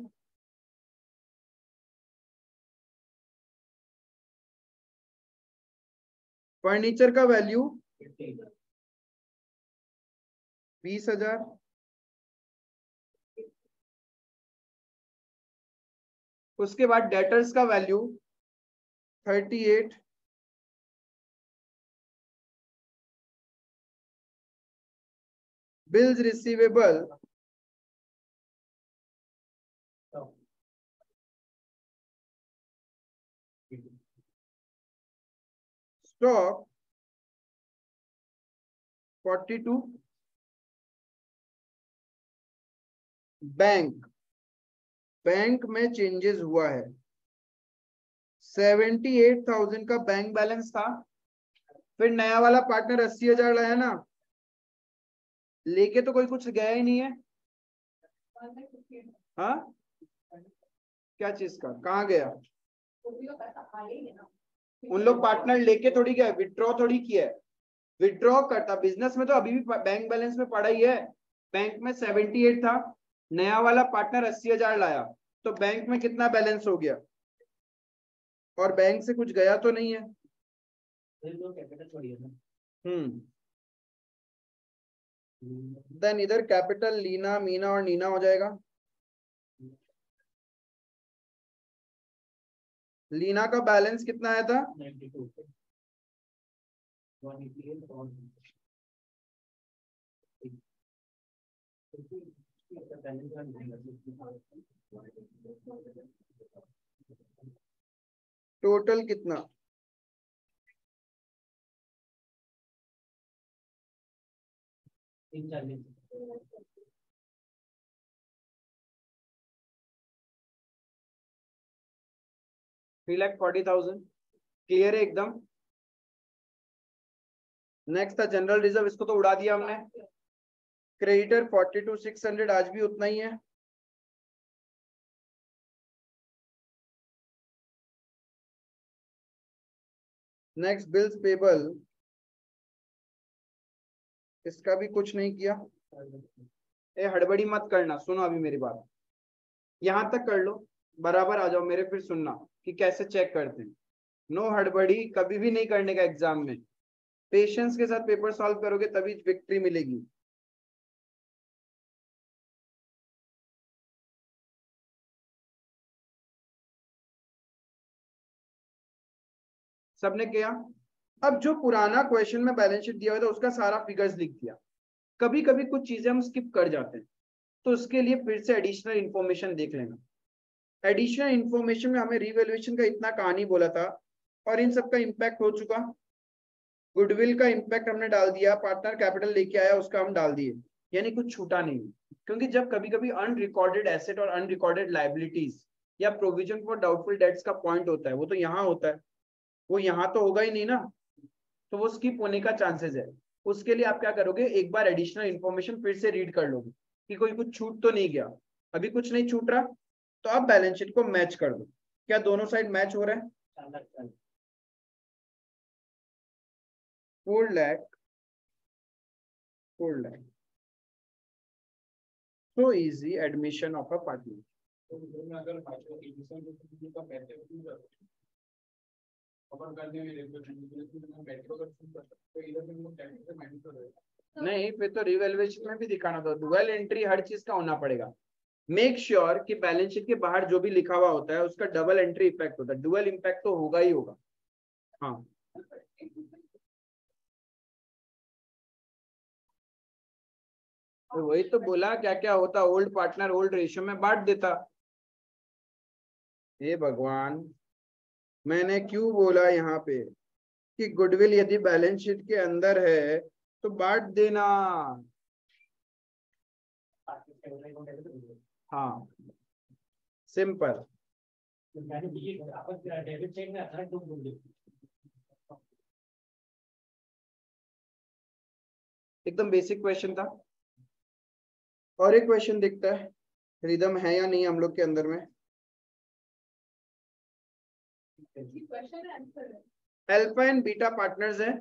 फर्नीचर का वैल्यू बीस हज़ार। उसके बाद डेटर्स का value thirty eight bills receivable forty two bank bank में चेंजेस हुआ है। सेवेंटी एट थाउज़ेंड का बैंक बैलेंस था। फिर नया वाला पार्टनर अस्सी हज़ार लाया ना। लेके तो कोई कुछ गया ही नहीं है। हाँ? क्या चीज़ का? कहाँ गया? उन लोग पार्टनर लेके थोड़ी गया विड्रॉ थोड़ी किया है। विड्रॉ करता। बिज़नेस में तो अभी भी बैंक बैलेंस में पड़ा ही है। बैंक में सेवेंटी एट था नया वाला पार्टनर अस्सी हज़ार लाया। तो बैंक में कितना बैलेंस हो गया? और बैंक से कुछ गया तो नहीं है। हम्म। देन इधर कैपिटल लीना मीना और नीना हो जाएगा। लीना का बैलेंस कितना आया था? वन एटी और टोटल कितना? तीन चालीस। Three lakh forty thousand clear है एकदम? नेक्स्ट था जनरल रिज़र्व इसको तो उड़ा दिया हमने। Creditor forty two six hundred आज भी उतना ही है। नेक्स्ट बिल्स पेबल इसका भी कुछ नहीं किया। ए, हड़बड़ी मत करना, सुनो अभी मेरी बात। यहाँ तक कर लो। बराबर आ जाओ, मेरे फिर सुनना। कि कैसे चेक करते हैं? नो हड़बड़ी कभी भी नहीं करने का एग्ज़ाम में। पेशेंस के साथ पेपर सॉल्व करोगे तभी विक्ट्री मिलेगी। सबने किया? अब जो पुराना क्वेश्चन में बैलेंस शीट दिया हुआ था, उसका सारा फिगर्स लिख दिया। कभी कभी कुछ चीज़ें हम स्किप कर जाते हैं। तो उसके लिए फिर से एडिशनल इंफॉर्मेशन देख लेना। एडिशनल इन्फॉर्मेशन में हमें रिवेल्युएशन का इतना कहानी बोला था और इन सब का इम्पैक्ट हो चुका। गुडविल का इम्पैक्ट हमने डाल दिया पार्टनर कैपिटल लेके आया, उसका हम डाल दिए। यानी कुछ छूटा नहीं। क्योंकि जब कभी कभी अनरिकॉर्डेड एसेट और अनरिकॉर्डेड लाइबिलिटीज या प्रोविज़न फॉर डाउटफुल डेट्स का पॉइंट होता है, वो तो यहाँ होता है। वो यहाँ तो होगा ही नहीं ना। तो वो स्किप होने का चांसेस है। उसके लिए आप क्या करोगे? एक बार एडिशनल इन्फॉर्मेशन फिर से रीड कर लोगे कि कोई कुछ छूट तो नहीं गया। अभी कुछ नहीं छूट रहा। तो आप बैलेंस शीट को मैच कर दो। क्या दोनों साइड मैच हो रहा है? Four lakh four lakh so easy admission of a partner नहीं, फिर तो रिवेल्युएशन में भी दिखाना था। डुअल एंट्री हर चीज़ का होना पड़ेगा। मेक श्योर sure कि बैलेंस शीट के बाहर जो भी लिखा हुआ होता है, उसका डबल एंट्री इफ़ेक्ट होता है। डुअल इम्पैक्ट तो होगा ही होगा। हाँ। तो वही तो बोला क्या क्या होता ओल्ड पार्टनर ओल्ड रेशियो में बांट देता। हे भगवान, मैंने क्यों बोला यहाँ पे कि गुडविल यदि बैलेंस शीट के अंदर है तो बांट देना। हाँ। सिंपल। एकदम बेसिक क्वेश्चन था। और एक क्वेश्चन दिखता है रिदम है या नहीं हम लोग के अंदर में? अल्फ़ा एंड बीटा पार्टनर्स है।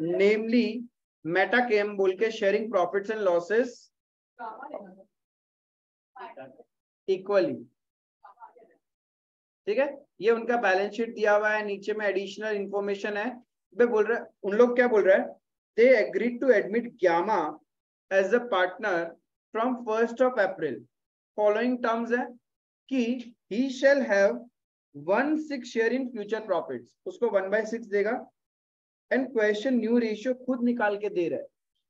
नेमली मेटा केम बोल के sharing profits and losses equally ठीक है? ये उनका बैलेंस शीट दिया हुआ है, नीचे में एडिशनल इंफॉर्मेशन है। वे बोल रहे, उन लोग क्या बोल रहे हैं? They agreed to admit Gamma as a partner from first of April following terms है कि he shall have one six share in future profits उसको वन बाय सिक्स देगा। एंड क्वेश्चन न्यू रेशियो खुद निकाल के दे रहा है।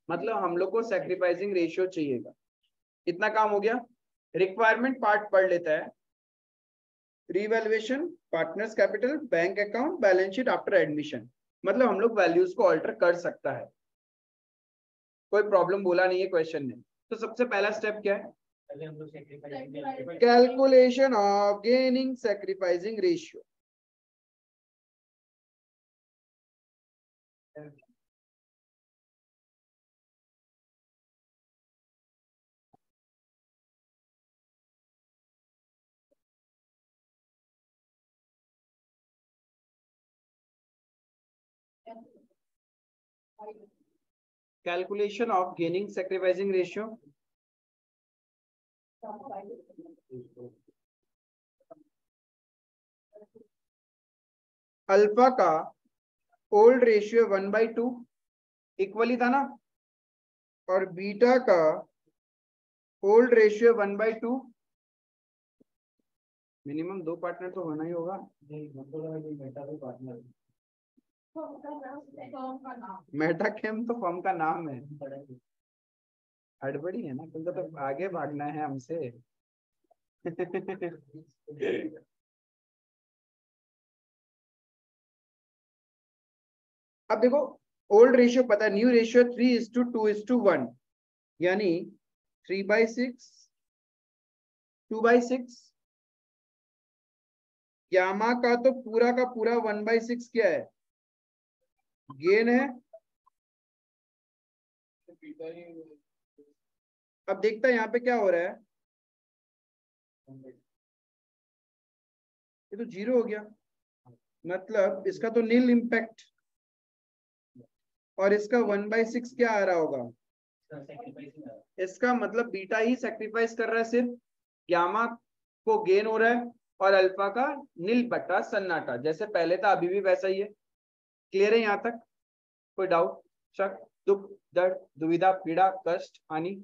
मतलब हम लोग को सेक्रीफाइसिंग रेशियो चाहिएगा। इतना काम हो गया? रिक्वायरमेंट पार्ट पढ़ लेता है। Revaluation partners capital bank account balance sheet after admission मतलब हम लोग वैल्यूज़ को ऑल्टर कर सकता है। कोई प्रॉब्लम बोला नहीं है क्वेश्चन ने। तो सबसे पहला स्टेप क्या है? Calculation of gaining sacrificing ratio calculation of gaining sacrificing ratio. Alpha का old ratio one by two equally था ना? और बीटा का old ratio one by two minimum दो पार्टनर तो होना ही होगा। पार्टनर फर्म का नाम मेटाकेम तो फॉर्म का नाम है। हड़बड़ी है ना, तुमको तो आगे भागना है हमसे। अब देखो ओल्ड रेशियो पता new ratio three is to two is to one यानी three by six two by six Gamma का तो पूरा का पूरा वन बाई सिक्स क्या है? गेन है। अब देखता है यहाँ पे क्या हो रहा है। ये तो ज़ीरो हो गया। मतलब इसका तो नील इम्पैक्ट और इसका वन बाई सिक्स क्या आ रहा होगा? इसका मतलब बीटा ही सेक्रीफाइस कर रहा है सिर्फ़। ग्यामा को गेन हो रहा है और अल्फ़ा का नील बट्टा सन्नाटा। जैसे पहले था, अभी भी वैसा ही है। क्लियर है यहाँ तक? कोई डाउट शक, दुख, दर्द, दुविधा, पीड़ा, कष्ट, हानि?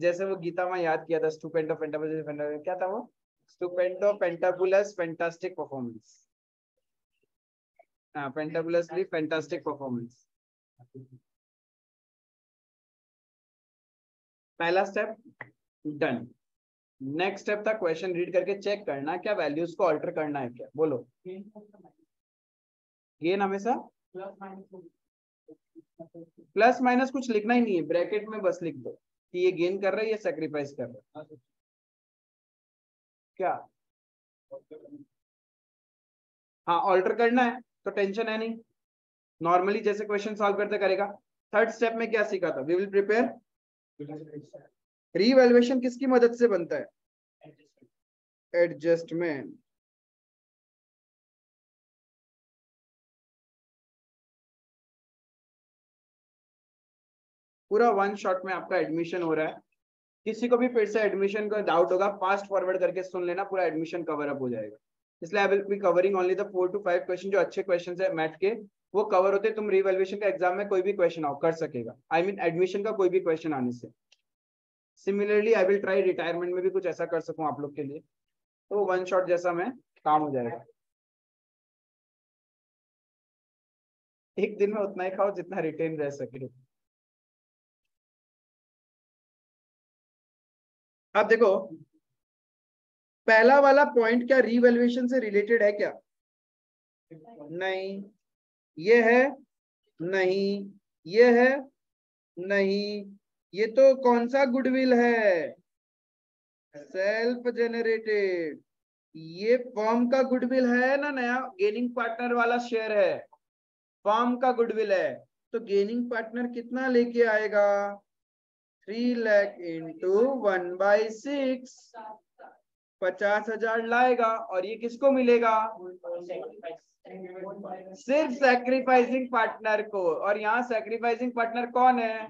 जैसे वो गीता में याद किया था स्टूपेंटो पेंटाबुलस क्या था वो? स्टूपेंटो पेंटाबुलस फैंटास्टिक परफॉर्मेंस हाँ पेंटाबुलसली फैंटास्टिक परफॉर्मेंस पहला स्टेप डन नेक्स्ट स्टेप था क्वेश्चन रीड करके चेक करना क्या वैल्यूज़ को अल्टर करना है क्या? बोलो। गेन हमेशा? प्लस माइनस कुछ लिखना ही नहीं है। ब्रैकेट में बस लिख दो। कि ये गेन कर रहा है, ये सेक्रीफाइस कर रहा है। क्या? हाँ ऑल्टर करना है तो टेंशन है नहीं। नॉर्मली जैसे क्वेश्चन सॉल्व करते करेगा। थर्ड स्टेप में क्या सीखा था? वी विल प्रिपेयर रीवैल्यूएशन किसकी मदद से बनता है? एडजस्टमेंट पूरा वन शॉट में आपका एडमिशन हो रहा है। किसी को भी फिर से एडमिशन का डाउट होगा फास्ट फॉरवर्ड करके सुन लेना पूरा एडमिशन कवर अप हो जाएगा। इसलिए I will be covering only the four two five question जो अच्छे क्वेश्चन है मैथ के वो कवर होते तुम रिवेल्युएशन का एग्ज़ाम में कोई भी क्वेश्चन आओ कर सकेगा। आई मीन एडमिशन का कोई भी क्वेश्चन आने से। Similarly I will try retirement में भी कुछ ऐसा कर सकूँ आप लोग के लिए। तो वन शॉट जैसा मैं काम हो जाएगा। एक दिन में उतना ही खाओ जितना रिटेन रह सके। अब देखो, पहला वाला पॉइंट क्या रिवेल्युएशन से रिलेटेड है क्या? नहीं। ये है, नहीं। ये है, नहीं। ये तो कौन सा गुडविल है? सेल्फ जेनरेटेड ये फॉर्म का गुडविल है ना नया? गेनिंग पार्टनर वाला शेयर है। फॉर्म का गुडविल है। तो गेनिंग पार्टनर कितना लेके आएगा? Three lakh into one by six पचास हज़ार लाएगा और ये किसको मिलेगा? सिर्फ़ सैक्रिफाइसिंग पार्टनर को। और यहाँ सैक्रिफाइसिंग पार्टनर कौन है?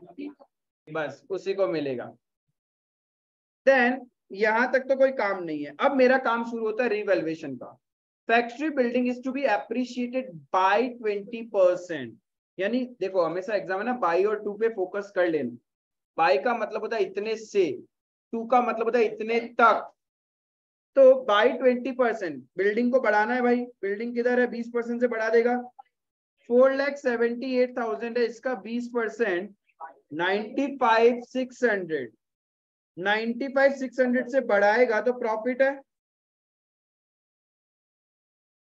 बस, उसी को मिलेगा। देन यहाँ तक तो कोई काम नहीं है। अब मेरा काम शुरू होता है रिवेल्युएशन का। Factory building is to be appreciated by twenty percent यानी, देखो, हमेशा एग्ज़ाम है ना बाई और टू पे फोकस कर लेना। बाई का मतलब होता है इतने से। टू का मतलब होता है इतने तक। तो बाई ट्वेंटी परसेंट बिल्डिंग को बढ़ाना है भाई। बिल्डिंग किधर है? बीस परसेंट से बढ़ा देगा। Four lakh seventy eight thousand है, इसका बीस percent ninety five, six hundred. Ninety five, six hundred से बढ़ाएगा तो प्रॉफिट है।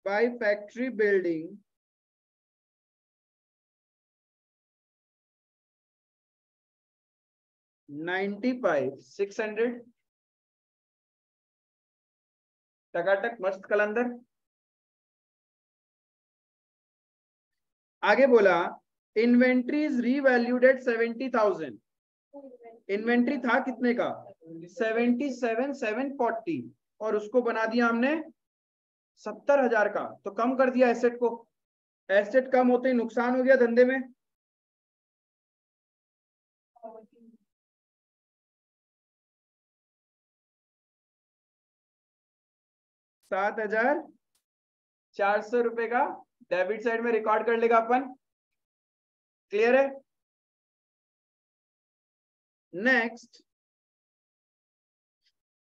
By factory building. Ninety five, six hundred. टकाटक, मस्त कलंदर। आगे बोला inventory is revalued at seventy thousand. Inventory था कितने का? Seventy seven seven forty. और उसको बना दिया हमने सत्तर हज़ार का। तो कम कर दिया एसेट को। एसेट कम होते ही नुकसान हो गया धंधे में। सात हज़ार चार सौ रुपए का डेबिट साइड में रिकॉर्ड कर लेगा अपन। क्लियर है? Next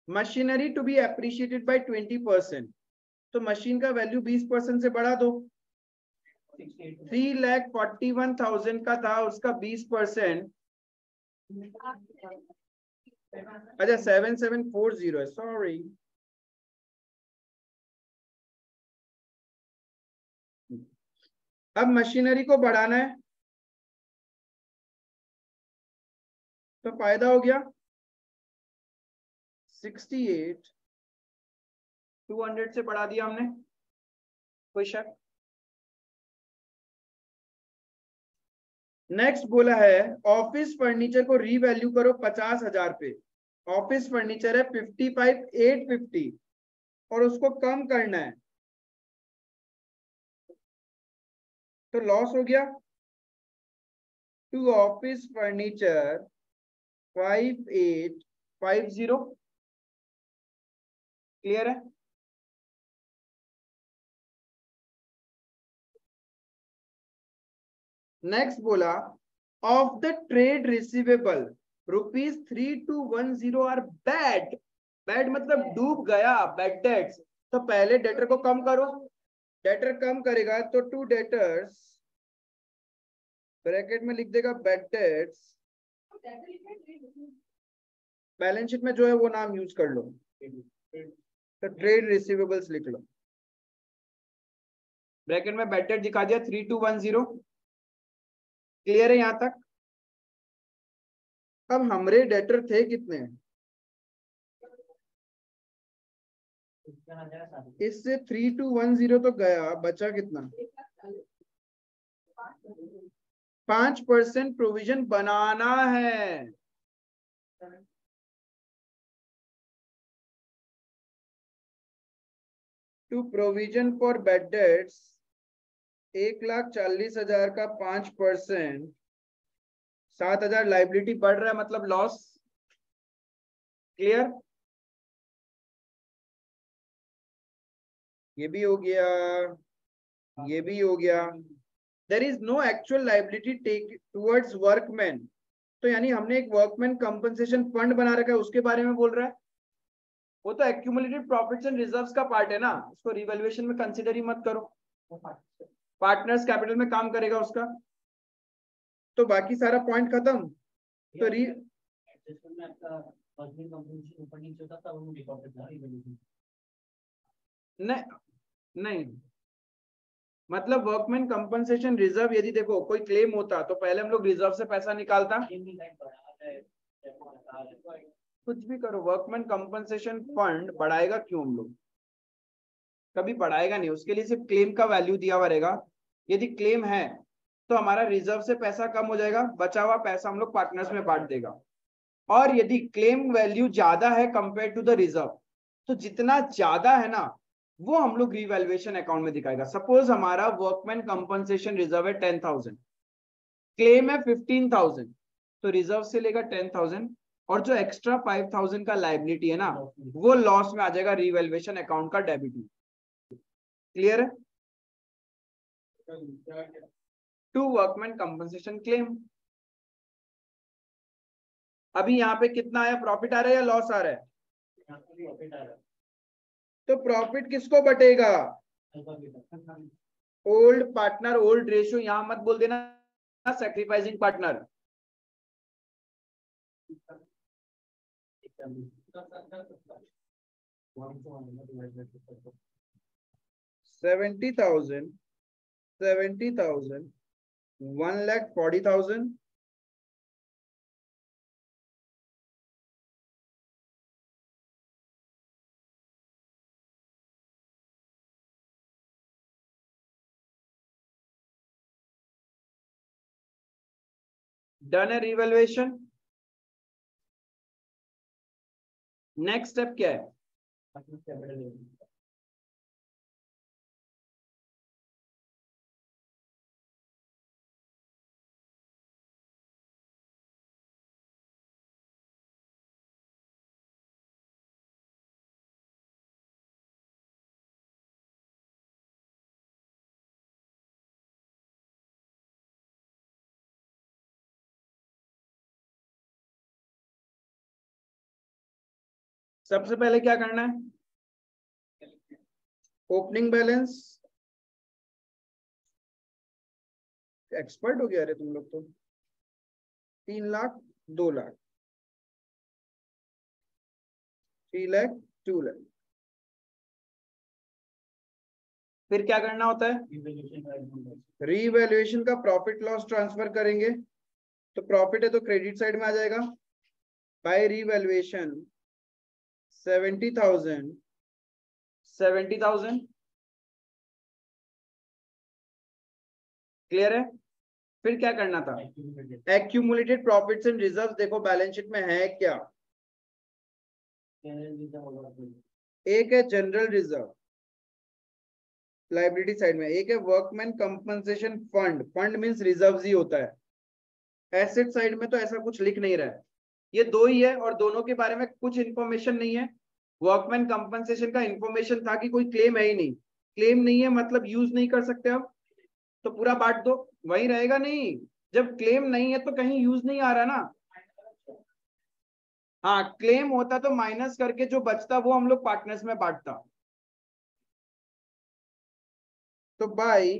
machinery to be appreciated by twenty percent तो मशीन का वैल्यू बीस परसेंट से बढ़ा दो। Three lakh forty one thousand का था, उसका बीस परसेंट अच्छा सेवन सेवन फोर ज़ीरो है सॉरी अब मशीनरी को बढ़ाना है। तो फ़ायदा हो गया। सिक्सटी एट, टू हंड्रेड से बढ़ा दिया हमने। कोई शक? नेक्स्ट बोला है ऑफ़िस फर्नीचर को रीवैल्यू करो पचास हज़ार पे। ऑफ़िस फर्नीचर है फिफ्टी फाइव एट फिफ्टी और उसको कम करना है। तो लॉस हो गया। To office furniture five eight five zero clear है नेक्स्ट बोला of the trade receivable rupees three two one zero are bad bad मतलब डूब गया बैड डेट्स तो पहले डेटर को कम करो। डेटर कम करेगा तो टू डेटर्स ब्रैकेट में लिख देगा बैड डेट्स बैलेंस शीट में जो है वो नाम यूज़ कर लो। तो ट्रेड रिसीवेबल्स लिख लो। ब्रैकेट में डेट दिखा दिया three two one zero clear है यहाँ तक? अब हमरे डेटर थे कितने? इससे थ्री टू वन ज़ीरो तो गया, बचा कितना? पाँच परसेंट प्रोविज़न बनाना है। To provision for bad debts एक लाख चालीस हज़ार का पाँच परसेंट, सात हज़ार लाइबिलिटी बढ़ रहा है मतलब लॉस क्लियर ये भी हो गया, ये भी हो गया। There is no actual liability take towards workman तो यानी हमने एक वर्कमैन कंपनसेशन फंड बना रखा है उसके बारे में बोल रहा है। वो तो एक्यूमुलेटेड प्रॉफिट्स एंड रिजर्व्स का पार्ट है ना। उसको रिवैल्यूएशन में कंसीडर ही मत करो। पार्टनर्स कैपिटल में काम करेगा उसका। तो बाकी सारा पॉइंट खत्म। तो री नहीं। नहीं। मतलब वर्कमैन कंपनसेशन रिज़र्व यदि देखो, कोई क्लेम होता तो पहले हम लोग रिज़र्व से पैसा निकालता। कुछ भी करो वर्कमैन कंपनसेशन फंड बढ़ाएगा क्यों हम लोग? कभी बढ़ाएगा नहीं, उसके लिए सिर्फ़ क्लेम का वैल्यू दिया हुआ रहेगा। यदि क्लेम है तो हमारा रिज़र्व से पैसा कम हो जाएगा, बचा हुआ पैसा हम लोग पार्टनर्स में बांट देगा। और यदि क्लेम वैल्यू ज़्यादा है कंपेयर टू द रिज़र्व तो जितना ज़्यादा है ना वो हम लोग रिवेल्युएशन अकाउंट में दिखाएगा। सपोज़ हमारा वर्कमैन कंपनसेशन रिज़र्व है टेन थाउज़ेंड क्लेम है फिफ्टीन थाउज़ेंड तो रिज़र्व से लेगा टेन थाउज़ेंड और जो एक्स्ट्रा फाइव थाउज़ेंड का लाइबिलिटी है ना, वो लॉस में आ जाएगा रिवेल्युएशन अकाउंट का डेबिट क्लियर है? टू वर्कमैन कंपनसेशन क्लेम अभी यहाँ पे कितना आया? प्रॉफिट आ रहा है या लॉस आ रहा है। तो प्रॉफिट किसको बटेगा? ओल्ड पार्टनर ओल्ड रेशियो यहाँ मत बोल देना sacrificing partner seventy thousand seventy thousand one lakh forty thousand done है रिवेल्युएशन नेक्स्ट स्टेप क्या है? सबसे पहले क्या करना है? ओपनिंग बैलेंस एक्सपर्ट हो गया अरे तुम लोग तो। तीन लाख, दो लाख। थ्री लाख टू लाख फिर क्या करना होता है? रीवैल्यूएशन का प्रॉफिट लॉस ट्रांसफ़र करेंगे। तो प्रॉफिट है तो क्रेडिट साइड में आ जाएगा। By revaluation seventy thousand. Seventy thousand. Clear है? फिर क्या करना था? एक्यूमुलेटेड प्रॉफिट्स एंड रिज़र्व देखो बैलेंस शीट में है क्या? एक है जनरल रिज़र्व लाइबिलिटी साइड में। एक है workman compensation fund fund means reserve ही होता है। एसेट साइड में तो ऐसा कुछ लिख नहीं रहा है। ये दो ही है और दोनों के बारे में कुछ इन्फॉर्मेशन नहीं है। वर्कमैन कंपनसेशन का इन्फॉर्मेशन था कि कोई क्लेम है ही नहीं। क्लेम नहीं है मतलब यूज़ नहीं कर सकते आप तो पूरा बांट दो। वही रहेगा नहीं। जब क्लेम नहीं है तो कहीं यूज़ नहीं आ रहा ना। हाँ क्लेम होता तो माइनस करके जो बचता वो हम लोग पार्टनर्स में बांटता। तो बाई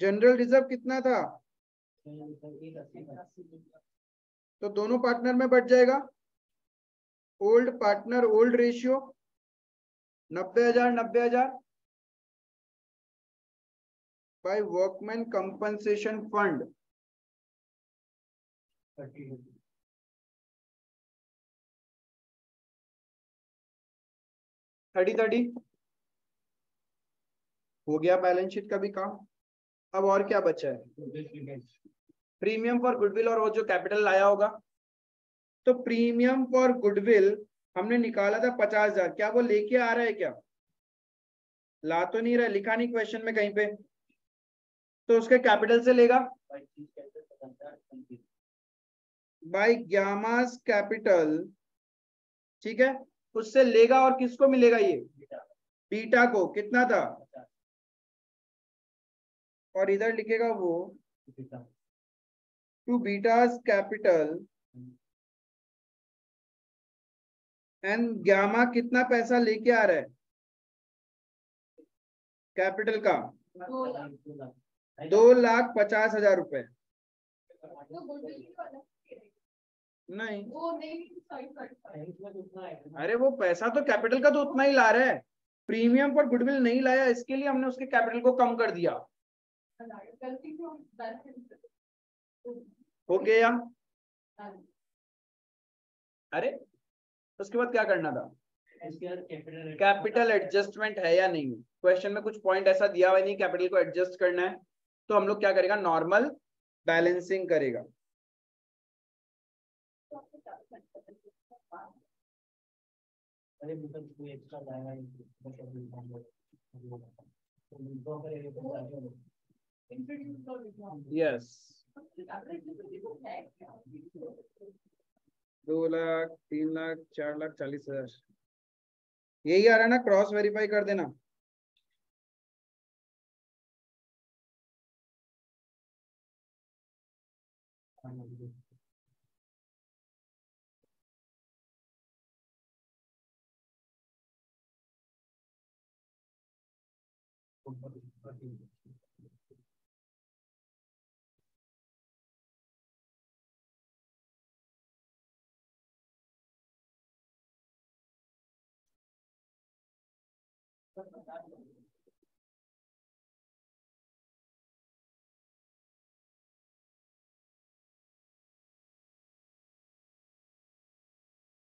जनरल रिज़र्व कितना था? तो दोनों पार्टनर में बढ़ जाएगा। ओल्ड पार्टनर ओल्ड रेशियो नब्बे हज़ार नब्बे हज़ार by workman compensation fund thirty thirty हो गया बैलेंस शीट का भी काम। अब और क्या बचा है? प्रीमियम फॉर गुडविल और वो जो कैपिटल लाया होगा। तो प्रीमियम फॉर गुडविल हमने निकाला था पचास हज़ार। क्या वो लेके आ रहा है क्या? ला तो नहीं रहा लिखा नहीं क्वेश्चन में कहीं पे। तो उसके कैपिटल से लेगा। बाई ग्यामास कैपिटल ठीक है? उससे लेगा और किसको मिलेगा ये? बीटा को। कितना था? और इधर लिखेगा वो। To Beta's capital and Gamma कितना पैसा लेके आ रहा है? कैपिटल का। दो लाख पचास हज़ार रुपए। नहीं। अरे वो पैसा तो कैपिटल का तो उतना ही ला रहा है। प्रीमियम पर गुडविल नहीं लाया, इसके लिए हमने उसके कैपिटल को कम कर दिया। हो गया अरे उसके बाद क्या करना था? कैपिटल एडजस्टमेंट है या नहीं? क्वेश्चन में कुछ पॉइंट ऐसा दिया हुआ नहीं कैपिटल को एडजस्ट करना है। तो हम लोग क्या करेगा? नॉर्मल बैलेंसिंग करेगा। यस दो लाख, तीन लाख, चार लाख, चालीस हज़ार। यही आ रहा है ना क्रॉस वेरीफाई कर देना।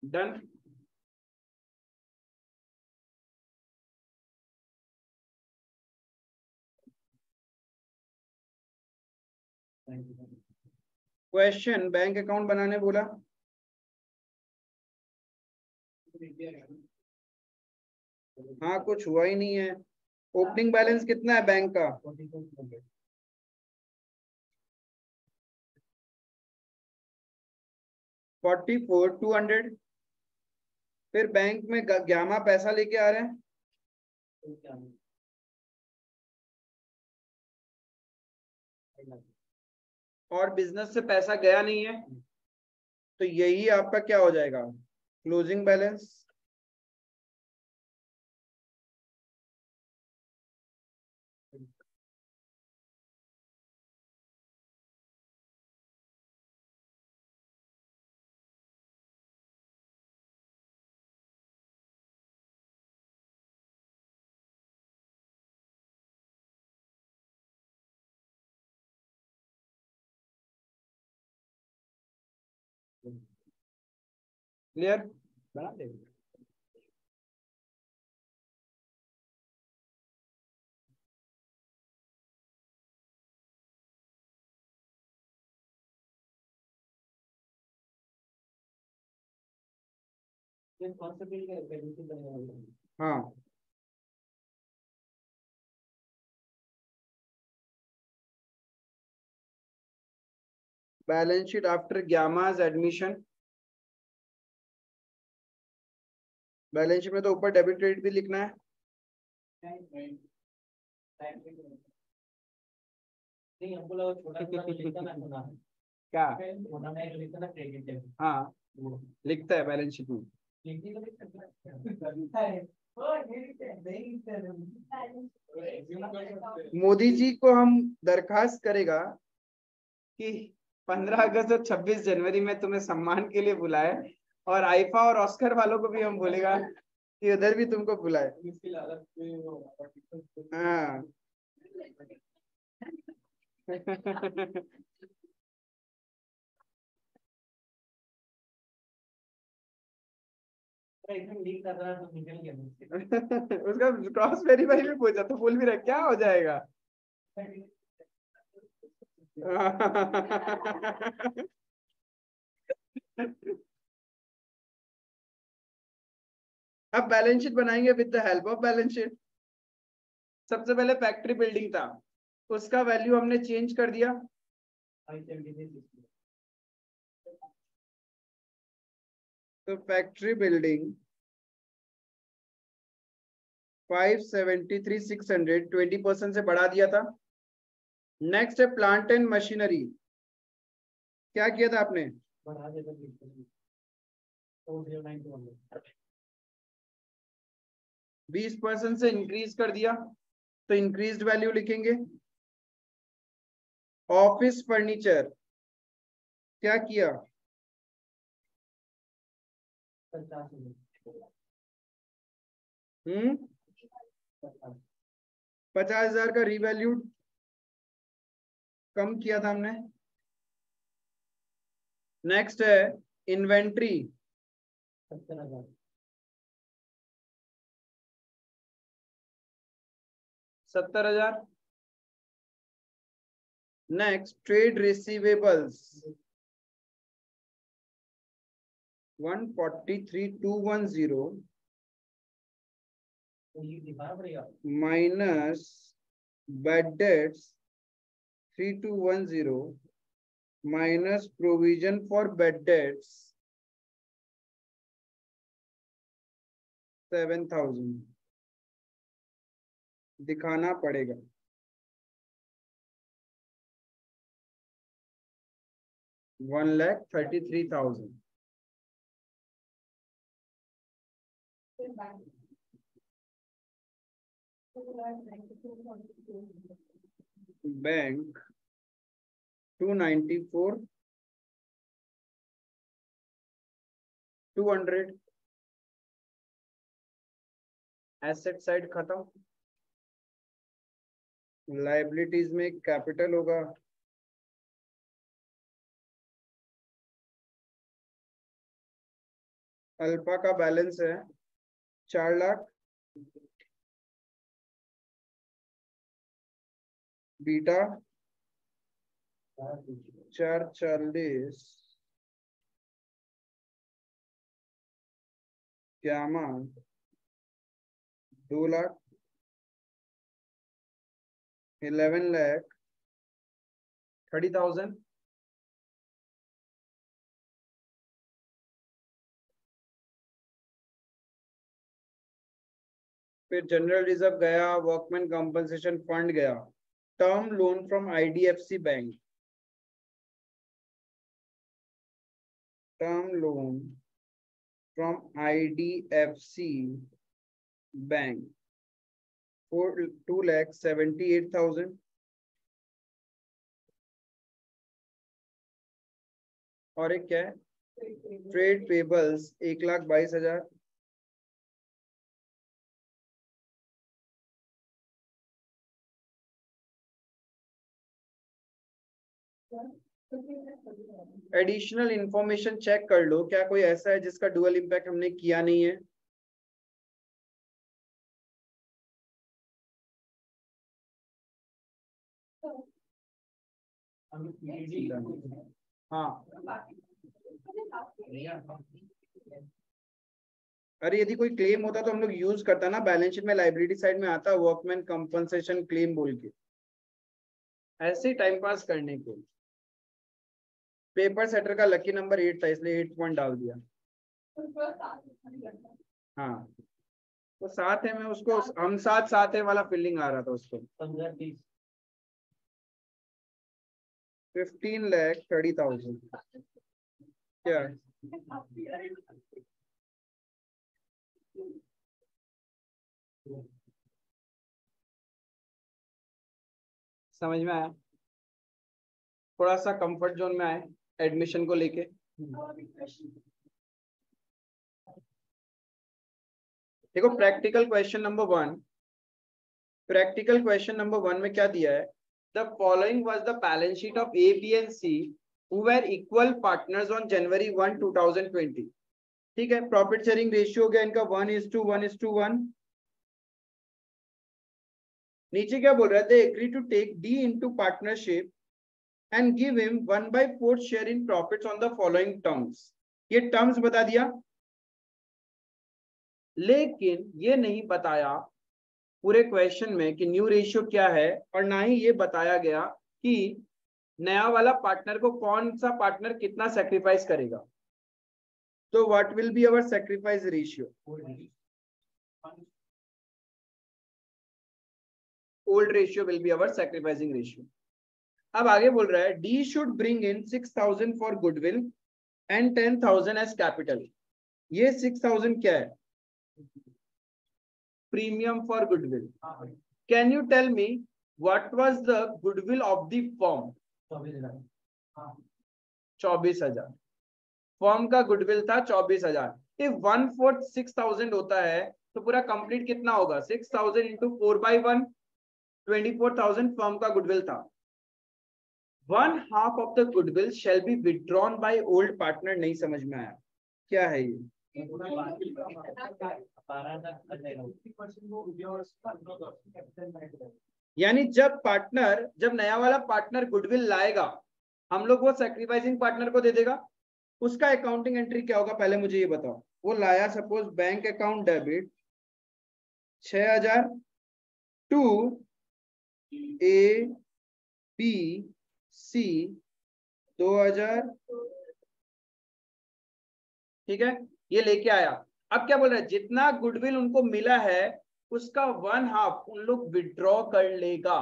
डन क्वेश्चन बैंक अकाउंट बनाने बोला। हाँ कुछ हुआ ही नहीं है। ओपनिंग बैलेंस कितना है बैंक का? फोर्टी फोर टू हंड्रेड फिर बैंक में ग्यामा पैसा लेके आ रहे हैं। और बिज़नेस से पैसा गया नहीं है। तो यही आपका क्या हो जाएगा? क्लोजिंग बैलेंस क्लियर बना देंगे ये कौन सा बिल का बेनिफिट बनेगा हाँ। Balance sheet after Gamma's admission balance sheet में तो ऊपर डेबिट क्रेडिट भी लिखना है। क्या? है लिखता है बैलेंस शीट में। मोदी जी को हम दरखास्त करेगा कि 15 अगस्त और 26 जनवरी में तुम्हें सम्मान के लिए बुलाए और आईफा और ऑस्कर वालों को भी हम बोलेगा कि उधर भी तुमको बुलाए। वो हाँ है। तो निकल गया मुझसे। उसका क्रॉस वेरीफाई भी पूछा तो बोल भी रहा क्या हो जाएगा? अब बैलेंस शीट बनाएँगे with the help of balance sheet सबसे पहले फैक्ट्री बिल्डिंग था। उसका वैल्यू हमने चेंज कर दिया। तो factory building five seventy three six hundred twenty percent से बढ़ा दिया था। नेक्स्ट है प्लांट एंड मशीनरी क्या किया था आपने? बढ़ा नाइन टू बीस परसेंट से इंक्रीज कर दिया तो इंक्रीज्ड वैल्यू लिखेंगे। ऑफ़िस फर्नीचर क्या किया? हम्म? पचास हज़ार का रिवैल्यूड कम किया था हमने। नेक्स्ट है इन्वेंट्री सत्तर हज़ार सत्तर हज़ार। Next trade receivables one forty three two one zero minus ये दिखाना पड़ेगा minus bad debts 3210 minus provision for bad debts 7000 दिखाना पड़ेगा। One lakh thirty three thousand. Bank two ninety four, two hundred. Asset side खत्म। Liabilities में capital होगा। Alpha का balance है चार लाख। बीटा चार चालीस। ग्यामा दो lakh. Eleven lakh thirty thousand फिर जनरल रिज़र्व गया वर्कमैन कंपनसेशन फंड गया। Term loan from IDFC bank term loan from IDFC bank two lakh seventy eight thousand. और एक क्या है? ट्रेड पेबल्स एक लाख बाईस हज़ार। एडिशनल इंफॉर्मेशन चेक कर लो। क्या कोई ऐसा है जिसका डुअल इम्पैक्ट हमने किया नहीं है? हाँ। अरे यदि कोई क्लेम होता तो हम लोग यूज़ करता ना बैलेंस शीट में लाइब्रेरी साइड में आता वर्कमैन कंपनसेशन क्लेम बोल के। ऐसे टाइम पास करने के पेपर सेटर का लकी नंबर एट था इसलिए एट पॉइंट डाल दिया। हाँ। तो साथ है मैं उसको हम साथ साथ है वाला फीलिंग आ रहा था उसको। पंद्रह बीस फिफ्टीन लैख थर्टी थाउज़ेंड क्या समझ में आया? थोड़ा सा कंफर्ट जोन में आए एडमिशन को लेके। देखो practical question number one practical question number one में क्या दिया है? Was the balance sheet of A B and C who were equal partners on January one two thousand twenty ठीक है प्रॉफिट शेयरिंग रेशियो गया इनका one is to one is to one नीचे क्या बोल रहा है? They agree to take D into partnership and give him one by fourth share in profits on the following terms ये टर्म्स बता दिया। लेकिन ये नहीं बताया पूरे क्वेश्चन में कि न्यू रेशियो क्या है और ना ही ये बताया गया कि नया वाला पार्टनर को कौन सा पार्टनर कितना सेक्रीफाइस करेगा। तो what will be our sacrifice ratio old ratio will be our sacrificing ratio अब आगे बोल रहा है D should bring in six thousand for goodwill and ten thousand as capital ये सिक्स थाउज़ेंड क्या है? Premium for goodwill can you tell me what was the goodwill of the form चौबीस हज़ार। फॉर्म का गुडविल था चौबीस हज़ार। If one fourth six thousand होता है तो पूरा कंप्लीट कितना होगा? Six thousand into four by one, twenty four thousand form का गुडविल था। One half of the goodwill shall be withdrawn by old partner नहीं समझ में आया। क्या है ये? यानी जब पार्टनर जब नया वाला पार्टनर गुडविल लाएगा, हम लोग वो सेक्रीफाइसिंग पार्टनर को दे देगा। उसका अकाउंटिंग एंट्री क्या होगा? पहले मुझे ये बताओ। वो लाया सपोज़ बैंक अकाउंट डेबिट छ हज़ार टू ए बी सी दो हज़ार ठीक है? ये लेके आया। अब क्या बोल रहा है? जितना गुडविल उनको मिला है उसका वन हाफ़ उन लोग विड्रॉ कर लेगा।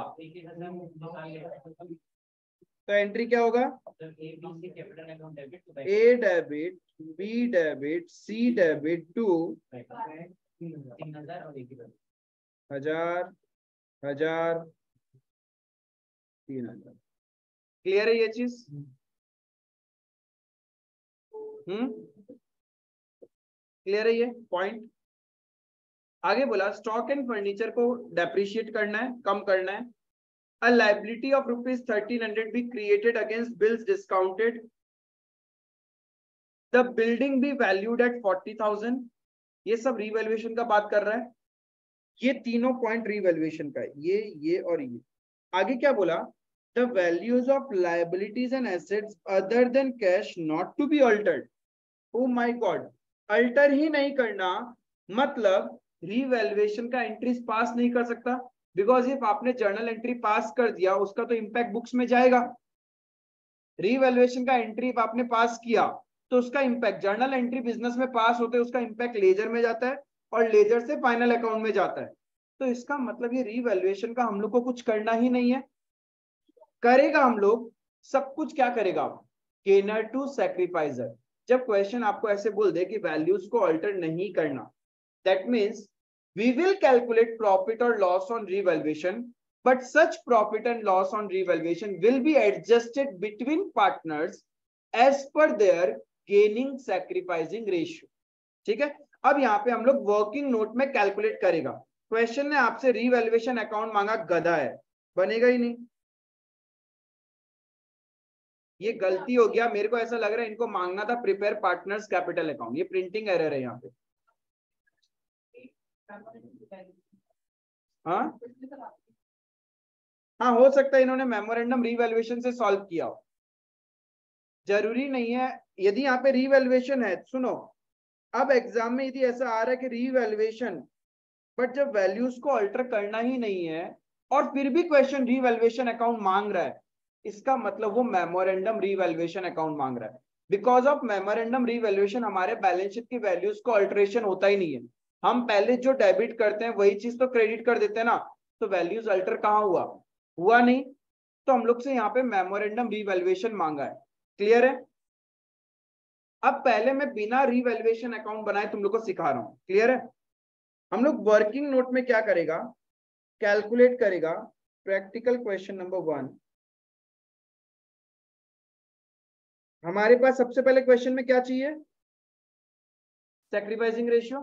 तो एंट्री क्या होगा? A debit B debit C debit two हज़ार हज़ार तीन हज़ार। क्लियर है ये चीज़? हम्म? क्लियर है ये पॉइंट आगे बोला स्टॉक एंड फर्नीचर को डेप्रिशिएट करना है, कम करना है। A liability of rupees 1300 be created against bills discounted the building be valued at 40000 ये सब रिवैल्यूएशन का बात कर रहा है। ये तीनों पॉइंट रिवैल्यूएशन का है। ये ये और ये। आगे क्या बोला? The values of liabilities and assets other than cash not to be altered oh my god alter ही नहीं करना मतलब रिवैल्यूएशन का एंट्रीज पास नहीं कर सकता। बिकॉज़ इफ़ आपने जर्नल एंट्री पास कर दिया, उसका तो इम्पैक्ट बुक्स में जाएगा। रीवैल्यूएशन का एंट्री आपने पास किया तो उसका इम्पैक्ट जर्नल एंट्री बिज़नेस में पास होते उसका इम्पैक्ट लेजर में जाता है और लेजर से फाइनल अकाउंट में जाता है। तो इसका मतलब ये रीवैल्यूएशन का हम लोग को कुछ करना ही नहीं है। करेगा हम लोग, सब कुछ क्या करेगा? गेनर टू सेक्रीफाइजर जब क्वेश्चन आपको ऐसे बोल दे कि वैल्यूज़ को अल्टर नहीं करना that means we will calculate profit और loss on revaluation but such profit and loss on revaluation will be adjusted between partners as per their gaining sacrificing ratio ठीक है? अब यहाँ पे हम लोग वर्किंग नोट में कैलकुलेट करेगा। क्वेश्चन ने आपसे रिवेल्युएशन अकाउंट मांगा, गधा है। बनेगा ही नहीं। ये गलती हो गया, मेरे को ऐसा लग रहा है इनको मांगना था प्रिपेयर पार्टनर्स कैपिटल अकाउंट ये प्रिंटिंग एरर है यहाँ पे। हाँ? हाँ हो सकता है इन्होंने मेमोरेंडम रीवैल्यूएशन से सॉल्व किया हो। ज़रूरी नहीं है, यदि यहाँ पे रीवैल्यूएशन है, सुनो, अब एग्ज़ाम में यदि ऐसा आ रहा है कि रीवैल्यूएशन बट जब वैल्यूज़ को अल्टर करना ही नहीं है, और फिर भी क्वेश्चन रीवैल्यूएशन अकाउंट मांग रहा है इसका मतलब वो मेमोरेंडम रीवैल्यूएशन अकाउंट मांग रहा है। बिकॉज़ ऑफ़ मेमोरेंडम रीवैल्यूएशन हमारे बैलेंस शीट की वैल्यूज़ को अल्टरेशन होता ही नहीं है। हम पहले जो डेबिट करते हैं, वही चीज़ तो क्रेडिट कर देते हैं ना तो वैल्यूज़ अल्टर कहाँ हुआ? हुआ नहीं। तो हम लोग से यहाँ पे मेमोरेंडम रीवैल्यूएशन मांगा है। क्लियर है? अब पहले मैं बिना रीवैल्यूएशन अकाउंट बनाए तुम लोग को सिखा रहा हूँ। क्लियर है? हम लोग वर्किंग नोट में क्या करेगा? कैलकुलेट करेगा। प्रैक्टिकल क्वेश्चन नंबर वन हमारे पास सबसे पहले क्वेश्चन में क्या चाहिए? सेक्रीफाइसिंग रेशियो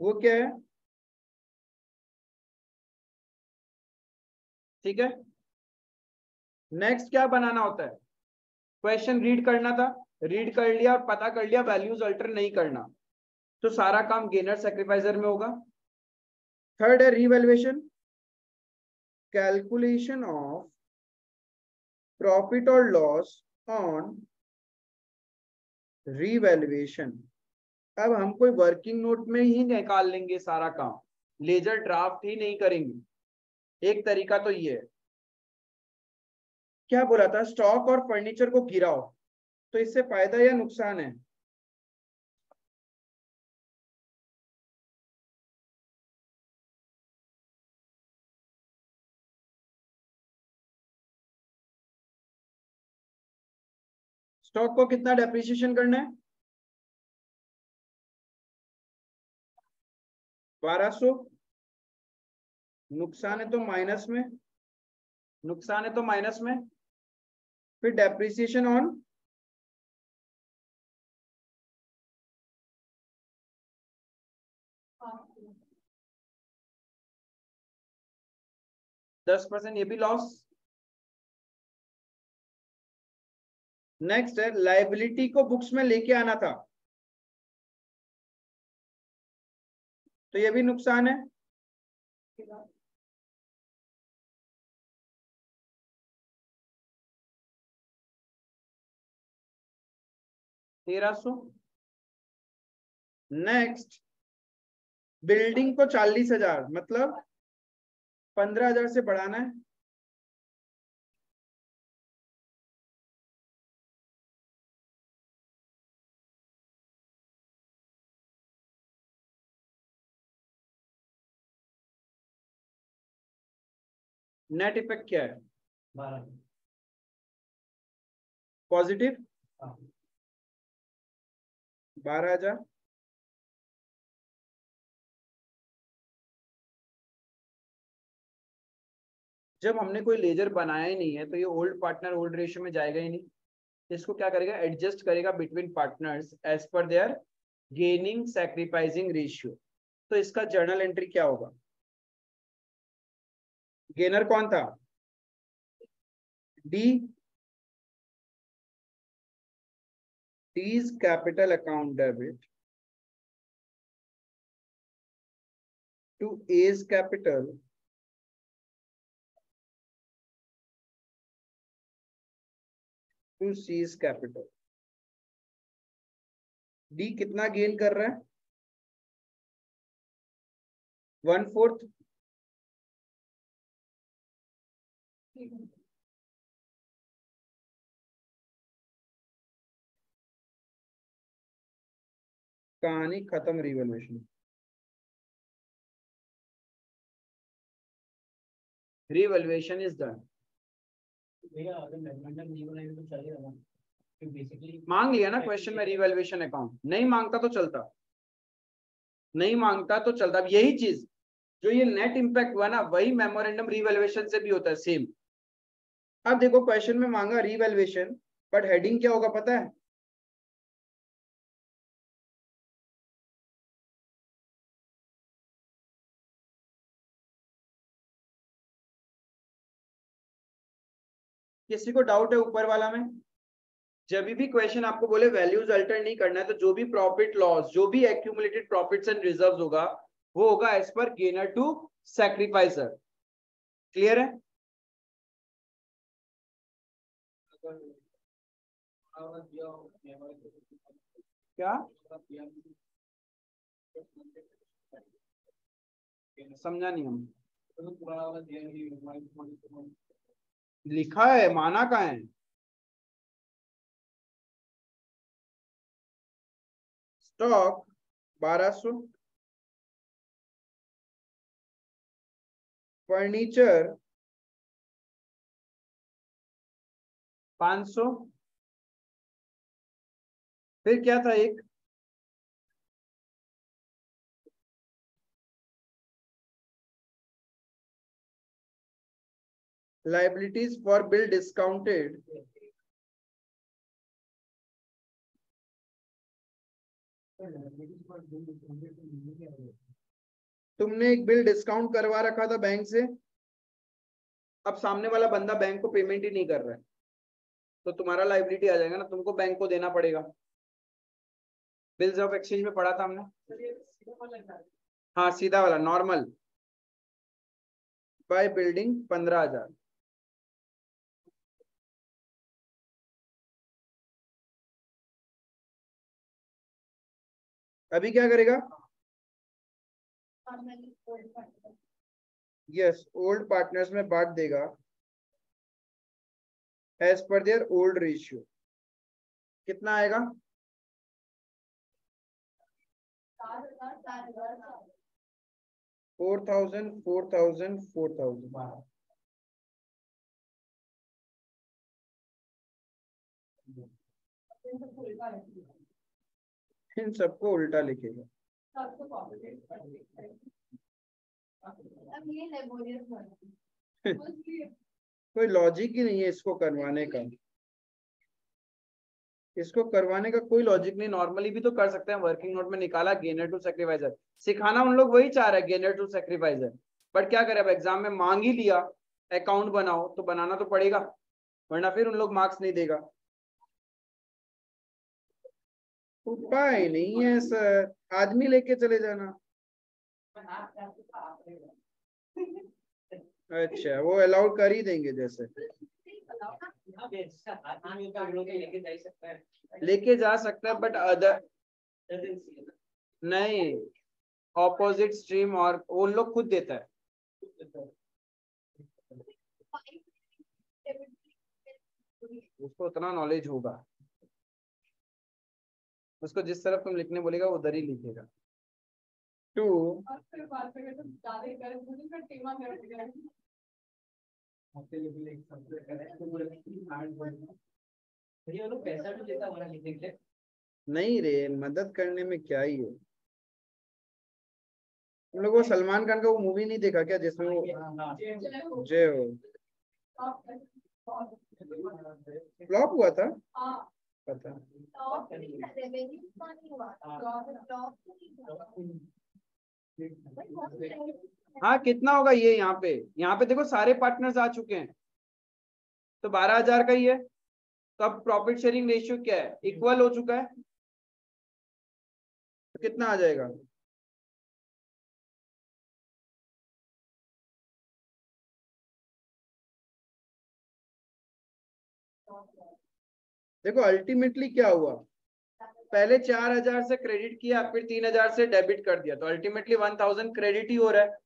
वो क्या है? ठीक है? नेक्स्ट क्या बनाना होता है? क्वेश्चन रीड करना था रीड कर लिया और पता कर लिया वैल्यूज़ अल्टर नहीं करना। तो सारा काम गेनर सेक्रीफाइजर में होगा। थर्ड है रीवैल्यूएशन कैलकुलेशन ऑफ़ प्रॉफिट और लॉस ऑन revaluation. अब हम कोई वर्किंग नोट में ही निकाल लेंगे सारा काम। लेजर ड्राफ्ट ही नहीं करेंगे। एक तरीका तो ये है। क्या बोला था? स्टॉक और फर्नीचर को गिराओ। तो इससे फ़ायदा या नुकसान है? स्टॉक को कितना डेप्रिसिएशन करना है? बारह सो। नुकसान है तो माइनस में। नुकसान है तो माइनस में। फिर डेप्रिसिएशन ऑन दस परसेंट ये भी लॉस नेक्स्ट है लाइबिलिटी को बुक्स में लेके आना था। तो ये भी नुकसान है। तेरह सो। नेक्स्ट बिल्डिंग को चालीस हज़ार मतलब पंद्रह हज़ार से बढ़ाना है। नेट इफ़ेक्ट क्या है? पॉजिटिव हाँ। बारह हज़ार। जब हमने कोई लेजर बनाया ही नहीं है तो ये ओल्ड पार्टनर ओल्ड रेशियो में जाएगा ही नहीं। इसको क्या करेगा? एडजस्ट करेगा between partners as per their gaining sacrificing ratio तो इसका जर्नल एंट्री क्या होगा? गेनर कौन था? D's capital account debit to A's capital to C's capital D कितना गेन कर रहा है? वन फोर्थ कहानी खत्म रिवोल्यूशन रिवोल्यूशन इज़ डन मांग लिया ना क्वेश्चन में रिवैल्यूएशन अकाउंट नहीं माँगता तो चलता। नहीं माँगता तो चलता। अब यही चीज़ जो ये नेट इंपैक्ट हुआ ना वही मेमोरेंडम रिवैल्यूएशन से भी होता है सेम अब देखो क्वेश्चन में मांगा रिवैल्यूएशन बट हेडिंग क्या होगा पता है? किसी को डाउट है ऊपर वाला में? जब भी क्वेश्चन आपको बोले वैल्यूज़ अल्टर नहीं करना है तो जो भी प्रॉफिट लॉस जो भी एक्यूमुलेटेड प्रॉफिट्स एंड रिजर्व्स होगा, वो होगा as per gainer to सैक्रिफाइसर clear है? क्या? समझा नहीं हम। लिखा है, माना का है? स्टॉक बारह सौ फर्नीचर पाँच सौ फिर क्या था एक? Liabilities for bill discounted. तुमने एक बिल डिस्काउंट करवा रखा था बैंक से। अब सामने वाला बंदा बैंक को पेमेंट ही नहीं कर रहा है। तो तुम्हारा लाइबिलिटी आ जाएगा ना, तुमको बैंक को देना पड़ेगा। बिल्स ऑफ़ एक्सचेंज में पढ़ा था हमने? हाँ सीधा वाला नॉर्मल बाय बिल्डिंग पंद्रह हज़ार। अभी क्या करेगा? यस ओल्ड पार्टनर्स में बांट देगा। As per their old ratio कितना आएगा? Four thousand four thousand four thousand. इन सबको उल्टा लिखेगा। कोई लॉजिक ही नहीं है इसको करवाने का। इसको करवाने का कोई लॉजिक नहीं। नॉर्मली भी तो कर सकते हैं वर्किंग नोट में निकाला गेनर टू सेक्रीफाइजर सिखाना उन लोग वही चाह रहे हैं गेनर टू सेक्रीफाइजर बट क्या करें, अब एग्ज़ाम में मांग ही लिया अकाउंट बनाओ तो बनाना तो पड़ेगा, वरना फिर उन लोग मार्क्स नहीं देगा। उपाय नहीं है, सर। आदमी लेके चले जाना। अच्छा वो अलाउड कर ही देंगे जैसे। लेके जा सकता है बट अदर नहीं ऑपोजिट स्ट्रीम और वो लोग खुद देता है। उसको उतना नॉलेज होगा। उसको जिस तरफ़ तुम लिखने बोलेगा उधर ही लिखेगा। टू नहीं रे मदद करने में क्या ही है? तुम लोग वो सलमान खान का वो मूवी नहीं देखा क्या जिसमें वो जय हो? फ्लॉप हुआ था? पता हाँ कितना होगा ये यहाँ पे? यहाँ पे देखो सारे पार्टनर्स आ चुके हैं। तो बारह हज़ार का ही है। तो अब प्रॉफिट शेयरिंग रेशियो क्या है? इक्वल हो चुका है। तो कितना आ जाएगा? देखो अल्टीमेटली क्या हुआ? पहले चार हज़ार से क्रेडिट किया, फिर तीन हज़ार से डेबिट कर दिया। तो अल्टीमेटली वन थाउज़ेंड क्रेडिट ही हो रहा है।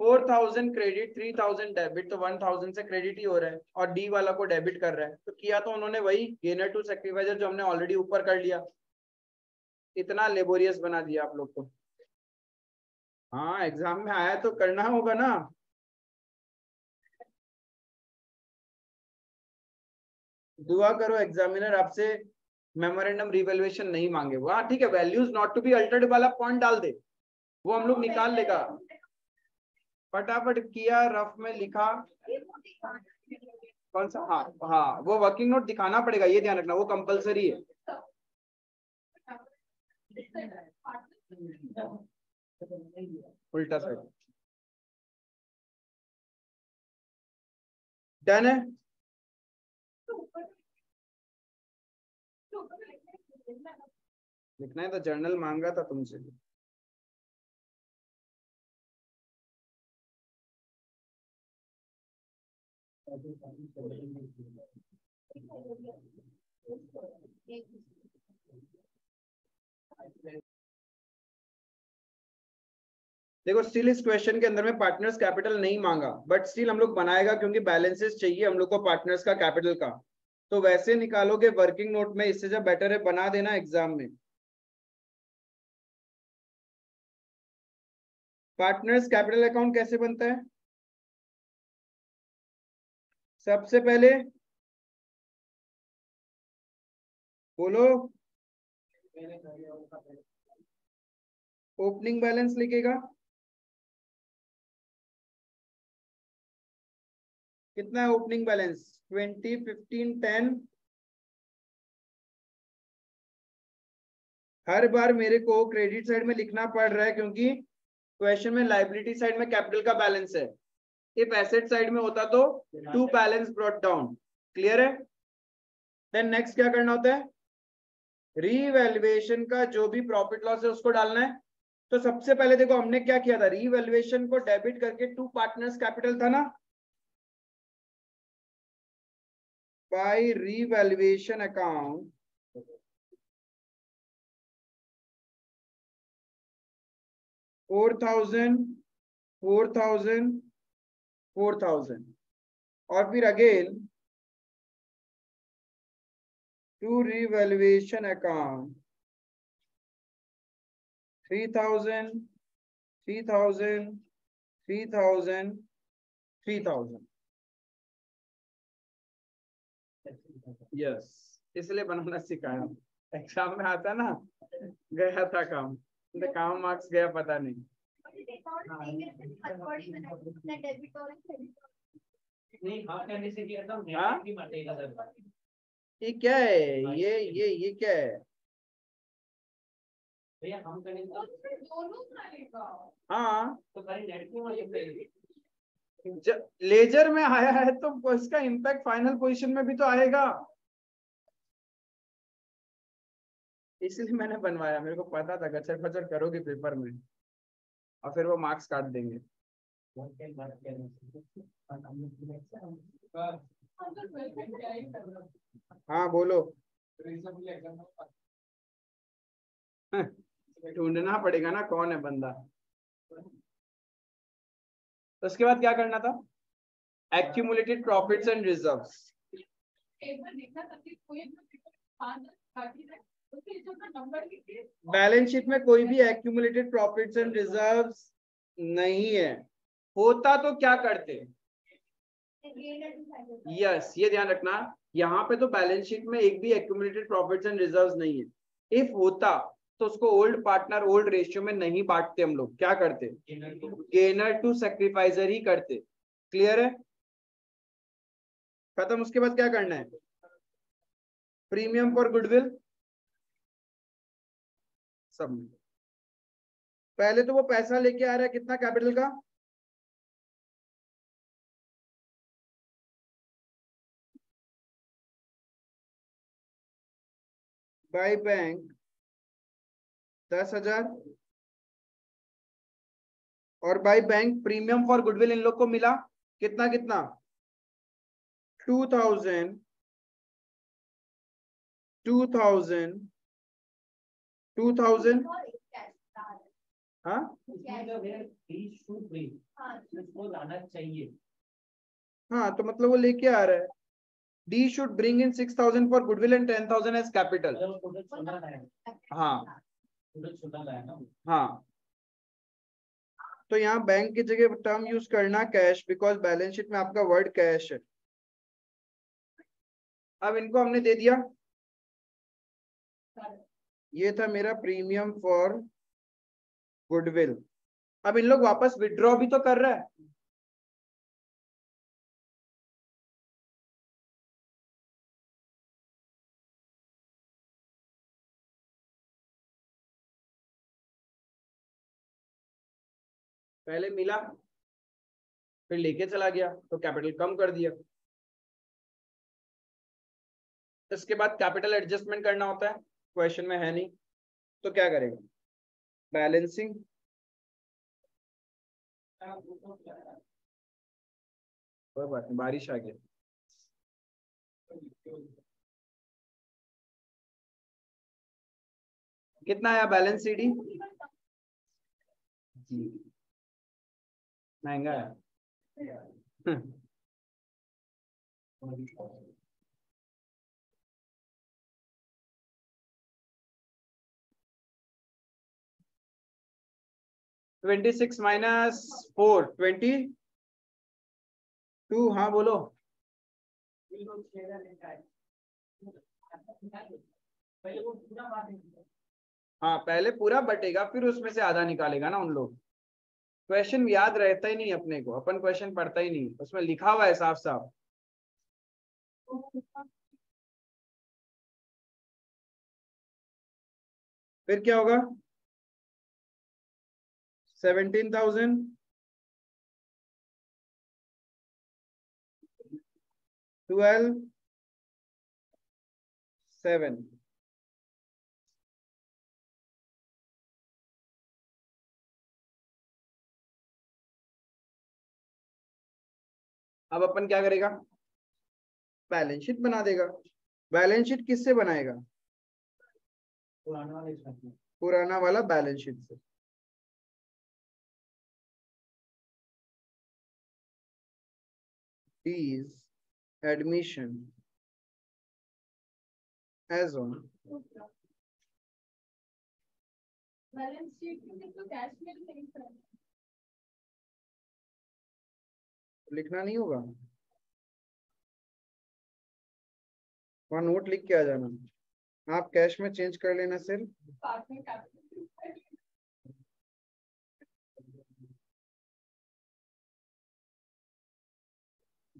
Four thousand credit, three thousand debit तो वन थाउज़ेंड से क्रेडिट ही हो रहा है और डी वाला को डेबिट कर रहा है। तो किया तो उन्होंने वही, गेनर टू सेक्रीफाइजर जो हमने ऑलरेडी ऊपर कर लिया। इतना लेबोरियस बना दिया आप लोग को। हाँ एग्ज़ाम में आया तो करना होगा ना। दुआ करो एग्जामिनर आपसे मेमोरेंडम रिवेल्युएशन नहीं मांगे वो। हाँ ठीक है values not to be altered वाला पॉइंट डाल दे। वो हम लोग निकाल लेगा। फटाफट किया, रफ में लिखा। कौन सा? हाँ हाँ वो वर्किंग नोट दिखाना पड़ेगा, ये ध्यान रखना, वो कंपलसरी है। उल्टा साइड डन है? लिखना है तो जर्नल मांगा था तुमसे। भी देखो स्टिल इस क्वेश्चन के अंदर में पार्टनर्स कैपिटल नहीं मांगा बट स्टिल हम लोग बनाएगा क्योंकि बैलेंसेस चाहिए हम लोग को पार्टनर्स का कैपिटल का। तो वैसे निकालोगे वर्किंग नोट में, इससे जब बेटर है, बना देना एग्ज़ाम में। पार्टनर्स कैपिटल अकाउंट कैसे बनता है? सबसे पहले बोलो। ओपनिंग बैलेंस लिखेगा। कितना है opening balance? Twenty, fifteen, ten. हर बार मेरे को क्रेडिट साइड में लिखना पड़ रहा है क्योंकि क्वेश्चन में लाइबिलिटी साइड में कैपिटल का बैलेंस है। इफ़ एसेट साइड में होता तो to balance brought down clear है? देन नेक्स्ट क्या करना होता है? रीवैल्यूएशन का जो भी प्रॉफिट लॉस है उसको डालना है। तो सबसे पहले देखो, हमने क्या किया था? रीवैल्यूएशन को डेबिट करके टू पार्टनर्स कैपिटल था ना? By revaluation account four thousand four thousand four thousand. और फिर again, to revaluation account, three thousand three thousand three thousand three thousand. Yes इसलिए बनाना सिखाया। एग्ज़ाम में आता ना, गया था काम। तो काम मार्क्स गया, पता नहीं। नहीं हाँ हाँ? ये क्या है? ये ये ये क्या है? भैया हम करेंगे तो? हाँ। तो लेजर में आया है तो इसका इम्पैक्ट फाइनल पोजीशन में भी तो आएगा। इसलिए मैंने बनवाया मेरे को पता था गचर फचर करोगे पेपर में। और फिर वो मार्क्स काट देंगे। हाँ बोलो। ढूंढना पड़ेगा ना कौन है बंदा। तो उसके बाद क्या करना था? Accumulated profits and reserves balance sheet में कोई भी एक्यूमुलेटेड प्रॉफिट्स एंड रिजर्व्स नहीं है। होता तो क्या करते? यस ये ध्यान रखना, यहाँ पे तो बैलेंस शीट में एक भी एक्यूमुलेटेड प्रॉफिट्स एंड रिजर्व्स नहीं है। इफ़ होता तो उसको ओल्ड पार्टनर ओल्ड रेशियो में नहीं बांटते हम लोग। क्या करते? गेनर टू सेक्रीफाइजर ही करते। क्लियर है? खत्म, उसके बाद क्या करना है? प्रीमियम फॉर गुडविल सब मिले पहले तो वो पैसा लेके आ रहा है, कितना कैपिटल का? बाय बैंक दस हज़ार। और by bank premium for goodwill इन लोग को मिला कितना कितना? Two thousand two thousand two thousand हाँ? हाँ तो मतलब वो लेके आ रहा है। D should bring in six thousand for goodwill and ten thousand as capital है। हाँ। तो यहाँ बैंक की जगह टर्म यूज़ करना कैश बिकॉज़ बैलेंस शीट में आपका वर्ड कैश है। अब इनको हमने दे दिया। ये था मेरा प्रीमियम फॉर गुडविल अब इन लोग वापस विड्रॉ भी तो कर रहा है। पहले मिला, फिर लेके चला गया तो कैपिटल कम कर दिया। इसके बाद कैपिटल एडजस्टमेंट करना होता है। क्वेश्चन में है नहीं तो क्या करेगा? बैलेंसिंग कोई बात नहीं बारिश आ गई कितना आया बैलेंस सीडी जी। महँगा है। Twenty six minus four twenty two हाँ बोलो। हाँ पहले पूरा बटेगा, फिर उसमें से आधा निकालेगा ना उन लोग। क्वेश्चन याद रहता ही नहीं अपने को, अपन क्वेश्चन पढ़ता ही नहीं। उसमें लिखा हुआ है साफ़ साफ़ फिर क्या होगा? Seventeen thousand? ट्वेल्व? सेवन? अब अपन क्या करेगा? बैलेंस शीट बना देगा। बैलेंस शीट किससे बनाएगा? पुराना वाला पुराना वाला बैलेंस शीट से। Fees admission as on balance sheet में कैश में नहीं लिखना नहीं होगा? वहाँ नोट लिख के आ जाना। आप कैश में चेंज कर लेना सिर्फ़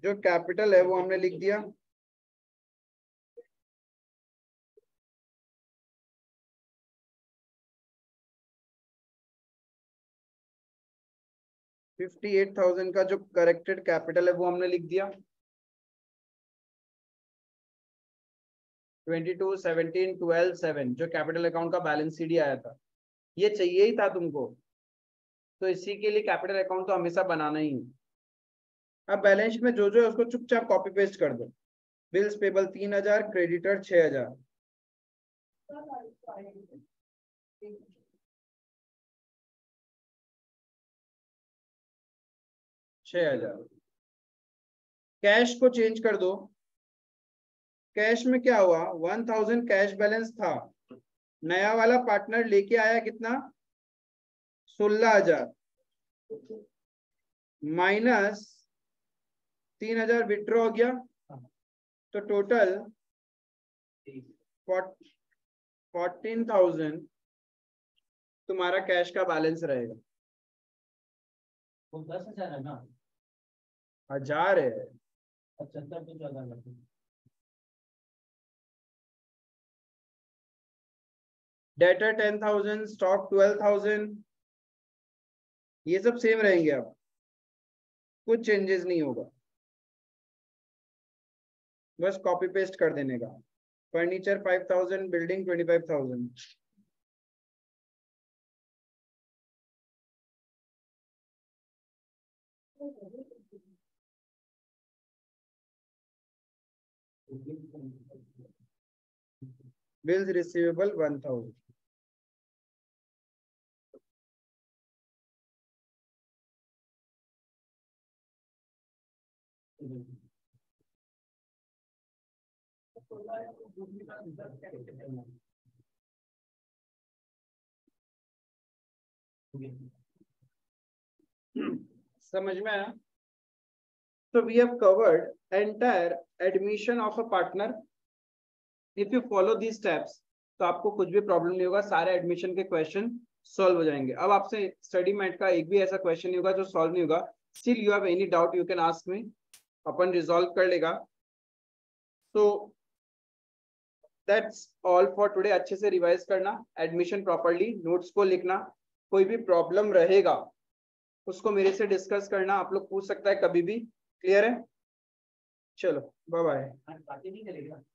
जो कैपिटल है वो हमने लिख दिया। फिफ्टी एट थाउज़ेंड का जो करेक्टेड कैपिटल है वो हमने लिख दिया। Twenty two seventeen twelve seven जो कैपिटल अकाउंट का बैलेंस सीडी आया था। ये चाहिए ही था तुमको। तो इसी के लिए कैपिटल अकाउंट तो हमेशा बनाना ही है। अब बैलेंस शीट में जो जो है उसको चुपचाप कॉपी पेस्ट कर दो। बिल्स पेबल तीन हज़ार क्रेडिटर छह हज़ार। छह हज़ार। कैश को चेंज कर दो। कैश में क्या हुआ? वन थाउज़ेंड कैश बैलेंस था। नया वाला पार्टनर लेके आया कितना? सोलह हज़ार। माइनस तीन हज़ार विड्रॉ हो गया। तो टोटल फोर्टीन थाउज़ेंड तुम्हारा कैश का बैलेंस रहेगा। दस हज़ार है ना? हज़ार है। पचहत्तर तो चौदह हज़ार debtor ten thousand stock twelve thousand ये सब सेम रहेंगे अब। कुछ चेंजेस नहीं होगा। बस कॉपी पेस्ट कर देने का। Furniture five thousand building twenty five thousand bills receivable one thousand समझ में आया? So, we have covered entire admission of a partner. If you follow these steps तो आपको कुछ भी प्रॉब्लम नहीं होगा, सारे एडमिशन के क्वेश्चन सॉल्व हो जाएँगे। अब आपसे स्टडी मेट का एक भी ऐसा क्वेश्चन नहीं होगा जो सॉल्व नहीं होगा। Still you have any doubt you can ask me upon resolve कर लेगा। तो दैट्स ऑल फॉर टुडे अच्छे से रिवाइज करना एडमिशन प्रॉपरली नोट्स को लिखना, कोई भी प्रॉब्लम रहेगा, उसको मेरे से डिस्कस करना, आप लोग पूछ सकता है कभी भी. क्लियर है? चलो बाय बाय